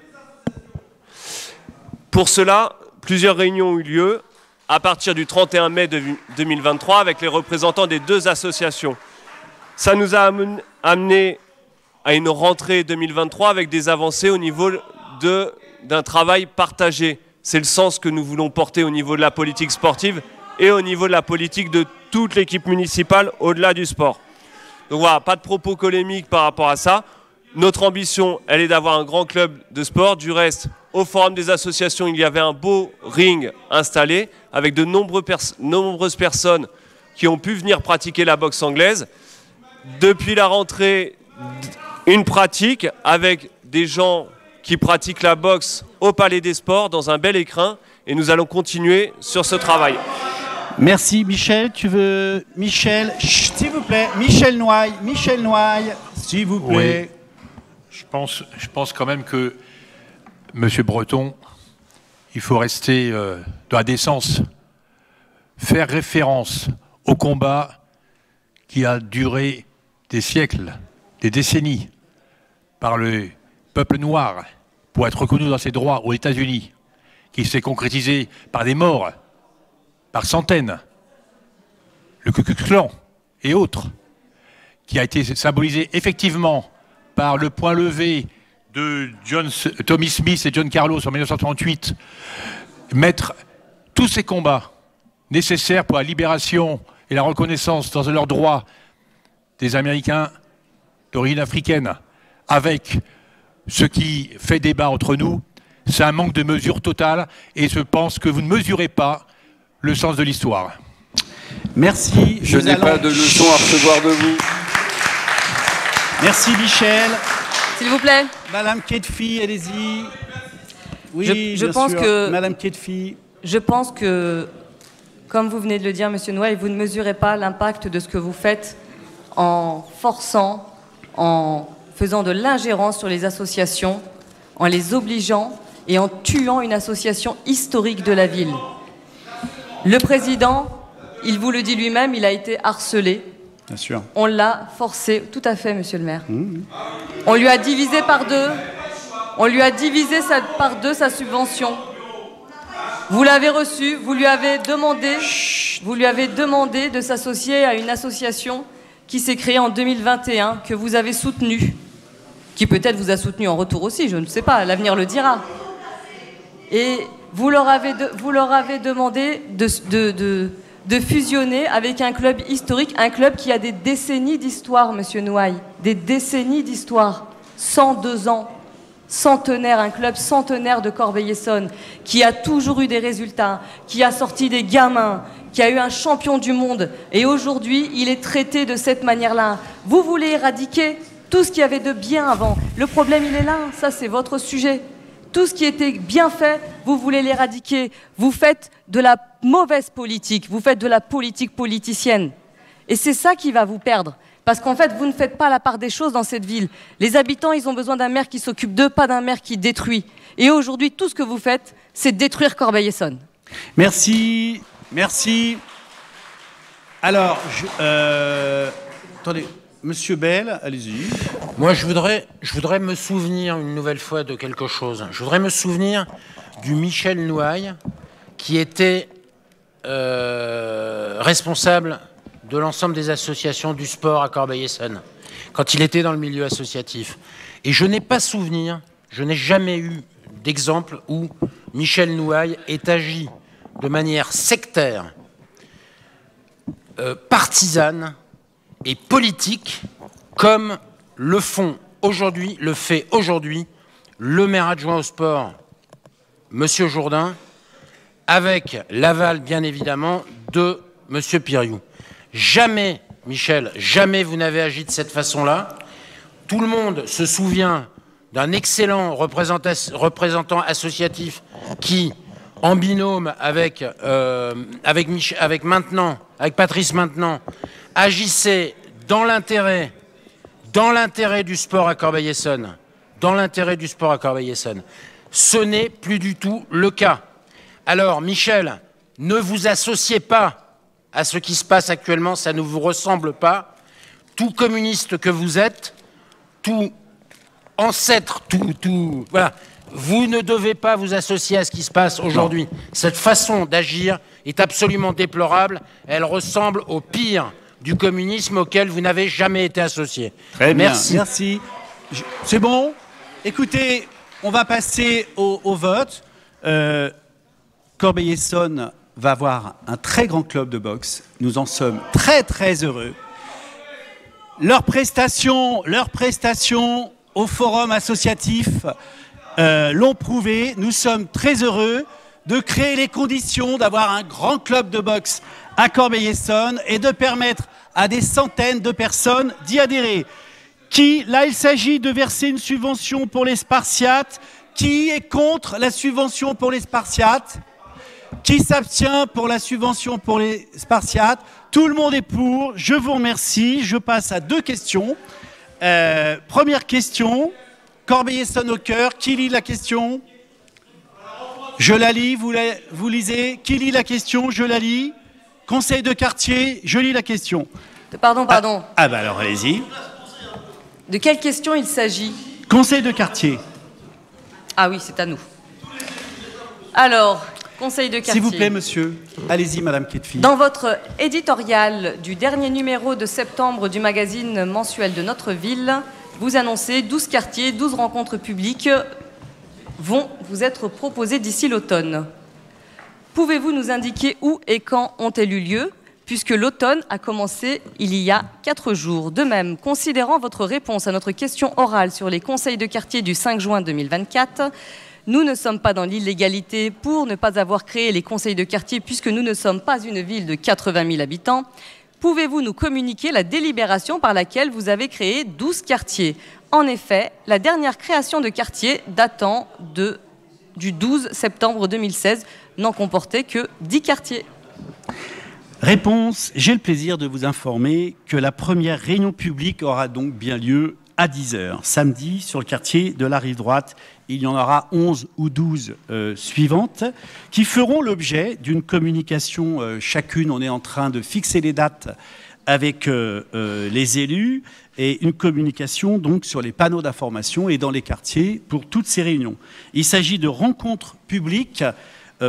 F: Pour cela, plusieurs réunions ont eu lieu à partir du 31 mai de- 2023 avec les représentants des deux associations. Ça nous a amen- amené à une rentrée 2023 avec des avancées au niveau d'un travail partagé. C'est le sens que nous voulons porter au niveau de la politique sportive et au niveau de la politique de toute l'équipe municipale au-delà du sport. Donc voilà, pas de propos polémiques par rapport à ça. Notre ambition, elle est d'avoir un grand club de sport. Du reste, au Forum des associations, il y avait un beau ring installé avec de nombreux pers- nombreuses personnes qui ont pu venir pratiquer la boxe anglaise. Depuis la rentrée, une pratique avec des gens qui pratiquent la boxe au Palais des Sports dans un bel écrin et nous allons continuer sur ce travail.
A: Merci Michel, tu veux Michel, s'il vous plaît, Michel Noailles, Michel Noailles, s'il vous plaît.
G: Je pense, je pense quand même que Monsieur Breton, il faut rester euh, dans la décence, faire référence au combat qui a duré des siècles, des décennies, par le peuple noir pour être reconnu dans ses droits aux États-Unis, qui s'est concrétisé par des morts, par centaines, le Ku Klux Klan et autres, qui a été symbolisé effectivement par le point levé de John, Tommy Smith et John Carlos en 1938, mettre tous ces combats nécessaires pour la libération et la reconnaissance dans leurs droits des Américains d'origine africaine, avec ce qui fait débat entre nous, c'est un manque de mesure totale et je pense que vous ne mesurez pas le sens de l'histoire.
A: Merci.
B: Je n'ai
A: allons-
B: pas de leçon à recevoir de vous.
A: Merci Michel.
E: S'il vous plaît.
A: Madame Ketfi, allez-y. Oui,
E: je, je
A: bien
E: pense
A: sûr.
E: que
A: Madame Ketfi.
E: Je pense que, comme vous venez de le dire, Monsieur Noël, vous ne mesurez pas l'impact de ce que vous faites en forçant, en faisant de l'ingérence sur les associations, en les obligeant et en tuant une association historique de la ville. Le président, il vous le dit lui-même, il a été harcelé.
A: Bien sûr.
E: On l'a forcé, tout à fait, monsieur le maire. On lui a divisé par deux, on lui a divisé sa- par deux sa subvention. Vous l'avez reçu, vous lui avez demandé, vous lui avez demandé de s'associer à une association qui s'est créée en 2021, que vous avez soutenue, qui peut-être vous a soutenu en retour aussi, je ne sais pas, l'avenir le dira. Et vous leur avez, de- vous leur avez demandé de, de- de- de fusionner avec un club historique, un club qui a des décennies d'histoire, monsieur Nouaille, des décennies d'histoire, 102 ans, centenaire, un club centenaire de Corbeil-Essonne, qui a toujours eu des résultats, qui a sorti des gamins, qui a eu un champion du monde, et aujourd'hui, il est traité de cette manière-là. Vous voulez éradiquer tout ce qu'il y avait de bien avant. Le problème, il est là, ça c'est votre sujet. Tout ce qui était bien fait, vous voulez l'éradiquer. Vous faites de la mauvaise politique, vous faites de la politique politicienne. Et c'est ça qui va vous perdre. Parce qu'en fait, vous ne faites pas la part des choses dans cette ville. Les habitants, ils ont besoin d'un maire qui s'occupe d'eux, pas d'un maire qui détruit. Et aujourd'hui, tout ce que vous faites, c'est détruire Corbeil-Essonne.
A: Merci, merci. Alors, je- euh, attendez, Monsieur Bell, allez-y.
D: Moi, je voudrais, je voudrais me souvenir une nouvelle fois de quelque chose. Je voudrais me souvenir du Michel Nouaille qui était euh, responsable de l'ensemble des associations du sport à Corbeil-Essonne quand il était dans le milieu associatif. Et je n'ai pas souvenir, je n'ai jamais eu d'exemple où Michel Nouaille ait agi de manière sectaire, euh, partisane et politique comme le font aujourd'hui, le fait aujourd'hui le maire adjoint au sport, Monsieur Jourdain, avec l'aval bien évidemment de Monsieur Piriou. Jamais, Michel, jamais vous n'avez agi de cette façon-là. Tout le monde se souvient d'un excellent représenta- représentant associatif qui, en binôme avec, euh, avec maintenant, avec Patrice maintenant, agissait dans l'intérêt, dans l'intérêt du sport à Corbeil-Essonne, dans l'intérêt du sport à Corbeil-Essonne. Ce n'est plus du tout le cas. Alors, Michel, ne vous associez pas à ce qui se passe actuellement, ça ne vous ressemble pas. Tout communiste que vous êtes, tout ancêtre, tout, tout, voilà. Vous ne devez pas vous associer à ce qui se passe aujourd'hui. Cette façon d'agir est absolument déplorable. Elle ressemble au pire du communisme auquel vous n'avez jamais été associé.
A: Très bien,
D: Merci.
A: merci. Je- C'est bon? Écoutez, on va passer au, au vote. Euh, Corbeil-Essonne va avoir un très grand club de boxe. Nous en sommes très très heureux. Leurs prestations, au forum associatif euh, l'ont prouvé. Nous sommes très heureux de créer les conditions d'avoir un grand club de boxe à Corbeil-Essonne et de permettre à des centaines de personnes d'y adhérer. Qui, là, il s'agit de verser une subvention pour les Spartiates. Qui est contre la subvention pour les Spartiates? Qui s'abstient pour la subvention pour les Spartiates? Tout le monde est pour. Je vous remercie. Je passe à deux questions. Euh, première question. Corbeil-Essonne au cœur. Qui lit la question? Je la lis, vous, la- vous lisez. Qui lit la question? Je la lis. Conseil de quartier, je lis la question.
E: Pardon, pardon.
A: Ah bah alors allez-y.
E: De quelle question il s'agit?
A: Conseil de quartier.
E: Ah oui, c'est à nous. Alors, conseil de quartier.
A: S'il vous plaît, monsieur. Allez-y, madame Ketfi.
E: Dans votre éditorial du dernier numéro de septembre du magazine mensuel de notre ville, vous annoncez 12 quartiers, 12 rencontres publiques vont vous être proposées d'ici l'automne. Pouvez-vous nous indiquer où et quand ont-elles eu lieu puisque l'automne a commencé il y a quatre jours? De même, considérant votre réponse à notre question orale sur les conseils de quartier du 5 juin 2024, nous ne sommes pas dans l'illégalité pour ne pas avoir créé les conseils de quartier puisque nous ne sommes pas une ville de 80 000 habitants. Pouvez-vous nous communiquer la délibération par laquelle vous avez créé 12 quartiers? En effet, la dernière création de quartier datant du 12 septembre 2016 n'en comportait que 10 quartiers.
A: Réponse, j'ai le plaisir de vous informer que la première réunion publique aura donc bien lieu à 10h, samedi, sur le quartier de la rive droite. Il y en aura 11 ou 12 euh, suivantes qui feront l'objet d'une communication euh, chacune. On est en train de fixer les dates avec euh, les élus et une communication donc sur les panneaux d'information et dans les quartiers pour toutes ces réunions. Il s'agit de rencontres publiques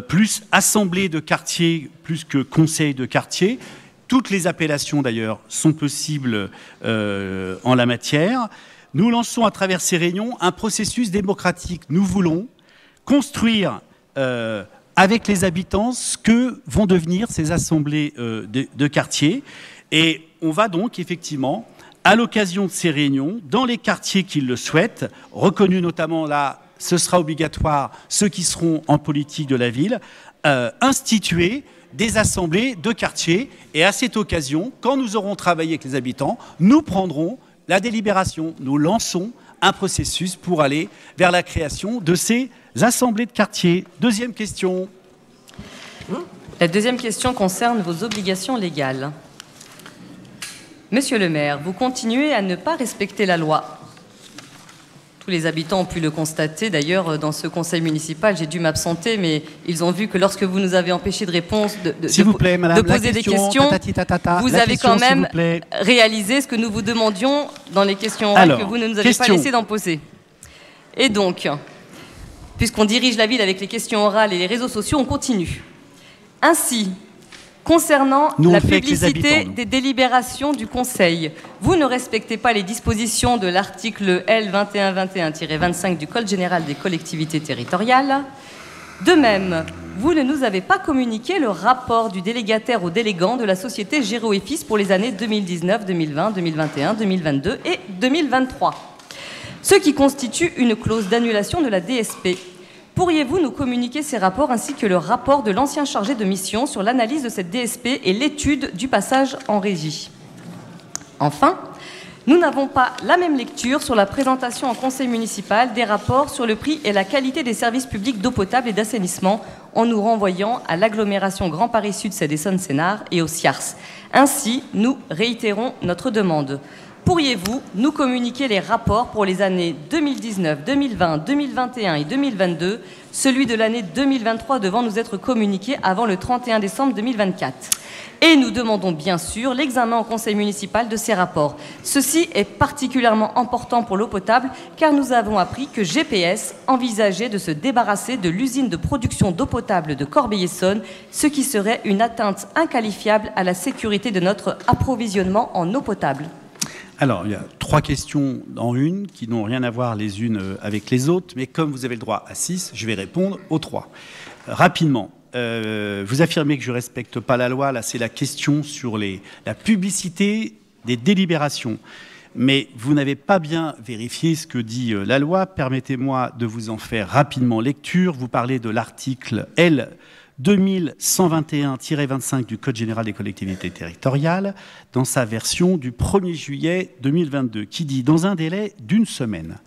A: plus assemblée de quartier, plus que conseil de quartier. Toutes les appellations d'ailleurs sont possibles en la matière. Nous lançons à travers ces réunions un processus démocratique. Nous voulons construire euh, avec les habitants ce que vont devenir ces assemblées euh, de, quartier. Et on va donc effectivement, à l'occasion de ces réunions, dans les quartiers qui le souhaitent, reconnus notamment là ce sera obligatoire, ceux qui seront en politique de la ville, euh, instituer des assemblées de quartier. Et à cette occasion, quand nous aurons travaillé avec les habitants, nous prendrons la délibération. Nous lançons un processus pour aller vers la création de ces assemblées de quartier. Deuxième question.
E: La deuxième question concerne vos obligations légales. Monsieur le maire, vous continuez à ne pas respecter la loi. Tous les habitants ont pu le constater. D'ailleurs, dans ce conseil municipal, j'ai dû m'absenter, mais ils ont vu que lorsque vous nous avez empêché de répondre, de, de-
A: S'il
E: de-
A: vous plaît, madame,
E: de
A: la
E: poser des
A: question,
E: questions,
A: tatati tatata,
E: vous avez
A: question,
E: quand même réalisé ce que nous vous demandions dans les questions orales
A: Alors,
E: que vous ne nous avez
A: question.
E: pas laissé d'en poser. Et donc, puisqu'on dirige la ville avec les questions orales et les réseaux sociaux, on continue. Ainsi, concernant
A: Nous,
E: la publicité des délibérations du Conseil, vous ne respectez pas les dispositions de l'article L2121-25 du Code général des collectivités territoriales. De même, vous ne nous avez pas communiqué le rapport du délégataire au délégant de la société Géro et Fils pour les années 2019, 2020, 2021, 2022 et 2023 ce qui constitue une clause d'annulation de la DSP. Pourriez-vous nous communiquer ces rapports ainsi que le rapport de l'ancien chargé de mission sur l'analyse de cette DSP et l'étude du passage en régie? Enfin, nous n'avons pas la même lecture sur la présentation en conseil municipal des rapports sur le prix et la qualité des services publics d'eau potable et d'assainissement en nous renvoyant à l'agglomération Grand Paris Sud Seine-et-Sénard et au SIARS. Ainsi, nous réitérons notre demande. Pourriez-vous nous communiquer les rapports pour les années 2019, 2020, 2021 et 2022 Celui de l'année 2023 devant nous être communiqué avant le 31 décembre 2024. Et nous demandons bien sûr l'examen au conseil municipal de ces rapports. Ceci est particulièrement important pour l'eau potable car nous avons appris que GPS envisageait de se débarrasser de l'usine de production d'eau potable de Corbeil-Essonne, ce qui serait une atteinte inqualifiable à la sécurité de notre approvisionnement en eau potable.
A: Alors, il y a trois questions en une qui n'ont rien à voir les unes euh, avec les autres, mais comme vous avez le droit à six, je vais répondre aux trois. Euh, Rapidement, euh, vous affirmez que je ne respecte pas la loi. Là, c'est la question sur la publicité des délibérations. Mais vous n'avez pas bien vérifié ce que dit la loi. Permettez-moi de vous en faire rapidement lecture. Vous parlez de l'article L. 2121-25 du Code général des collectivités territoriales, dans sa version du 1er juillet 2022, qui dit Dans un délai d'une semaine,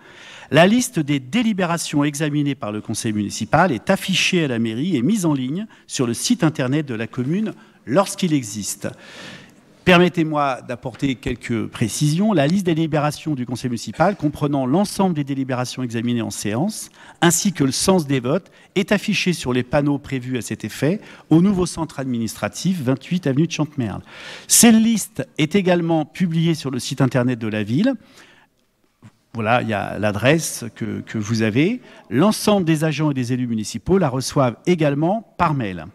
A: la liste des délibérations examinées par le conseil municipal est affichée à la mairie et mise en ligne sur le site internet de la commune lorsqu'il existe. Permettez-moi d'apporter quelques précisions. La liste des délibérations du conseil municipal, comprenant l'ensemble des délibérations examinées en séance, ainsi que le sens des votes, est affichée sur les panneaux prévus à cet effet au nouveau centre administratif 28 avenue de Chantemerle. Cette liste est également publiée sur le site internet de la ville. Voilà, il y a l'adresse que, que vous avez. L'ensemble des agents et des élus municipaux la reçoivent également par mail.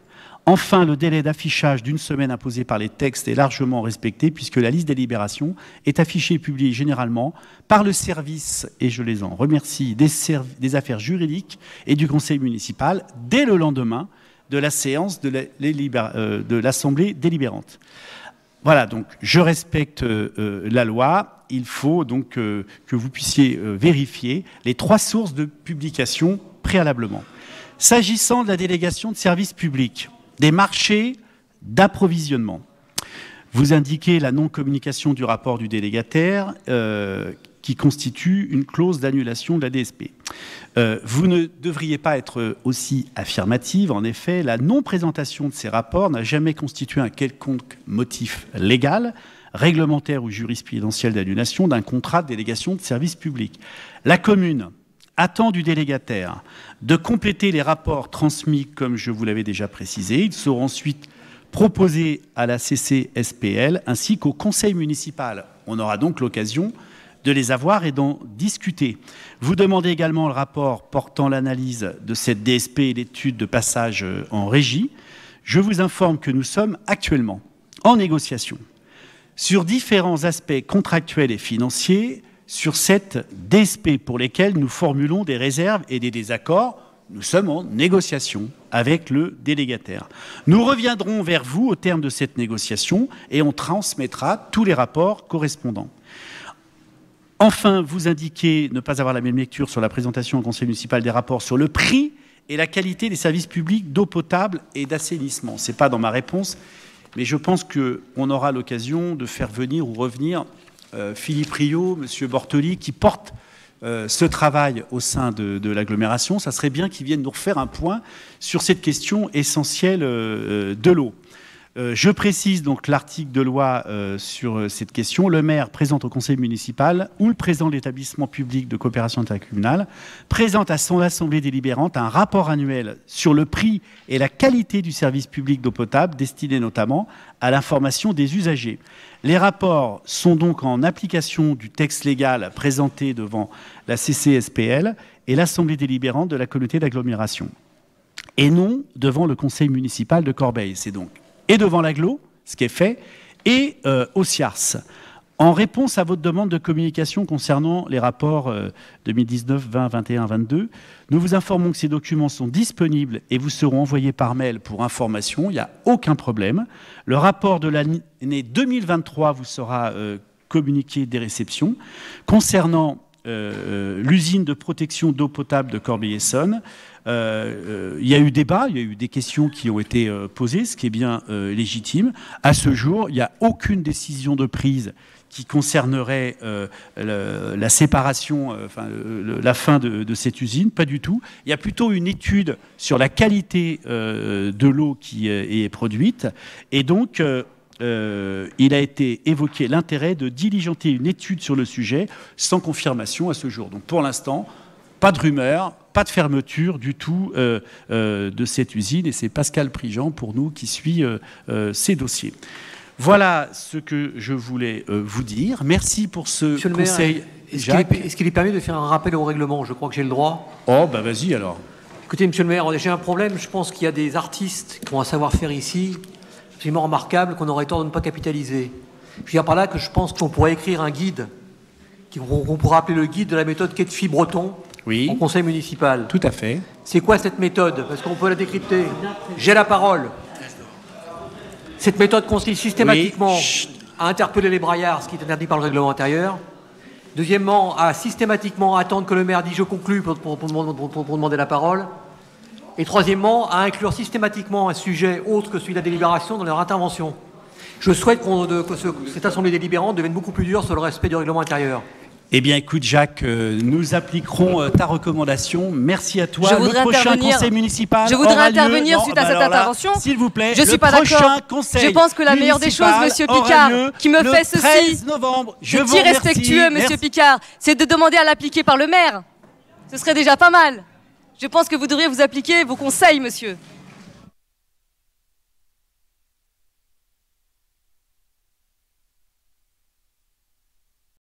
A: Enfin, le délai d'affichage d'une semaine imposé par les textes est largement respecté puisque la liste des libérations est affichée et publiée généralement par le service, et je les en remercie, des, affaires juridiques et du conseil municipal dès le lendemain de la séance de euh, l'Assemblée délibérante. Voilà, donc je respecte euh, la loi. Il faut donc euh, que vous puissiez vérifier les trois sources de publication préalablement. S'agissant de la délégation de services publics, des marchés d'approvisionnement. Vous indiquez la non-communication du rapport du délégataire euh, qui constitue une clause d'annulation de la DSP. Euh, vous ne devriez pas être aussi affirmative. En effet, la non-présentation de ces rapports n'a jamais constitué un quelconque motif légal, réglementaire ou jurisprudentiel d'annulation d'un contrat de délégation de service public. La commune attend du délégataire de compléter les rapports transmis comme je vous l'avais déjà précisé. Ils seront ensuite proposés à la CCSPL ainsi qu'au conseil municipal. On aura donc l'occasion de les avoir et d'en discuter. Vous demandez également le rapport portant l'analyse de cette DSP et l'étude de passage en régie. Je vous informe que nous sommes actuellement en négociation sur différents aspects contractuels et financiers sur cette DSP pour lesquelles nous formulons des réserves et des désaccords. Nous sommes en négociation avec le délégataire. Nous reviendrons vers vous au terme de cette négociation et on transmettra tous les rapports correspondants. Enfin, vous indiquez ne pas avoir la même lecture sur la présentation au Conseil municipal des rapports sur le prix et la qualité des services publics d'eau potable et d'assainissement. Ce n'est pas dans ma réponse, mais je pense qu'on aura l'occasion de faire venir ou revenir Philippe Rio, M. Bortoli, qui portent euh, ce travail au sein de, l'agglomération. Ça serait bien qu'ils viennent nous refaire un point sur cette question essentielle euh, de l'eau. Euh, je précise donc l'article de loi euh, sur euh, cette question. Le maire présente au conseil municipal ou le président de l'établissement public de coopération intercommunale présente à son assemblée délibérante un rapport annuel sur le prix et la qualité du service public d'eau potable destiné notamment à l'information des usagers. Les rapports sont donc en application du texte légal présenté devant la CCSPL et l'assemblée délibérante de la communauté d'agglomération et non devant le conseil municipal de Corbeil. C'est donc et devant l'aglo, ce qui est fait, et euh, au CIARS. En réponse à votre demande de communication concernant les rapports 2019, 20, 21, 22, nous vous informons que ces documents sont disponibles et vous seront envoyés par mail pour information. Il n'y a aucun problème. Le rapport de l'année 2023 vous sera euh, communiqué des réceptions. Concernant euh, l'usine de protection d'eau potable de Corbeil-Essonne, il y a eu débat, il y a eu des questions qui ont été euh, posées, ce qui est bien légitime. À ce jour, il n'y a aucune décision de prise qui concernerait la séparation, enfin, la fin de, cette usine, pas du tout. Il y a plutôt une étude sur la qualité de l'eau qui est produite, et donc il a été évoqué l'intérêt de diligenter une étude sur le sujet sans confirmation à ce jour. Donc pour l'instant, pas de rumeur, pas de fermeture du tout euh, euh, de cette usine et c'est Pascal Prigent pour nous qui suit euh, ces dossiers. Voilà ce que je voulais vous dire. Merci pour ce conseil.
J: Est-ce qu'il est, permis de faire un rappel au règlement? Je crois que j'ai le droit.
A: Oh, ben vas-y alors.
J: Écoutez, monsieur le maire, j'ai un problème. Je pense qu'il y a des artistes qui ont un savoir-faire ici absolument remarquable qu'on aurait tort de ne pas capitaliser. Je veux dire par là que je pense qu'on pourrait écrire un guide, qu'on pourrait appeler le guide de la méthode Ketfi Breton,
A: oui.
J: au conseil municipal.
A: Tout à fait.
J: C'est quoi cette méthode? Parce qu'on peut la décrypter. J'ai la parole. Cette méthode consiste systématiquement à interpeller les braillards, ce qui est interdit par le règlement intérieur. Deuxièmement, à systématiquement attendre que le maire dise je conclue pour, pour, demander la parole. Et troisièmement, à inclure systématiquement un sujet autre que celui de la délibération dans leur intervention. Je souhaite que cette assemblée délibérante devienne beaucoup plus dure sur le respect du règlement intérieur.
A: Eh bien, écoute, Jacques, euh, nous appliquerons euh, ta recommandation. Merci à toi.
E: Je
A: le
E: voudrais
A: prochain
E: intervenir-
A: conseil municipal.
E: Je voudrais
A: lieu-
E: intervenir
A: Non,
E: suite à
A: bah
E: cette intervention.
A: S'il vous plaît.
E: Je suis
A: le
E: pas d'accord. Je pense que la meilleure des choses, Monsieur Picard, qui me fait ceci,
A: 13 novembre. Je remercie.
E: irrespectueux, Monsieur. Picard, c'est de demander à l'appliquer par le maire. Ce serait déjà pas mal. Je pense que vous devriez vous appliquer vos conseils, monsieur.